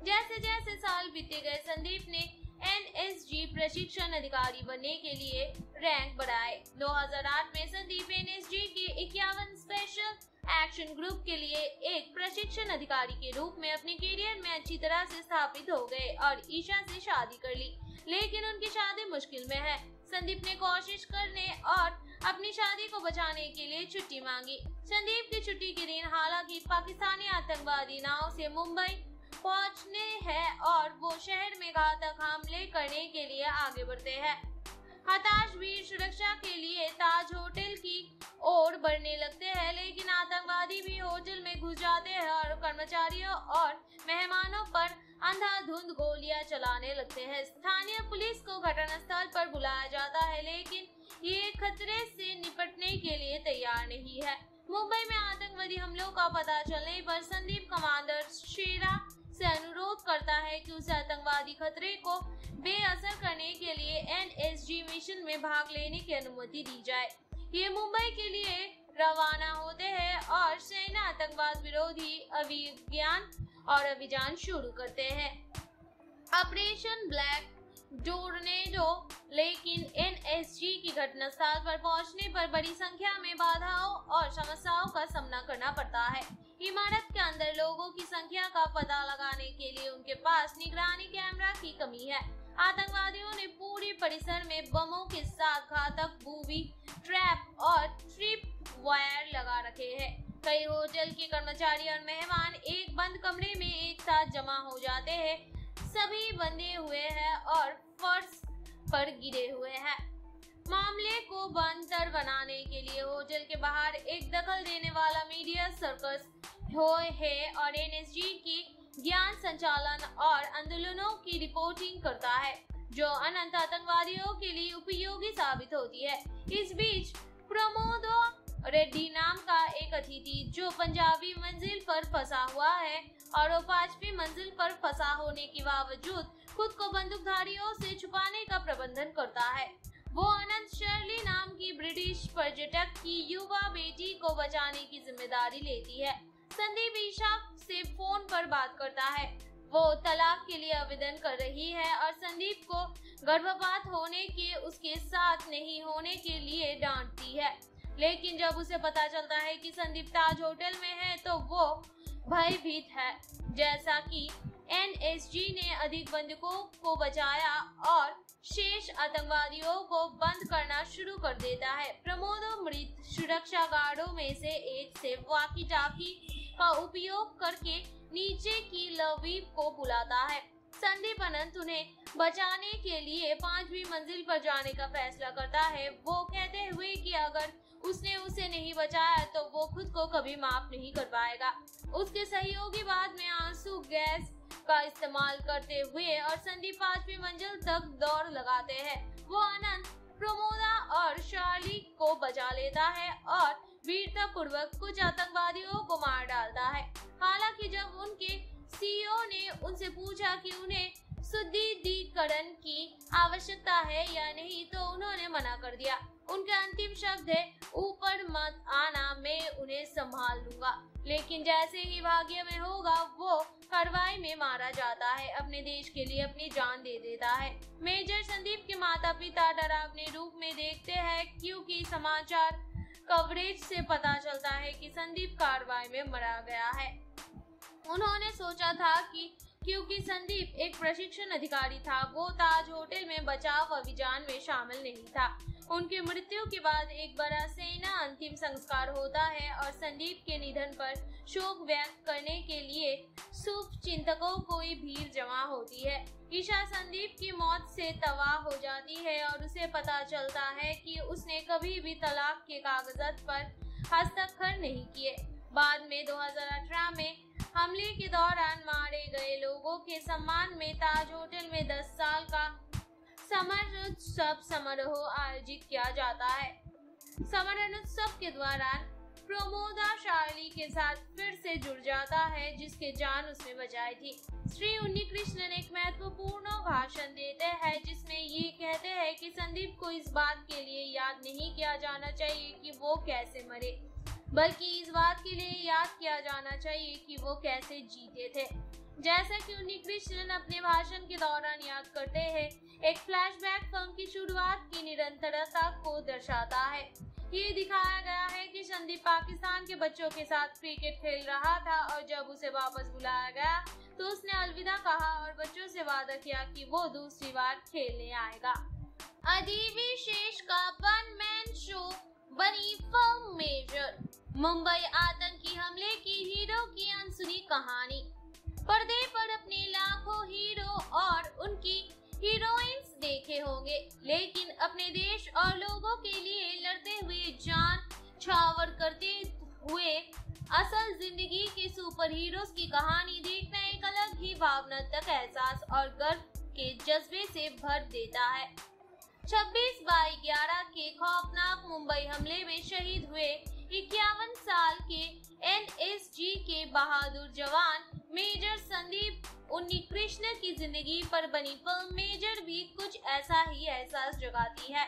जैसे जैसे साल बीते गए, संदीप ने एनएसजी प्रशिक्षण अधिकारी बनने के लिए रैंक बढ़ाए। 2008 में संदीप एनएसजी के इक्यावन स्पेशल एक्शन ग्रुप के लिए एक प्रशिक्षण अधिकारी के रूप में अपने करियर में अच्छी तरह से स्थापित हो गए और ईशा से शादी कर ली। लेकिन उनकी शादी मुश्किल में है। संदीप ने कोशिश करने और अपनी शादी को बचाने के लिए छुट्टी मांगी। संदीप की छुट्टी के दिन हालाँकि पाकिस्तानी आतंकवादी नाव से मुंबई पहुँचने हैं और वो शहर में घातक हमले करने के लिए आगे बढ़ते हैं। हताश वीर सुरक्षा के लिए ताज होटल की ओर बढ़ने लगते हैं, लेकिन आतंकवादी भी होटल में घुस जाते हैं और कर्मचारियों और मेहमानों पर अंधाधुंध गोलियाँ चलाने लगते हैं। स्थानीय पुलिस को घटनास्थल पर बुलाया जाता है, लेकिन ये खतरे से निपटने के लिए तैयार नहीं है। मुंबई में आतंकवादी हमलों का पता चलने पर संदीप कमांडर शेरा से अनुरोध करता है कि उसे आतंकवादी खतरे को बेअसर करने के लिए एनएसजी मिशन में भाग लेने की अनुमति दी जाए। ये मुंबई के लिए रवाना होते हैं और सेना आतंकवाद विरोधी अभिज्ञान और अभियान शुरू करते हैं। ऑपरेशन ब्लैक टोर्नेडो लेकिन एनएसजी की घटनास्थल पर पहुँचने पर बड़ी संख्या में बाधाओं और समस्याओं का सामना करना पड़ता है। इमारत के अंदर लोगों की संख्या का पता लगाने के लिए उनके पास निगरानी कैमरा की कमी है। आतंकवादियों ने पूरे परिसर में बमों के साथ घातक बूबी, ट्रैप और ट्रिप वायर लगा रखे हैं। कई होटल के कर्मचारी और मेहमान एक बंद कमरे में एक साथ जमा हो जाते हैं। सभी बंधे हुए हैं और फर्श पर गिरे हुए हैं। मामले को बंतर बनाने के लिए होटल के बाहर एक दखल देने वाला मीडिया सर्कस हो है और एनएसजी की ज्ञान संचालन और आंदोलनों की रिपोर्टिंग करता है, जो अनंत आतंकवादियों के लिए उपयोगी साबित होती है। इस बीच, प्रमोदो रेड्डी नाम का एक अतिथि, जो पंजाबी मंजिल पर फंसा हुआ है और वो पांचवी मंजिल पर फंसा होने के बावजूद खुद को बंदूकधारियों से छुपाने का प्रबंधन करता है। वो अनंत शर्ली नाम की ब्रिटिश पर्यटक की युवा बेटी को बचाने की ज़िम्मेदारी लेती है। संदीप ईशा से फ़ोन पर बात करता है। वो तलाक के लिए आवेदन कर रही है और संदीप को गर्भपात होने के, उसके साथ नहीं होने के लिए डांटती है। लेकिन जब उसे पता चलता है कि संदीप ताज होटल में है तो वो भयभीत है। जैसा कि एनएसजी ने अधिक बंधकों को बचाया और शेष आतंकवादियों को बंद करना शुरू कर देता है। प्रमोद मृत सुरक्षा गार्डो में से एक से वाकी टाकी का उपयोग करके नीचे की लवीप को बुलाता है। संदीप अनंत उन्हें बचाने के लिए पांचवी मंजिल पर जाने का फैसला करता है। वो कहते हुए कि अगर उसने उसे नहीं बचाया तो वो खुद को कभी माफ़ नहीं कर पाएगा। उसके सहयोगी बाद में आँसू, गैस का इस्तेमाल करते हुए और संदीप पांचवी मंजिल तक दौड़ लगाते हैं। वो आनंद प्रमोदा और शार्ली को बचा लेता है और वीरता पूर्वक कुछ आतंकवादियों को मार डालता है। हालाँकि जब उनके सीईओ ने उनसे पूछा कि उन्हें शुद्धिकरण की आवश्यकता है या नहीं तो उन्होंने मना कर दिया। उनका अंतिम शब्द है, ऊपर मत आना, मैं उन्हें संभाल लूँगा। लेकिन जैसे ही भाग्य में होगा, वो कार्रवाई में मारा जाता है, अपने देश के लिए अपनी जान दे देता है। मेजर संदीप के माता पिता डरावने रूप में देखते हैं, क्योंकि समाचार कवरेज से पता चलता है कि संदीप कार्रवाई में मरा गया है। उन्होंने सोचा था कि, क्योंकि संदीप एक प्रशिक्षण अधिकारी था, वो ताज होटल में बचाव अभियान में शामिल नहीं था। उनकी मृत्यु के बाद एक बड़ा सेना अंतिम संस्कार होता है और संदीप के निधन पर शोक व्यक्त करने के लिए शुभ चिंतकों की भीड़ जमा होती है। ईशा संदीप की मौत से तबाह हो जाती है और उसे पता चलता है कि उसने कभी भी तलाक के कागजात पर हस्ताक्षर नहीं किए। बाद में 2018 में हमले के दौरान मारे गए लोगों के सम्मान में ताज होटल में 10 साल का समर उत्सव समारोह आयोजित किया जाता है। समरण उत्सव के दौरान प्रमोदा शार्ली के साथ फिर से जुड़ जाता है, जिसके जान उसने बचाई थी। श्री उन्नी कृष्णन एक महत्वपूर्ण भाषण देते हैं, जिसमें ये कहते हैं कि संदीप को इस बात के लिए याद नहीं किया जाना चाहिए कि वो कैसे मरे, बल्कि इस बात के लिए याद किया जाना चाहिए कि वो कैसे जीते थे। जैसा कि उन्नी कृष्णन अपने भाषण के दौरान याद करते हैं, एक फ्लैशबैक फ़िल्म की शुरुआत की निरंतरता को दर्शाता है। ये दिखाया गया है कि संदीप पाकिस्तान के बच्चों के साथ क्रिकेट खेल रहा था और जब उसे वापस बुलाया गया तो उसने अलविदा कहा और बच्चों से वादा किया कि वो दूसरी बार खेलने आएगा। अदीबी शेष का वन मैन शो बनी फ़िल्म मेजर मुंबई आतंकी हमले की हीरो की अनसुनी कहानी। पर्दे पर अपने लाखों हीरो और उनकी हीरोइंस देखे होंगे। लेकिन अपने देश और लोगों के लिए लड़ते हुए जान छावर करते हुए असल ज़िंदगी के सुपर हीरोज की कहानी देखना एक अलग ही भावनात्मक एहसास और गर्व के जज्बे से भर देता है। 26 बाई 11 के खौफनाक मुंबई हमले में शहीद हुए इक्यावन साल के एनएसजी के बहादुर जवान मेजर संदीप उन्नी कृष्ण की ज़िंदगी पर बनी फ़िल्म मेजर भी कुछ ऐसा ही एहसास जगाती है।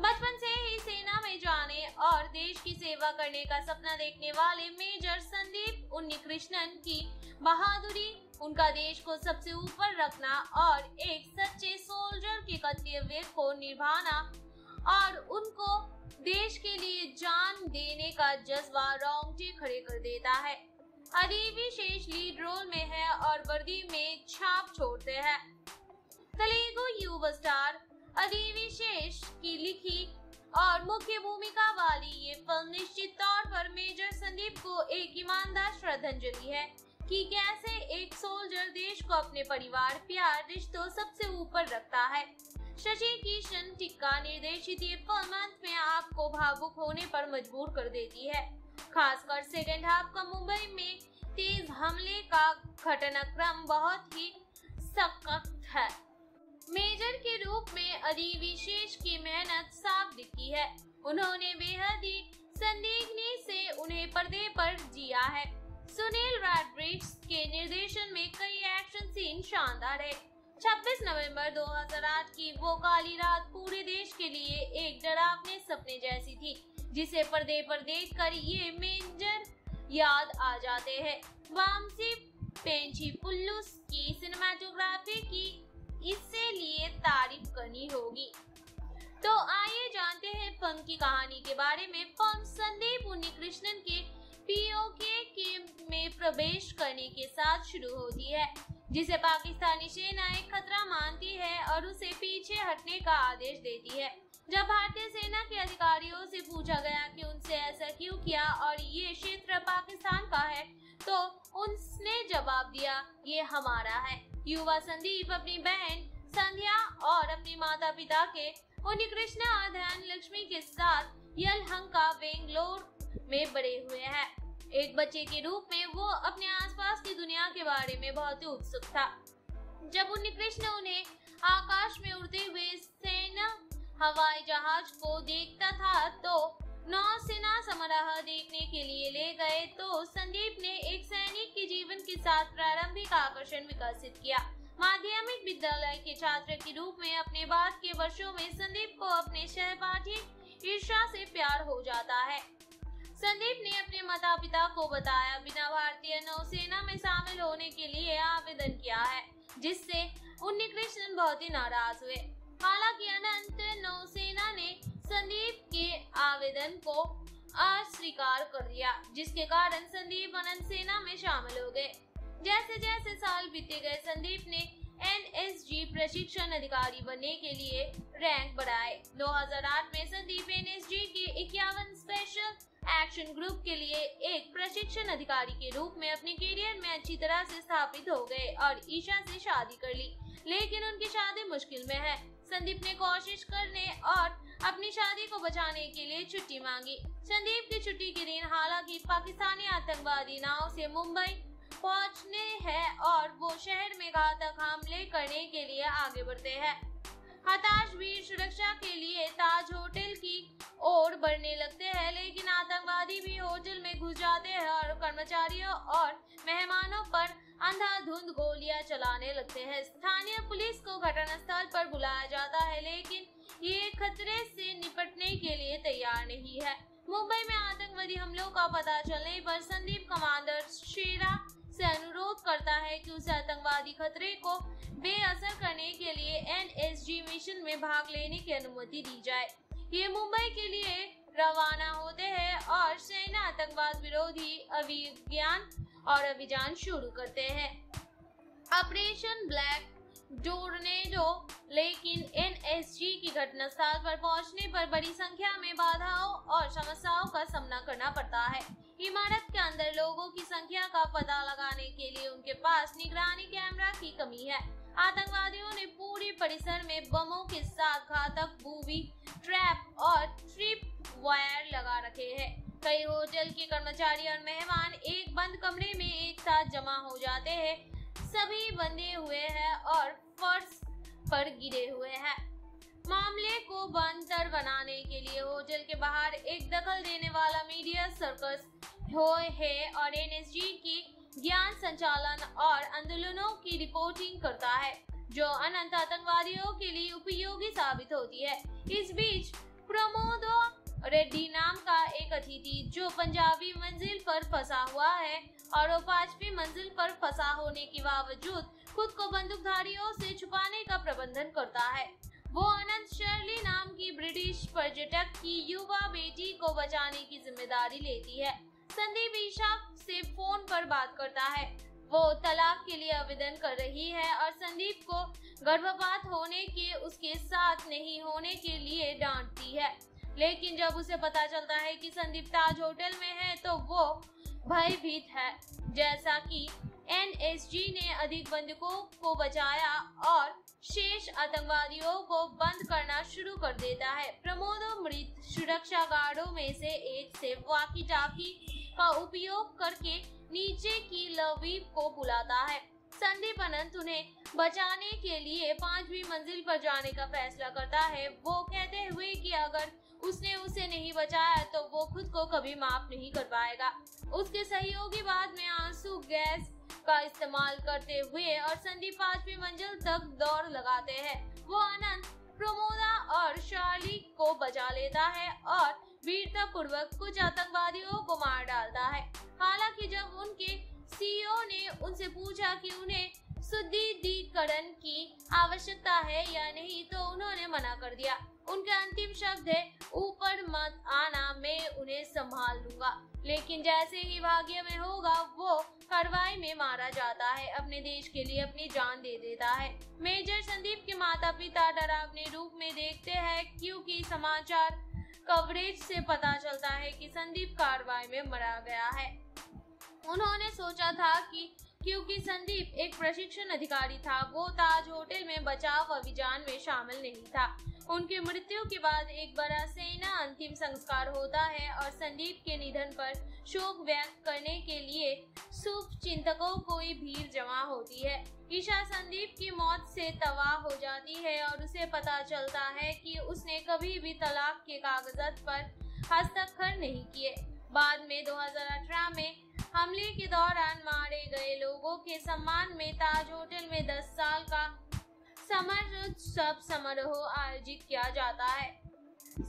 बचपन से ही सेना में जाने और देश की सेवा करने का सपना देखने वाले मेजर संदीप उन्नी कृष्णन की बहादुरी, उनका देश को सबसे ऊपर रखना और एक सच्चे सोल्जर के कर्तव्य को निभाना और उनको देश के लिए जान देने का जज्बा रोंगटे खड़े कर देता है। अदीबी शेष लीड रोल में है और वर्दी में छाप छोड़ते हैं। तेलुगु युवा स्टार अदीबी शेष की लिखी और मुख्य भूमिका वाली ये फ़िल्म निश्चित तौर पर मेजर संदीप को एक ईमानदार श्रद्धांजलि है कि कैसे एक सोल्जर देश को अपने परिवार, प्यार, रिश्तों सबसे ऊपर रखता है। शशि किशन टिक्का निर्देशित ये फ़िल्म अंत में आपको भावुक होने पर मजबूर कर देती है। खासकर सेकेंड हाफ़ का मुंबई में तेज हमले का घटनाक्रम बहुत ही सख्त है। मेजर के रूप में अली विशेष की मेहनत साफ़ दिखी है। उन्होंने बेहद ही संदिग्धि से उन्हें पर्दे पर जिया है। सुनील रैड्रिक्स के निर्देशन में कई एक्शन सीन शानदार है। 26 नवंबर 2008 की वो काली रात पूरे देश के लिए एक डरावने सपने जैसी थी, जिसे पर्दे पर देखकर ये मेजर याद आ जाते हैं। वामसी, पेंची पुल्लुस की सिनेमाटोग्राफी की इससे लिए तारीफ़ करनी होगी। तो आइए जानते हैं फ़िल्म की कहानी के बारे में। फ़िल्म संदीप उन्नी कृष्णन के पीओके के में प्रवेश करने के साथ शुरू होती है। जिसे पाकिस्तानी सेना एक खतरा मानती है और उसे पीछे हटने का आदेश देती है। जब भारतीय सेना के अधिकारियों से पूछा गया कि उनसे ऐसा क्यों किया और ये क्षेत्र पाकिस्तान का है तो उसने जवाब दिया, ये हमारा है। युवा संदीप अपनी बहन संध्या और अपने माता पिता के, उन्हीं कृष्णा ध्यान लक्ष्मी के साथ यलहंका, बेंगलोर में बड़े हुए हैं। एक बच्चे के रूप में वो अपने आसपास की दुनिया के बारे में बहुत ही उत्सुक था। जब उन्हें कृष्ण उन्हें आकाश में उड़ते हुए सेना, हवाई जहाज़ को देखता था तो नौसेना समारोह देखने के लिए ले गए तो संदीप ने एक सैनिक के जीवन के साथ प्रारंभिक आकर्षण विकसित किया। माध्यमिक विद्यालय के छात्र के रूप में अपने बाद के वर्षों में संदीप को अपने सहपाठी ईर्षा से प्यार हो जाता है। संदीप ने अपने माता पिता को बताया, बिना भारतीय नौसेना में शामिल होने के लिए आवेदन किया है, जिससे उन्नी कृष्णन बहुत ही नाराज़ हुए। हालाँकि अनंत नौसेना ने संदीप के आवेदन को अस्वीकार कर दिया जिसके कारण संदीप अनंत सेना में शामिल हो गए। जैसे जैसे साल बीते गए, संदीप ने एनएसजी प्रशिक्षण अधिकारी बनने के लिए रैंक बढ़ाए। 2008 में संदीप एनएसजी के इक्यावन स्पेशल एक्शन ग्रुप के लिए एक प्रशिक्षण अधिकारी के रूप में अपने करियर में अच्छी तरह से स्थापित हो गए और ईशा से शादी कर ली। लेकिन उनकी शादी मुश्किल में है। संदीप ने कोशिश करने और अपनी शादी को बचाने के लिए छुट्टी मांगी। संदीप की छुट्टी के दिन हालाँकि पाकिस्तानी आतंकवादी नाव से मुंबई पहुँचने हैं और वो शहर में घातक हमले करने के लिए आगे बढ़ते हैं। हताश वीर सुरक्षा के लिए ताज होटल की ओर बढ़ने लगते हैं, लेकिन आतंकवादी भी होटल में घुस जाते हैं और कर्मचारियों और मेहमानों पर अंधाधुंध गोलियाँ चलाने लगते हैं। स्थानीय पुलिस को घटनास्थल पर बुलाया जाता है, लेकिन ये खतरे से निपटने के लिए तैयार नहीं है। मुंबई में आतंकवादी हमलों का पता चलने पर संदीप कमांडर शेरा से अनुरोध करता है कि उसे आतंकवादी खतरे को बेअसर करने के लिए एनएसजी मिशन में भाग लेने की अनुमति दी जाए। ये मुंबई के लिए रवाना होते हैं और सेना आतंकवाद विरोधी अभिज्ञान और अभियान शुरू करते हैं। ऑपरेशन ब्लैक टोर्नेडो लेकिन एनएसजी की घटनास्थल पर पहुँचने पर बड़ी संख्या में बाधाओं और समस्याओं का सामना करना पड़ता है। इमारत के अंदर लोगों की संख्या का पता लगाने के लिए उनके पास निगरानी कैमरा की कमी है। आतंकवादियों ने पूरी परिसर में बमों के साथ घातक बूबी, ट्रैप और ट्रिप वायर लगा रखे हैं। कई होटल के कर्मचारी और मेहमान एक बंद कमरे में एक साथ जमा हो जाते हैं। सभी बंधे हुए हैं और फर्श पर गिरे हुए हैं। मामले को बंतर बनाने के लिए होटल के बाहर एक दखल देने वाला मीडिया सर्कस हो है और एनएसजी की ज्ञान संचालन और आंदोलनों की रिपोर्टिंग करता है, जो अनंत आतंकवादियों के लिए उपयोगी साबित होती है। इस बीच, प्रमोद रेड्डी नाम का एक अतिथि, जो पंजाबी मंजिल पर फंसा हुआ है और वो पांचवी मंजिल पर फंसा होने के बावजूद खुद को बंदूकधारियों से छुपाने का प्रबंधन करता है। अनंत शर्ली नाम की ब्रिटिश पर्यटक की युवा बेटी को बचाने की ज़िम्मेदारी लेती है। संदीप ईशा से फ़ोन पर बात करता है। वो तलाक के लिए आवेदन कर रही है और संदीप को गर्भपात होने के, उसके साथ नहीं होने के लिए डांटती है। लेकिन जब उसे पता चलता है कि संदीप ताज होटल में है तो वो भयभीत है। जैसा कि एनएसजी ने अधिक बंदूकों को बचाया और शेष आतंकवादियों को बंद करना शुरू कर देता है। प्रमोद मृत सुरक्षा गार्डों में से एक से वाकी टाकी का उपयोग करके नीचे की लवीप को बुलाता है। संदीप अनंत उन्हें बचाने के लिए पांचवी मंजिल पर जाने का फैसला करता है। वो कहते हुए कि अगर उसने उसे नहीं बचाया तो वो खुद को कभी माफ़ नहीं कर पाएगा। उसके सहयोगी बाद में आँसू, गैस का इस्तेमाल करते हुए और संदीप पांचवी मंजिल तक दौड़ लगाते हैं। वो अनंत प्रमोदा और शार्ली को बचा लेता है और वीरता पूर्वक कुछ आतंकवादियों को मार डालता है। हालाँकि जब उनके सीईओ ने उनसे पूछा कि उन्हें सुदृढ़ीकरण की आवश्यकता है या नहीं तो उन्होंने मना कर दिया। उनके अंतिम शब्द है, ऊपर मत आना, मैं उन्हें संभाल लूँगा। लेकिन जैसे ही भाग्य में होगा, वो कार्रवाई में मारा जाता है, अपने देश के लिए अपनी जान दे देता है। मेजर संदीप के माता पिता डरावने रूप में देखते हैं, क्योंकि समाचार कवरेज से पता चलता है कि संदीप कार्रवाई में मरा गया है। उन्होंने सोचा था कि, क्योंकि संदीप एक प्रशिक्षण अधिकारी था, वो ताज होटल में बचाव अभियान में शामिल नहीं था। उनकी मृत्यु के बाद एक बड़ा सेना अंतिम संस्कार होता है और संदीप के निधन पर शोक व्यक्त करने के लिए शुभ चिंतकों की भीड़ जमा होती है। ईशा संदीप की मौत से तबाह हो जाती है और उसे पता चलता है कि उसने कभी भी तलाक के कागजात पर हस्ताक्षर नहीं किए। बाद में 2018 में हमले के दौरान मारे गए लोगों के सम्मान में ताज होटल में 10 साल का समरोत्सव समारोह आयोजित किया जाता है।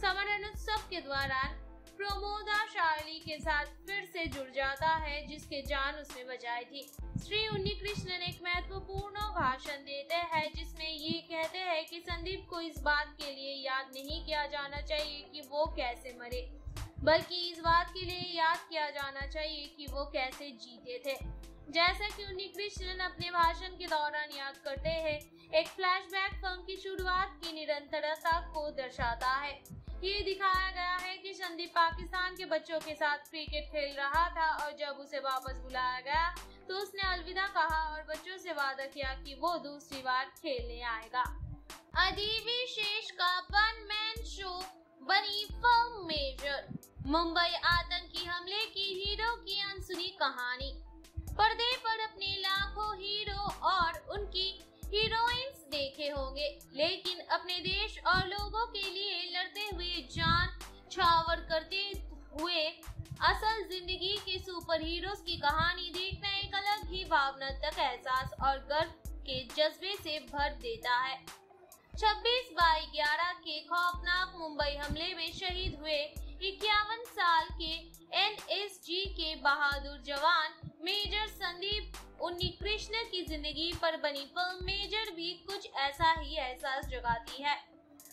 समरोत्सव के दौरान प्रमोदा शार्ली के साथ फिर से जुड़ जाता है, जिसके जान उसने बचाई थी। श्री उन्नी कृष्णन एक महत्वपूर्ण भाषण देते हैं, जिसमें ये कहते हैं कि संदीप को इस बात के लिए याद नहीं किया जाना चाहिए कि वो कैसे मरे, बल्कि इस बात के लिए याद किया जाना चाहिए कि वो कैसे जीते थे। जैसा कि उन्नी कृष्णन अपने भाषण के दौरान याद करते हैं एक फ्लैशबैक फ़िल्म की शुरुआत की निरंतरता को दर्शाता है। ये दिखाया गया है कि संदीप पाकिस्तान के बच्चों के साथ क्रिकेट खेल रहा था और जब उसे वापस बुलाया गया तो उसने अलविदा कहा और बच्चों से वादा किया कि वो दूसरी बार खेलने आएगा। अदीबी शेष का वन मैन शो बनी फ़िल्म मेजर मुंबई आतंकी हमले की हीरो की अनसुनी कहानी। पर्दे पर अपने लाखों हीरो और उनकी हीरोइंस देखे होंगे, लेकिन अपने देश और लोगों के लिए लड़ते हुए जान छावर करते हुए असल ज़िंदगी के सुपर हीरोज की कहानी देखना एक अलग ही भावनात्मक एहसास और गर्व के जज्बे से भर देता है। 26 बाई 11 के खौफनाक मुंबई हमले में शहीद हुए इक्यावन साल के एनएसजी के बहादुर जवान मेजर संदीप उन्नी कृष्ण की ज़िंदगी पर बनी फ़िल्म मेजर भी कुछ ऐसा ही एहसास जगाती है।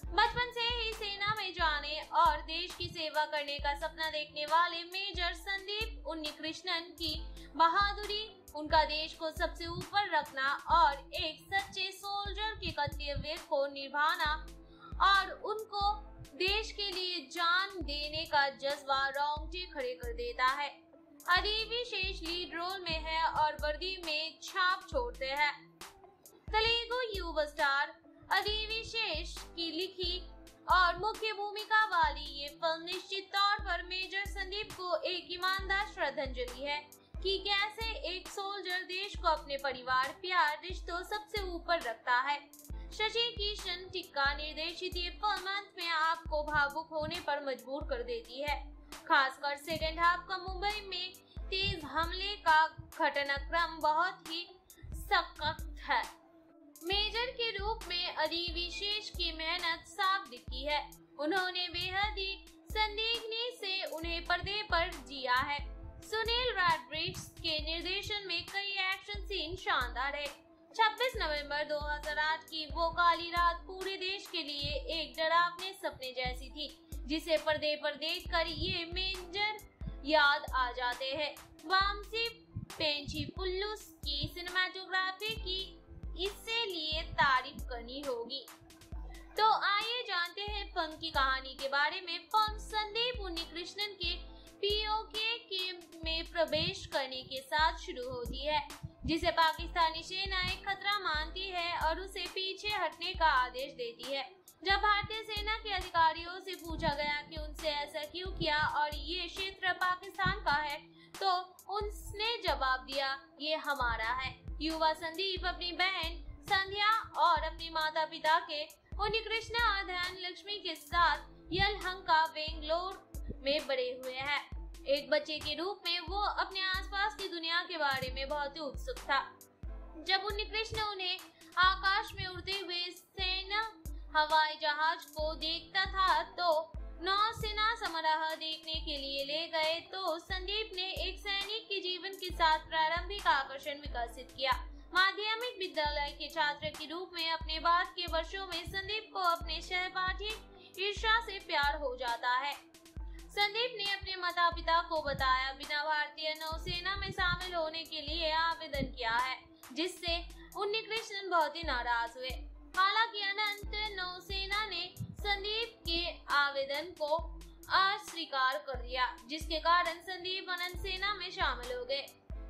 बचपन से ही सेना में जाने और देश की सेवा करने का सपना देखने वाले मेजर संदीप उन्नी कृष्णन की बहादुरी, उनका देश को सबसे ऊपर रखना और एक सच्चे सोल्जर के कर्तव्य को निभाना और उनको देश के लिए जान देने का जज्बा रोंगटे खड़े कर देता है। अली शेष लीड रोल में है और वर्दी में छाप छोड़ते हैं। तेलुगु युवा स्टार अली शेष की लिखी और मुख्य भूमिका वाली ये फ़िल्म निश्चित तौर पर मेजर संदीप को एक ईमानदार श्रद्धांजलि है कि कैसे एक सोल्जर देश को अपने परिवार, प्यार, रिश्तों सबसे ऊपर रखता है। शशि किशन टिक्का निर्देशित ये फ़िल्म अंत में आपको भावुक होने पर मजबूर कर देती है। खासकर सेकेंड हाफ़ का मुंबई में तेज हमले का घटनाक्रम बहुत ही सख्त है। मेजर के रूप में अली विशेष की मेहनत साफ़ दिखी है। उन्होंने बेहद ही संदिग्धि से उन्हें पर्दे पर जिया है। सुनील रैड्रिक्स के निर्देशन में कई एक्शन सीन शानदार है। 26 नवंबर 2008 की वो काली रात पूरे देश के लिए एक डरावने सपने जैसी थी। जिसे पर्दे पर देख कर ये मेजर याद आ जाते हैं। वामसी पेंची पुल्लूस की सिनेमाटोग्राफी की इससे लिए तारीफ़ करनी होगी। तो आइए जानते हैं फ़िल्म की कहानी के बारे में। फ़िल्म संदीप उन्नी कृष्णन के पीओके के में प्रवेश करने के साथ शुरू होती है, जिसे पाकिस्तानी सेना एक खतरा मानती है और उसे पीछे हटने का आदेश देती है। जब भारतीय सेना के अधिकारियों से पूछा गया कि उनसे ऐसा क्यों किया और ये क्षेत्र पाकिस्तान का है तो उसने जवाब दिया, ये हमारा है। युवा संदीप, अपनी बहन संध्या और अपने माता पिता के उन्हीं कृष्णा अध्ययन लक्ष्मी के साथ यलहंका, बेंगलोर में बड़े हुए हैं। एक बच्चे के रूप में वो अपने आसपास की दुनिया के बारे में बहुत ही उत्सुक था। जब उन्हीं कृष्ण उन्हें आकाश में उड़ते हुए सेना हवाई जहाज़ को देखता था तो नौसेना समारोह देखने के लिए ले गए तो संदीप ने एक सैनिक के जीवन के साथ प्रारंभिक आकर्षण विकसित किया। माध्यमिक विद्यालय के छात्र के रूप में अपने बाद के वर्षों में संदीप को अपने सहपाठी ईर्षा से प्यार हो जाता है। संदीप ने अपने माता पिता को बताया, बिना भारतीय नौसेना में शामिल होने के लिए आवेदन किया है, जिससे उन्नी कृष्णन बहुत ही नाराज़ हुए। हालाँकि अनंत नौसेना ने संदीप के आवेदन को अस्वीकार कर दिया, जिसके कारण संदीप अनंत सेना में शामिल हो गए।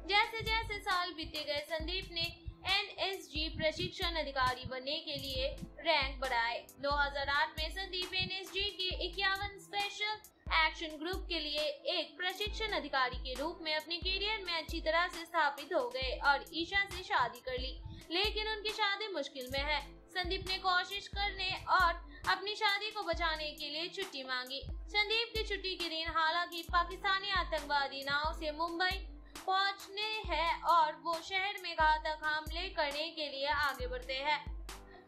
जैसे जैसे साल बीते गए, संदीप ने एनएसजी प्रशिक्षण अधिकारी बनने के लिए रैंक बढ़ाए। 2008 में संदीप एनएसजी के इक्यावन स्पेशल एक्शन ग्रुप के लिए एक प्रशिक्षण अधिकारी के रूप में अपने करियर में अच्छी तरह से स्थापित हो गए और ईशा से शादी कर ली, लेकिन उनकी शादी मुश्किल में है। संदीप ने कोशिश करने और अपनी शादी को बचाने के लिए छुट्टी मांगी। संदीप की छुट्टी के दिन हालाँकि पाकिस्तानी आतंकवादी नाव से मुंबई पहुँचने हैं और वो शहर में घातक हमले करने के लिए आगे बढ़ते हैं।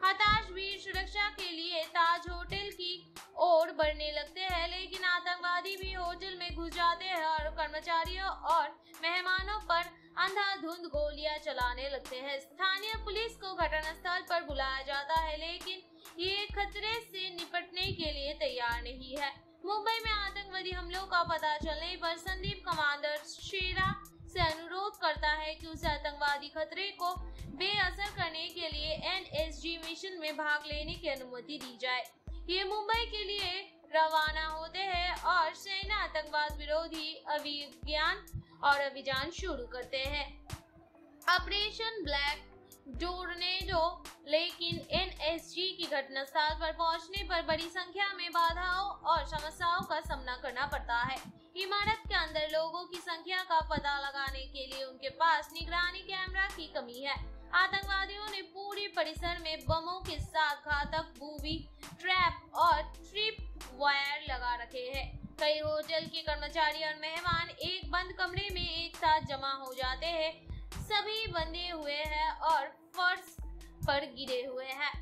हताश वीर सुरक्षा के लिए ताज होटल की ओर बढ़ने लगते हैं, लेकिन आतंकवादी भी होटल में घुस जाते हैं और कर्मचारियों और मेहमानों पर अंधाधुंध गोलियाँ चलाने लगते हैं। स्थानीय पुलिस को घटनास्थल पर बुलाया जाता है, लेकिन ये खतरे से निपटने के लिए तैयार नहीं है। मुंबई में आतंकवादी हमलों का पता चलने पर संदीप कमांडर शेरा से अनुरोध करता है कि उसे आतंकवादी खतरे को बेअसर करने के लिए एनएसजी मिशन में भाग लेने की अनुमति दी जाए। ये मुंबई के लिए रवाना होते हैं और सेना आतंकवाद विरोधी अभिज्ञान और अभियान शुरू करते हैं। ऑपरेशन ब्लैक टोर्नेडो, लेकिन एनएसजी की घटनास्थल पर पहुँचने पर बड़ी संख्या में बाधाओं और समस्याओं का सामना करना पड़ता है। इमारत के अंदर लोगों की संख्या का पता लगाने के लिए उनके पास निगरानी कैमरा की कमी है। आतंकवादियों ने पूरे परिसर में बमों के साथ घातक बूबी, ट्रैप और ट्रिप वायर लगा रखे हैं। कई होटल के कर्मचारी और मेहमान एक बंद कमरे में एक साथ जमा हो जाते हैं। सभी बंधे हुए हैं और फर्श पर गिरे हुए हैं।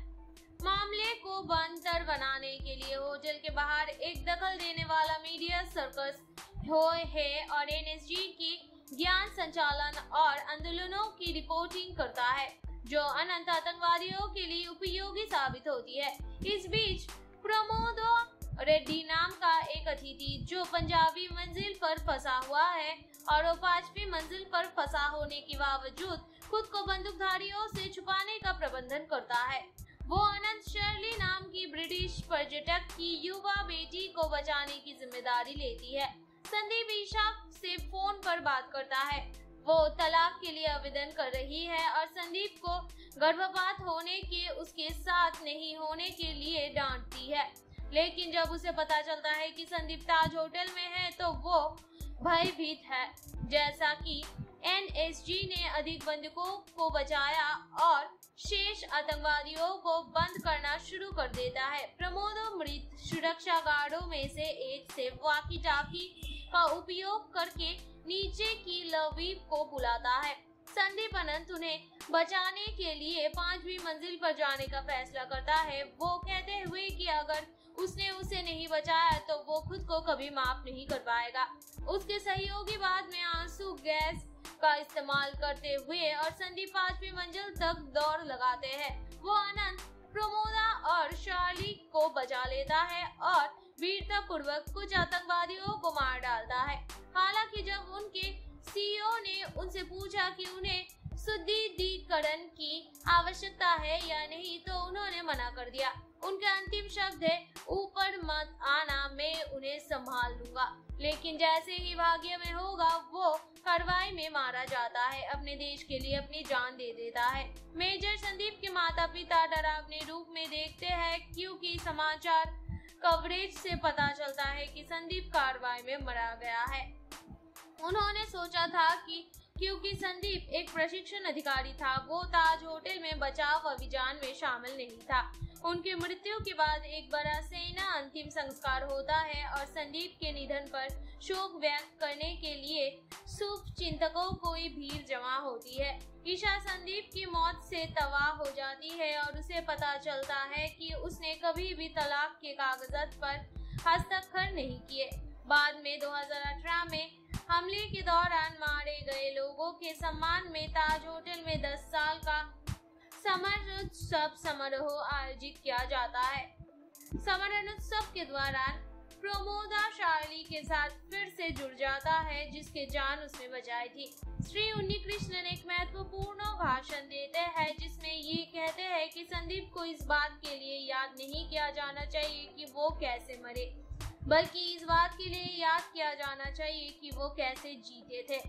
मामले को बंतर बनाने के लिए होटल के बाहर एक दखल देने वाला मीडिया सर्कस हो है और एनएसजी की ज्ञान संचालन और आंदोलनों की रिपोर्टिंग करता है, जो अनंत आतंकवादियों के लिए उपयोगी साबित होती है। इस बीच, प्रमोदो रेड्डी नाम का एक अतिथि, जो पंजाबी मंजिल पर फंसा हुआ है और पांचवी मंजिल पर फंसा होने के बावजूद खुद को बंदूकधारियों से छुपाने का प्रबंधन करता है। वो अनंत शर्ली नाम की ब्रिटिश पर्यटक की युवा बेटी को बचाने की ज़िम्मेदारी लेती है। संदीप ईशा से फ़ोन पर बात करता है। वो तलाक के लिए आवेदन कर रही है और संदीप को गर्भपात होने के, उसके साथ नहीं होने के लिए डांटती है। लेकिन जब उसे पता चलता है कि संदीप ताज होटल में है तो वो भयभीत है। जैसा कि एनएसजी ने अधिक बंधुकों को बचाया और शेष आतंकवादियों को बंद करना शुरू कर देता है। प्रमोद मृत सुरक्षा गार्डो में से एक से वाकी टाकी का उपयोग करके नीचे की लवीप को बुलाता है। संदीप अनंत उन्हें बचाने के लिए पांचवी मंजिल पर जाने का फैसला करता है। वो कहते हुए कि अगर उसने उसे नहीं बचाया तो वो खुद को कभी माफ़ नहीं कर पाएगा। उसके सहयोगी बाद में आँसू, गैस का इस्तेमाल करते हुए और संदीप पांचवी मंजिल तक दौड़ लगाते हैं। वो आनंद प्रमोदा और शार्ली को बचा लेता है और वीरता पूर्वक कुछ आतंकवादियों को मार डालता है। हालाँकि जब उनके सीईओ ने उनसे पूछा कि उन्हें सुदृढ़ीकरण की आवश्यकता है या नहीं तो उन्होंने मना कर दिया। उनके अंतिम शब्द है, ऊपर मत आना, मैं उन्हें संभाल लूँगा। लेकिन जैसे ही भाग्य में होगा, वो कार्रवाई में मारा जाता है, अपने देश के लिए अपनी जान दे देता है। मेजर संदीप के माता पिता डरावने रूप में देखते हैं, क्योंकि समाचार कवरेज से पता चलता है कि संदीप कार्रवाई में मरा गया है। उन्होंने सोचा था कि क्योंकि संदीप एक प्रशिक्षण अधिकारी था, वो ताज होटल में बचाव अभियान में शामिल नहीं था। उनकी मृत्यु के बाद एक बड़ा सेना अंतिम संस्कार होता है और संदीप के निधन पर शोक व्यक्त करने के लिए शुभ चिंतकों की भीड़ जमा होती है। ईशा संदीप की मौत से तबाह हो जाती है और उसे पता चलता है कि उसने कभी भी तलाक के कागजात पर हस्ताक्षर नहीं किए। बाद में 2018 में हमले के दौरान मारे गए लोगों के सम्मान में ताज होटल में 10 साल का समर उत्सव समारोह आयोजित किया जाता है। समरण उत्सव के दौरान प्रमोदा शार्ली के साथ फिर से जुड़ जाता है, जिसके जान उसने बचाई थी। श्री उन्नी कृष्णन एक महत्वपूर्ण भाषण देते हैं, जिसमें ये कहते हैं कि संदीप को इस बात के लिए याद नहीं किया जाना चाहिए कि वो कैसे मरे। बल्कि इस बात के लिए याद किया जाना चाहिए कि वो कैसे जीते थे।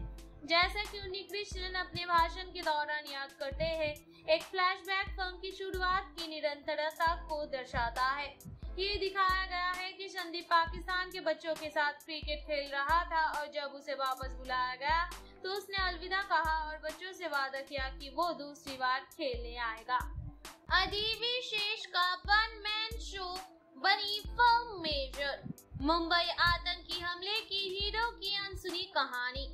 जैसा कि उन्हीं कृष्णन अपने भाषण के दौरान याद करते हैं, एक फ्लैशबैक फ़िल्म की शुरुआत की निरंतरता को दर्शाता है। ये दिखाया गया है कि संदीप पाकिस्तान के बच्चों के साथ क्रिकेट खेल रहा था और जब उसे वापस बुलाया गया तो उसने अलविदा कहा और बच्चों से वादा किया कि वो दूसरी बार खेलने आएगा। अदीबी शेष का वन मैन शो बनी फ़िल्म मेजर मुंबई आतंकी हमले की हीरो की अनसुनी कहानी।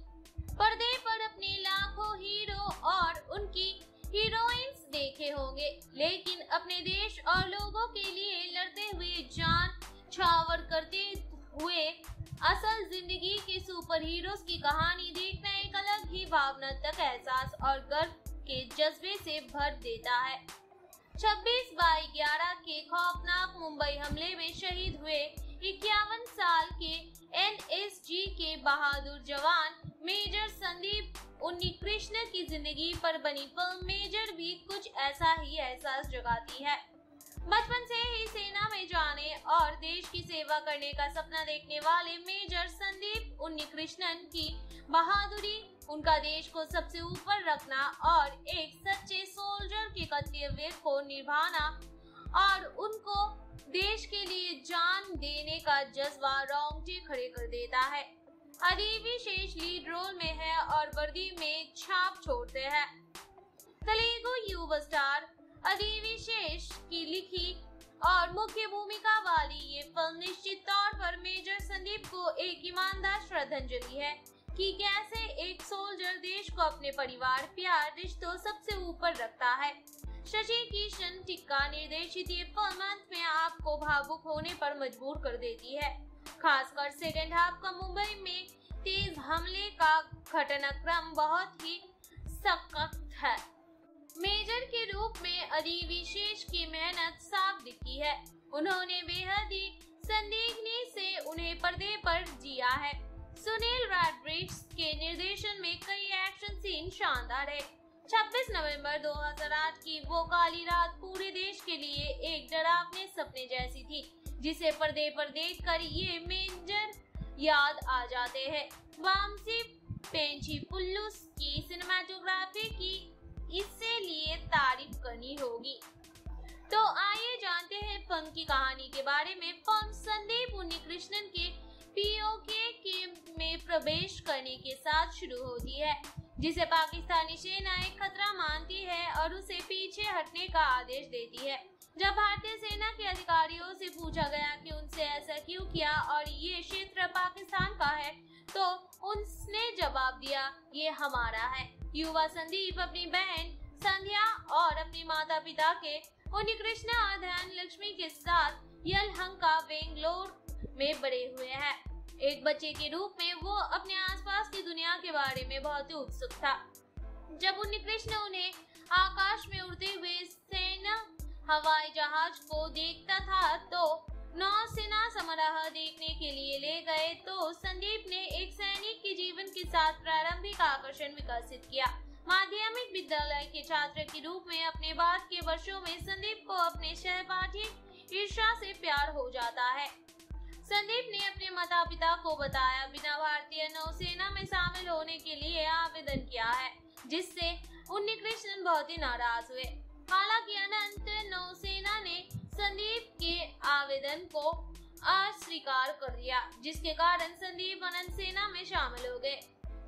पर्दे पर अपने लाखों हीरो और उनकी हीरोइंस देखे होंगे। लेकिन अपने देश और लोगों के लिए लड़ते हुए जान छावर करते हुए असल ज़िंदगी के सुपर हीरोज की कहानी देखना एक अलग ही भावनात्मक एहसास और गर्व के जज्बे से भर देता है। 26 बाई 11 के खौफनाक मुंबई हमले में शहीद हुए इक्यावन साल के एनएसजी के बहादुर जवान मेजर संदीप उन्नी कृष्ण की ज़िंदगी पर बनी फ़िल्म मेजर भी कुछ ऐसा ही एहसास जगाती है। बचपन से ही सेना में जाने और देश की सेवा करने का सपना देखने वाले मेजर संदीप उन्नी कृष्णन की बहादुरी, उनका देश को सबसे ऊपर रखना और एक सच्चे सोल्जर के कर्तव्य को निभाना और उनको देश के लिए जान देने का जज्बा रोंगटे खड़े कर देता है। अदीबी शेष लीड रोल में है और वर्दी में छाप छोड़ते हैं। तेलुगु युवा स्टार अदीबी शेष की लिखी और मुख्य भूमिका वाली ये फ़िल्म निश्चित तौर पर मेजर संदीप को एक ईमानदार श्रद्धांजलि है कि कैसे एक सोल्जर देश को अपने परिवार, प्यार, रिश्तों सबसे ऊपर रखता है। शशि किशन टिक्का निर्देशित ये फ़िल्म अंत में आपको भावुक होने पर मजबूर कर देती है। खासकर सेकेंड हाफ़ का मुंबई में तेज हमले का घटनाक्रम बहुत ही सख्त है। मेजर के रूप में अली विशेष की मेहनत साफ़ दिखी है। उन्होंने बेहद ही संदिग्धि से उन्हें पर्दे पर जिया है। सुनील रैड्रिक्स के निर्देशन में कई एक्शन सीन शानदार है। 26 नवंबर 2008 की वो काली रात पूरे देश के लिए एक डरावने सपने जैसी थी, जिसे पर्दे पर देख कर ये मेजर याद आ जाते हैं। वामसी, पेंची पुल्लुस की सिनेमाटोग्राफी की इससे लिए तारीफ़ करनी होगी। तो आइए जानते हैं फ़िल्म की कहानी के बारे में। फ़िल्म संदीप उन्नीकृष्णन के पीओके के में प्रवेश करने के साथ शुरू होती है। जिसे पाकिस्तानी सेना एक खतरा मानती है और उसे पीछे हटने का आदेश देती है। जब भारतीय सेना के अधिकारियों से पूछा गया कि उनसे ऐसा क्यों किया और ये क्षेत्र पाकिस्तान का है तो उसने जवाब दिया, ये हमारा है। युवा संदीप, अपनी बहन संध्या और अपने माता पिता के, उन्हीं कृष्णा ध्यान लक्ष्मी के साथ यलहंका, बेंगलोर में बड़े हुए हैं। एक बच्चे के रूप में वो अपने आसपास की दुनिया के बारे में बहुत ही उत्सुक था। जब उन्हीं कृष्ण उन्हें आकाश में उड़ते हुए सेना, हवाई जहाज़ को देखता था तो नौसेना समारोह देखने के लिए ले गए तो संदीप ने एक सैनिक के जीवन के साथ प्रारंभिक आकर्षण विकसित किया। माध्यमिक विद्यालय के छात्र के रूप में अपने बाद के वर्षों में संदीप को अपने सहपाठी ईर्षा से प्यार हो जाता है। संदीप ने अपने माता पिता को बताया, बिना भारतीय नौसेना में शामिल होने के लिए आवेदन किया है, जिससे उन्नी कृष्णन बहुत ही नाराज़ हुए। हालाँकि अनंत नौसेना ने संदीप के आवेदन को अस्वीकार कर दिया, जिसके कारण संदीप अनंत सेना में शामिल हो गए।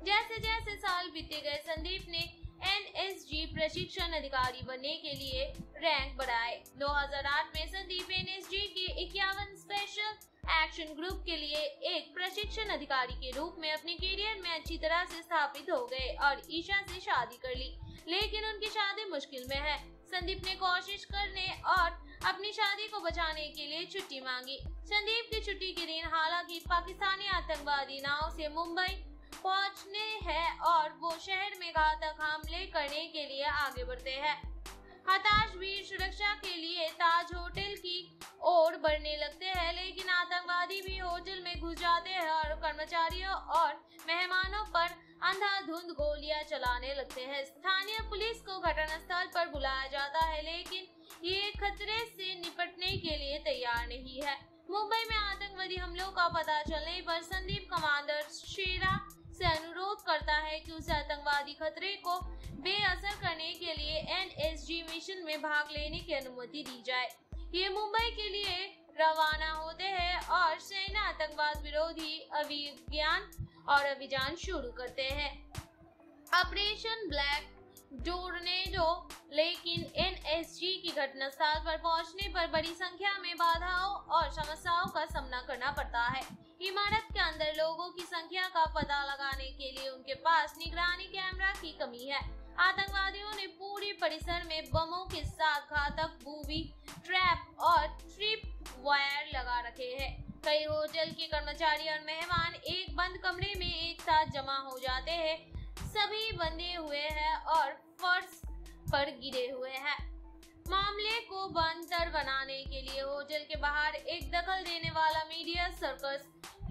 जैसे जैसे साल बीते गए, संदीप ने एनएसजी प्रशिक्षण अधिकारी बनने के लिए रैंक बढ़ाए। 2008 में संदीप एनएसजी के इक्यावन स्पेशल एक्शन ग्रुप के लिए एक प्रशिक्षण अधिकारी के रूप में अपने करियर में अच्छी तरह से स्थापित हो गए और ईशा से शादी कर ली। लेकिन उनकी शादी मुश्किल में है। संदीप ने कोशिश करने और अपनी शादी को बचाने के लिए छुट्टी मांगी। संदीप की छुट्टी के दिन हालाँकि पाकिस्तानी आतंकवादी नाव से मुंबई पहुँचने हैं और वो शहर में घातक हमले करने के लिए आगे बढ़ते हैं। हताश वीर सुरक्षा के लिए ताज होटल की ओर बढ़ने लगते हैं, लेकिन आतंकवादी भी होटल में घुस जाते हैं और कर्मचारियों और मेहमानों पर अंधाधुंध गोलियाँ चलाने लगते हैं। स्थानीय पुलिस को घटनास्थल पर बुलाया जाता है, लेकिन ये खतरे से निपटने के लिए तैयार नहीं है। मुंबई में आतंकवादी हमलों का पता चलने पर संदीप कमांडर शेरा से अनुरोध करता है कि उसे आतंकवादी खतरे को बेअसर करने के लिए एनएसजी मिशन में भाग लेने की अनुमति दी जाए। ये मुंबई के लिए रवाना होते हैं और सेना आतंकवाद विरोधी अभिज्ञान और अभियान शुरू करते हैं। ऑपरेशन ब्लैक टोर्नेडो लेकिन एनएसजी की घटनास्थल पर पहुँचने पर बड़ी संख्या में बाधाओं और समस्याओं का सामना करना पड़ता है। इमारत के अंदर लोगों की संख्या का पता लगाने के लिए उनके पास निगरानी कैमरा की कमी है। आतंकवादियों ने पूरे परिसर में बमों के साथ घातक बूबी, ट्रैप और ट्रिप वायर लगा रखे हैं। कई होटल के कर्मचारी और मेहमान एक बंद कमरे में एक साथ जमा हो जाते हैं। सभी बंधे हुए हैं और फर्श पर गिरे हुए हैं। मामले को बंतर बनाने के लिए होटल के बाहर एक दखल देने वाला मीडिया सर्कस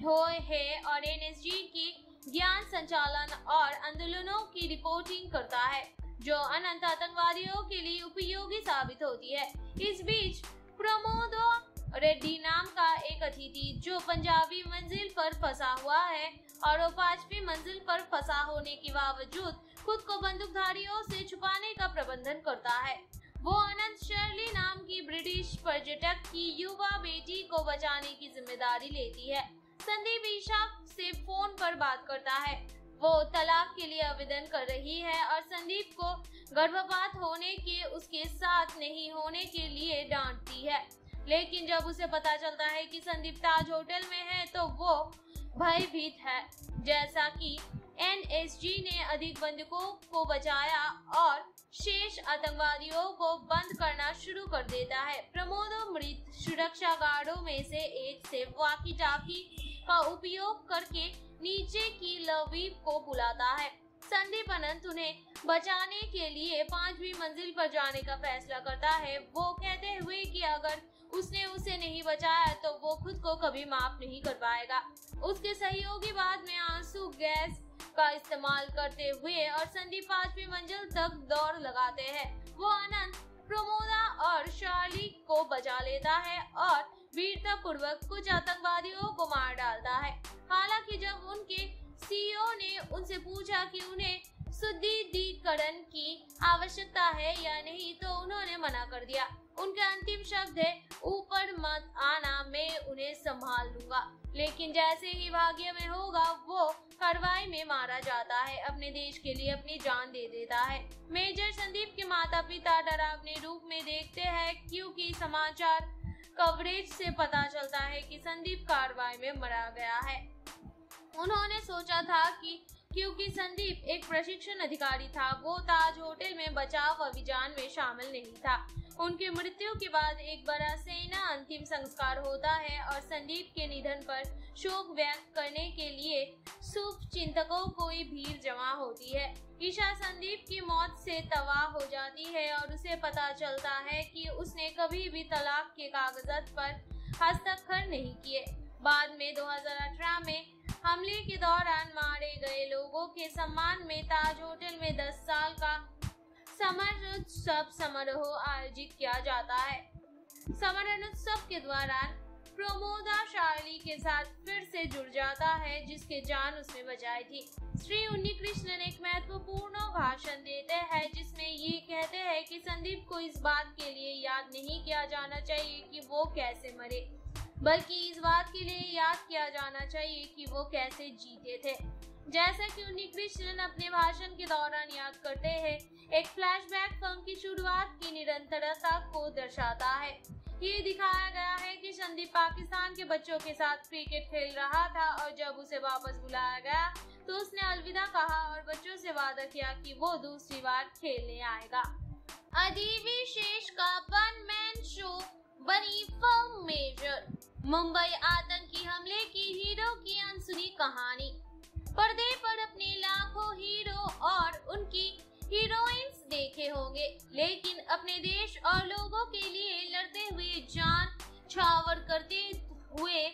हो है और एनएसजी की ज्ञान संचालन और आंदोलनों की रिपोर्टिंग करता है, जो अनंत आतंकवादियों के लिए उपयोगी साबित होती है। इस बीच, प्रमोद रेड्डी नाम का एक अतिथि, जो पंजाबी मंजिल पर फंसा हुआ है और वो पांचवी मंजिल पर फंसा होने के बावजूद खुद को बंदूकधारियों से छुपाने का प्रबंधन करता है। वो अनंत शर्ली नाम की ब्रिटिश पर्यटक की युवा बेटी को बचाने की ज़िम्मेदारी लेती है। संदीप ईशा से फ़ोन पर बात करता है। वो तलाक के लिए आवेदन कर रही है और संदीप को गर्भपात होने के, उसके साथ नहीं होने के लिए डांटती है। लेकिन जब उसे पता चलता है कि संदीप ताज होटल में है तो वो भयभीत है। जैसा कि एनएसजी ने अधिक बंदूकों को बचाया और शेष आतंकवादियों को बंद करना शुरू कर देता है। प्रमोद मृत सुरक्षा गार्डो में से एक से वाकी टाकी का उपयोग करके नीचे की लवीप को बुलाता है। संदीप अनंत उन्हें बचाने के लिए पांचवी मंजिल पर जाने का फैसला करता है। वो कहते हुए कि अगर उसने उसे नहीं बचाया तो वो खुद को कभी माफ़ नहीं कर पाएगा। उसके सहयोगी बाद में आँसू, गैस का इस्तेमाल करते हुए और संदीप पांचवी मंजिल तक दौड़ लगाते हैं। वो आनंद प्रमोदा और शार्ली को बचा लेता है और वीरता पूर्वक कुछ आतंकवादियों को मार डालता है। हालाँकि जब उनके सीईओ ने उनसे पूछा कि उन्हें सुदृढ़ीकरण की आवश्यकता है या नहीं तो उन्होंने मना कर दिया। उनके अंतिम शब्द है, ऊपर मत आना, मैं उन्हें संभाल लूँगा। लेकिन जैसे ही भाग्य में होगा, वो कार्रवाई में मारा जाता है, अपने देश के लिए अपनी जान दे देता है। मेजर संदीप के माता पिता डरावने रूप में देखते हैं, क्योंकि समाचार कवरेज से पता चलता है कि संदीप कार्रवाई में मरा गया है। उन्होंने सोचा था कि क्योंकि संदीप एक प्रशिक्षण अधिकारी था, वो ताज होटल में बचाव अभियान में शामिल नहीं था। उनकी मृत्यु के बाद एक बड़ा सेना अंतिम संस्कार होता है और संदीप के निधन पर शोक व्यक्त करने के लिए शुभ चिंतकों की भीड़ जमा होती है। ईशा संदीप की मौत से तबाह हो जाती है और उसे पता चलता है कि उसने कभी भी तलाक के कागजात पर हस्ताक्षर नहीं किए। बाद में 2018 में हमले के दौरान मारे गए लोगों के सम्मान में ताज होटल में 10 साल का समरोत्सव समारोह आयोजित किया जाता है। समरोत्सव के दौरान प्रमोदा शार्ली के साथ फिर से जुड़ जाता है, जिसके जान उसने बचाई थी। श्री उन्नी कृष्णन एक महत्वपूर्ण भाषण देते हैं, जिसमें ये कहते हैं कि संदीप को इस बात के लिए याद नहीं किया जाना चाहिए कि वो कैसे मरे। बल्कि इस बात के लिए याद किया जाना चाहिए कि वो कैसे जीते थे। जैसा कि उन्नी कृष्णन अपने भाषण के दौरान याद करते हैं, एक फ्लैशबैक फ़िल्म की शुरुआत की निरंतरता को दर्शाता है। ये दिखाया गया है कि संदीप पाकिस्तान के बच्चों के साथ क्रिकेट खेल रहा था और जब उसे वापस बुलाया गया तो उसने अलविदा कहा और बच्चों से वादा किया कि वो दूसरी बार खेलने आएगा। अदीबी शेष का वन मैन शो बनी फ़िल्म मेजर मुंबई आतंकी हमले की हीरो की अनसुनी कहानी। पर्दे पर अपने लाखों हीरो और उनकी हीरोइंस देखे होंगे। लेकिन अपने देश और लोगों के लिए लड़ते हुए जान छावर करते हुए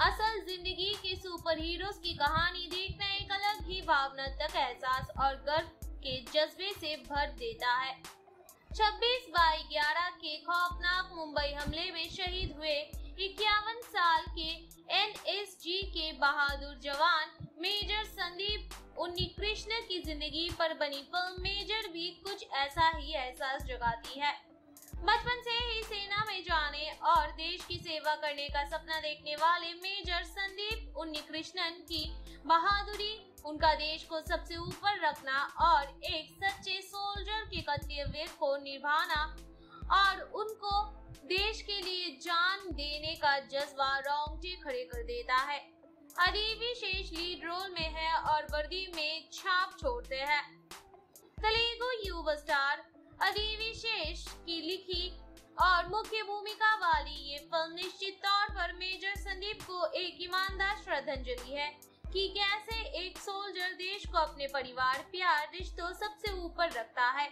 असल ज़िंदगी के सुपर हीरोज की कहानी देखना एक अलग ही भावनात्मक एहसास और गर्व के जज्बे से भर देता है। 26 बाई 11 के खौफनाक मुंबई हमले में शहीद हुए इक्यावन साल के एनएसजी के बहादुर जवान मेजर संदीप उन्नी कृष्ण की ज़िंदगी पर बनी फ़िल्म मेजर भी कुछ ऐसा ही एहसास जगाती है। बचपन से ही सेना में जाने और देश की सेवा करने का सपना देखने वाले मेजर संदीप उन्नी कृष्णन की बहादुरी, उनका देश को सबसे ऊपर रखना और एक सच्चे सोल्जर के कर्तव्य को निभाना और उनको देश के लिए जान देने का जज्बा रोंगटे खड़े कर देता है। अदीबी शेष लीड रोल में है और वर्दी में छाप छोड़ते हैं। तेलुगु युवा स्टार अदीबी शेष की लिखी और मुख्य भूमिका वाली ये फ़िल्म निश्चित तौर पर मेजर संदीप को एक ईमानदार श्रद्धांजलि है कि कैसे एक सोल्जर देश को अपने परिवार, प्यार, रिश्तों सबसे ऊपर रखता है।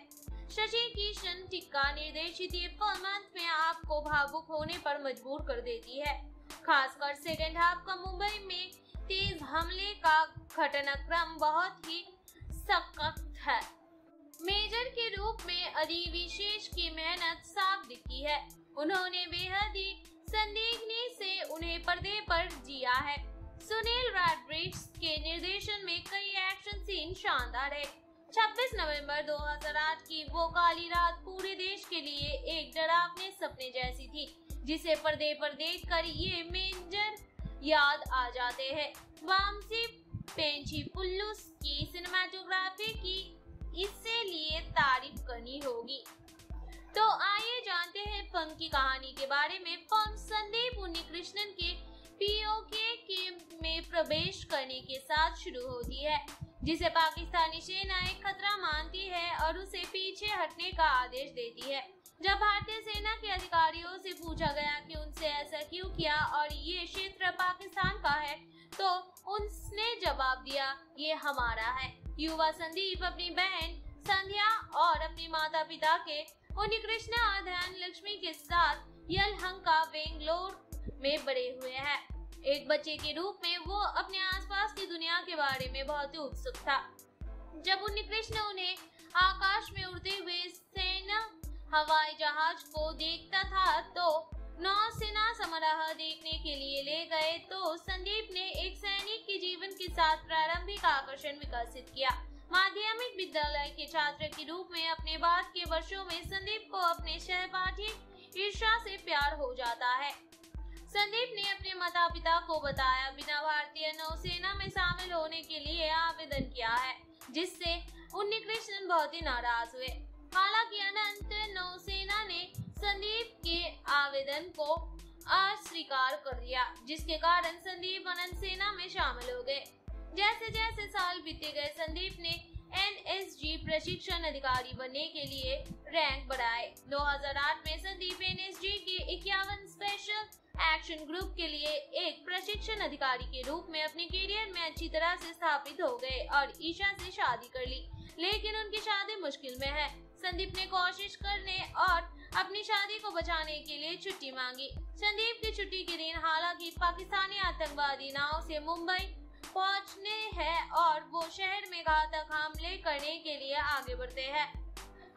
शशि किशन टिक्का निर्देशित ये फ़िल्म अंत में आपको भावुक होने पर मजबूर कर देती है। खासकर सेकेंड हाफ़ का मुंबई में तेज हमले का घटनाक्रम बहुत ही सख्त है। मेजर के रूप में अली विशेष की मेहनत साफ़ दिखी है। उन्होंने बेहद ही संदिग्धि से उन्हें पर्दे पर जिया है। सुनील रॉड्रिक्स के निर्देशन में कई एक्शन सीन शानदार है। 26 नवंबर 2008 की वो काली रात पूरे देश के लिए एक डरावने सपने जैसी थी, जिसे पर्दे पर देखकर ये मेजर याद आ जाते हैं। वामसी पेंची पुल्लुस की सिनेमाटोग्राफी की इससे लिए तारीफ़ करनी होगी। तो आइए जानते हैं पंख की कहानी के बारे में। पंख संदीप उन्नीकृष्णन के पीओके के में प्रवेश करने के साथ शुरू होती है। जिसे पाकिस्तानी सेना एक खतरा मानती है और उसे पीछे हटने का आदेश देती है। जब भारतीय सेना के अधिकारियों से पूछा गया कि उनसे ऐसा क्यों किया और ये क्षेत्र पाकिस्तान का है तो उसने जवाब दिया, ये हमारा है। युवा संदीप, अपनी बहन संध्या और अपने माता पिता के उन्हीं कृष्णा ध्यान लक्ष्मी के साथ यलहंका, बेंगलोर में बड़े हुए हैं। एक बच्चे के रूप में वो अपने आसपास की दुनिया के बारे में बहुत ही उत्सुक था। जब उन्हीं कृष्ण उन्हें आकाश में उड़ते हुए सेना, हवाई जहाज़ को देखता था तो नौसेना समारोह देखने के लिए ले गए तो संदीप ने एक सैनिक के जीवन के साथ प्रारंभिक आकर्षण विकसित किया। माध्यमिक विद्यालय के छात्र के रूप में अपने बाद के वर्षों में संदीप को अपने सहपाठी ईर्षा से प्यार हो जाता है। संदीप ने अपने माता पिता को बताया, बिना भारतीय नौसेना में शामिल होने के लिए आवेदन किया है, जिससे उन्नी कृष्णन बहुत ही नाराज़ हुए। हालाँकि अनंत नौसेना ने संदीप के आवेदन को अस्वीकार कर दिया, जिसके कारण संदीप अनंत सेना में शामिल हो गए। जैसे जैसे साल बीते गए, संदीप ने एनएसजी प्रशिक्षण अधिकारी बनने के लिए रैंक बढ़ाए। 2008 में संदीप एनएसजी के इक्यावन स्पेशल एक्शन ग्रुप के लिए एक प्रशिक्षण अधिकारी के रूप में अपने करियर में अच्छी तरह से स्थापित हो गए और ईशा से शादी कर ली। लेकिन उनकी शादी मुश्किल में है। संदीप ने कोशिश करने और अपनी शादी को बचाने के लिए छुट्टी मांगी। संदीप की छुट्टी के दिन हालाँकि पाकिस्तानी आतंकवादी नाव से मुंबई पहुँचने हैं और वो शहर में घातक हमले करने के लिए आगे बढ़ते हैं।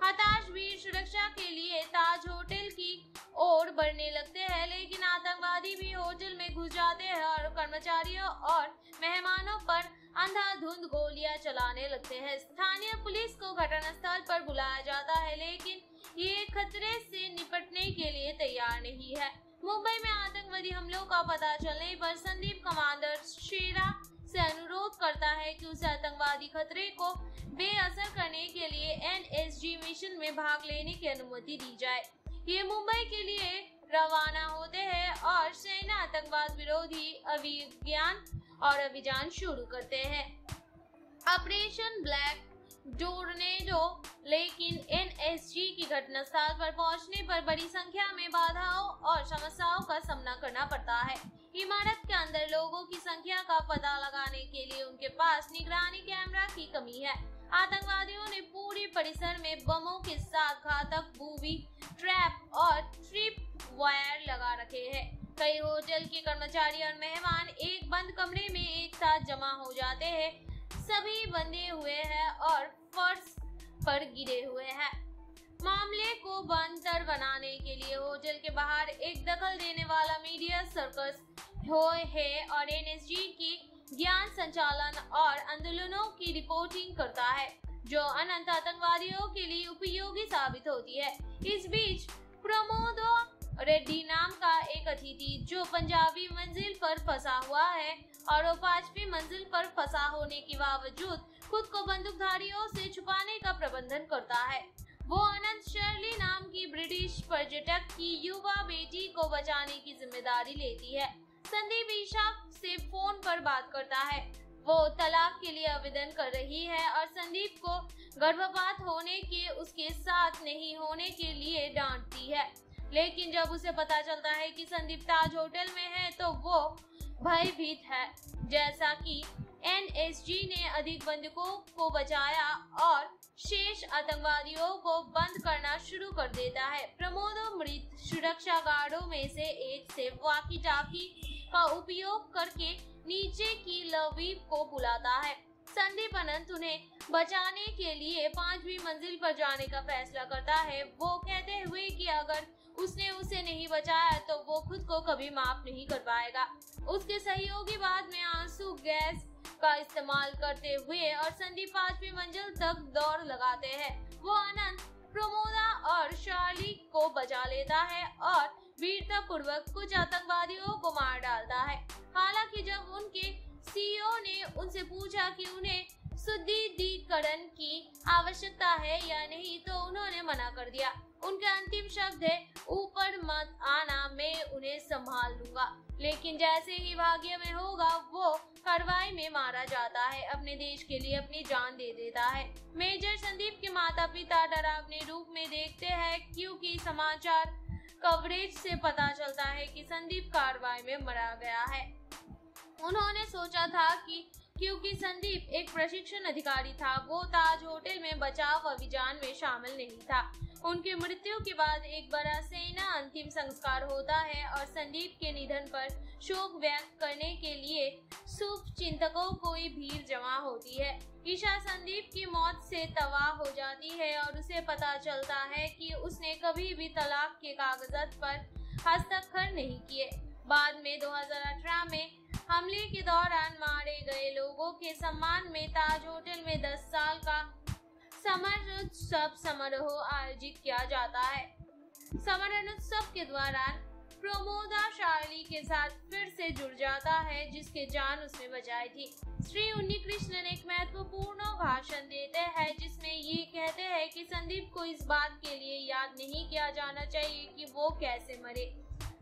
हताश वीर सुरक्षा के लिए ताज होटल की ओर बढ़ने लगते हैं, लेकिन आतंकवादी भी होटल में घुस जाते हैं और कर्मचारियों और मेहमानों पर अंधाधुंध गोलियाँ चलाने लगते हैं। स्थानीय पुलिस को घटनास्थल पर बुलाया जाता है, लेकिन ये खतरे से निपटने के लिए तैयार नहीं है। मुंबई में आतंकवादी हमलों का पता चलने पर संदीप कमांडर शेरा से अनुरोध करता है कि उसे आतंकवादी खतरे को बेअसर करने के में भाग लेने की अनुमति दी जाए। ये मुंबई के लिए रवाना होते हैं और सेना आतंकवाद विरोधी अभिज्ञान और अभियान शुरू करते हैं। ऑपरेशन ब्लैक टोर्नेडो लेकिन एनएसजी की घटनास्थल पर पहुँचने पर बड़ी संख्या में बाधाओं और समस्याओं का सामना करना पड़ता है। इमारत के अंदर लोगों की संख्या का पता लगाने के लिए उनके पास निगरानी कैमरा की कमी है। आतंकवादियों ने पूरी परिसर में बमों के साथ घातक बूबी ट्रैप और ट्रिप वायर लगा रखे हैं। कई होटल के कर्मचारी और मेहमान एक बंद कमरे में एक साथ जमा हो जाते हैं। सभी बंधे हुए हैं और फर्श पर गिरे हुए हैं। मामले को बंतर बनाने के लिए होटल के बाहर एक दखल देने वाला मीडिया सर्कस हो है और एनएसजी की ज्ञान संचालन और आंदोलनों की रिपोर्टिंग करता है, जो अनंत आतंकवादियों के लिए उपयोगी साबित होती है। इस बीच, प्रमोदो रेड्डी नाम का एक अतिथि, जो पंजाबी मंजिल पर फंसा हुआ है, और वो पांचवी मंजिल पर फंसा होने के बावजूद खुद को बंदूकधारियों से छुपाने का प्रबंधन करता है। वो अनंत शर्ली नाम की ब्रिटिश पर्यटक की युवा बेटी को बचाने की ज़िम्मेदारी लेती है। संदीप ईशा से फ़ोन पर बात करता है। वो तलाक के लिए आवेदन कर रही है और संदीप को गर्भपात होने के, उसके साथ नहीं होने के लिए डांटती है। लेकिन जब उसे पता चलता है कि संदीप ताज होटल में है तो वो भयभीत है। जैसा कि एनएसजी ने अधिक बंदूकों को बचाया और शेष आतंकवादियों को बंद करना शुरू कर देता है। प्रमोद मृत सुरक्षा गार्डो में से एक से वाकी टाकी का उपयोग करके नीचे की लवीप को बुलाता है। संदीप अनंत उन्हें बचाने के लिए पांचवी मंजिल पर जाने का फैसला करता है। वो कहते हुए कि अगर उसने उसे नहीं बचाया तो वो खुद को कभी माफ़ नहीं कर पाएगा। उसके सहयोगी बाद में आँसू, गैस का इस्तेमाल करते हुए और संदीप पांचवी मंजिल तक दौड़ लगाते हैं। वो अनंत प्रमोदा और शार्ली को बचा लेता है और वीरता पूर्वक कुछ आतंकवादियों को मार डालता है। हालाँकि जब उनके सीईओ ने उनसे पूछा कि उन्हें सुदृढ़ीकरण की आवश्यकता है या नहीं तो उन्होंने मना कर दिया। उनके अंतिम शब्द है, ऊपर मत आना, मैं उन्हें संभाल लूँगा। लेकिन जैसे ही भाग्य में होगा, वो कार्रवाई में मारा जाता है, अपने देश के लिए अपनी जान दे देता है। मेजर संदीप के माता पिता डरावने रूप में देखते हैं, क्योंकि समाचार कवरेज से पता चलता है कि संदीप कार्रवाई में मरा गया है। उन्होंने सोचा था कि, क्योंकि संदीप एक प्रशिक्षण अधिकारी था, वो ताज होटल में बचाव अभियान में शामिल नहीं था। उनकी मृत्यु के बाद एक बड़ा सेना अंतिम संस्कार होता है और संदीप के निधन पर शोक व्यक्त करने के लिए शुभ चिंतकों की भीड़ जमा होती है। ईशा संदीप की मौत से तबाह हो जाती है और उसे पता चलता है कि उसने कभी भी तलाक के कागजात पर हस्ताक्षर नहीं किए। बाद में 2018 में हमले के दौरान मारे गए लोगों के सम्मान में ताज होटल में 10 साल का समरोत्सव समारोह आयोजित किया जाता है। समरोत्सव के दौरान प्रमोदा शार्ली के साथ फिर से जुड़ जाता है, जिसके जान उसने बचाई थी। श्री उन्नी कृष्णन एक महत्वपूर्ण भाषण देते हैं, जिसमें ये कहते हैं कि संदीप को इस बात के लिए याद नहीं किया जाना चाहिए कि वो कैसे मरे,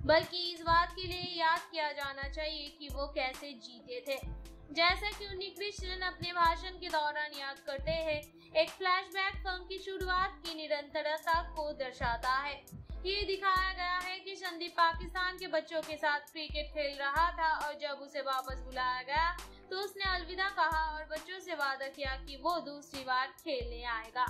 बल्कि इस बात के लिए याद किया जाना चाहिए कि वो कैसे जीते थे। जैसा कि उन्हीं कृष्णन अपने भाषण के दौरान याद करते हैं, एक फ्लैशबैक फ़िल्म की शुरुआत की निरंतरता को दर्शाता है। ये दिखाया गया है कि संदीप पाकिस्तान के बच्चों के साथ क्रिकेट खेल रहा था और जब उसे वापस बुलाया गया तो उसने अलविदा कहा और बच्चों से वादा किया कि वो दूसरी बार खेलने आएगा।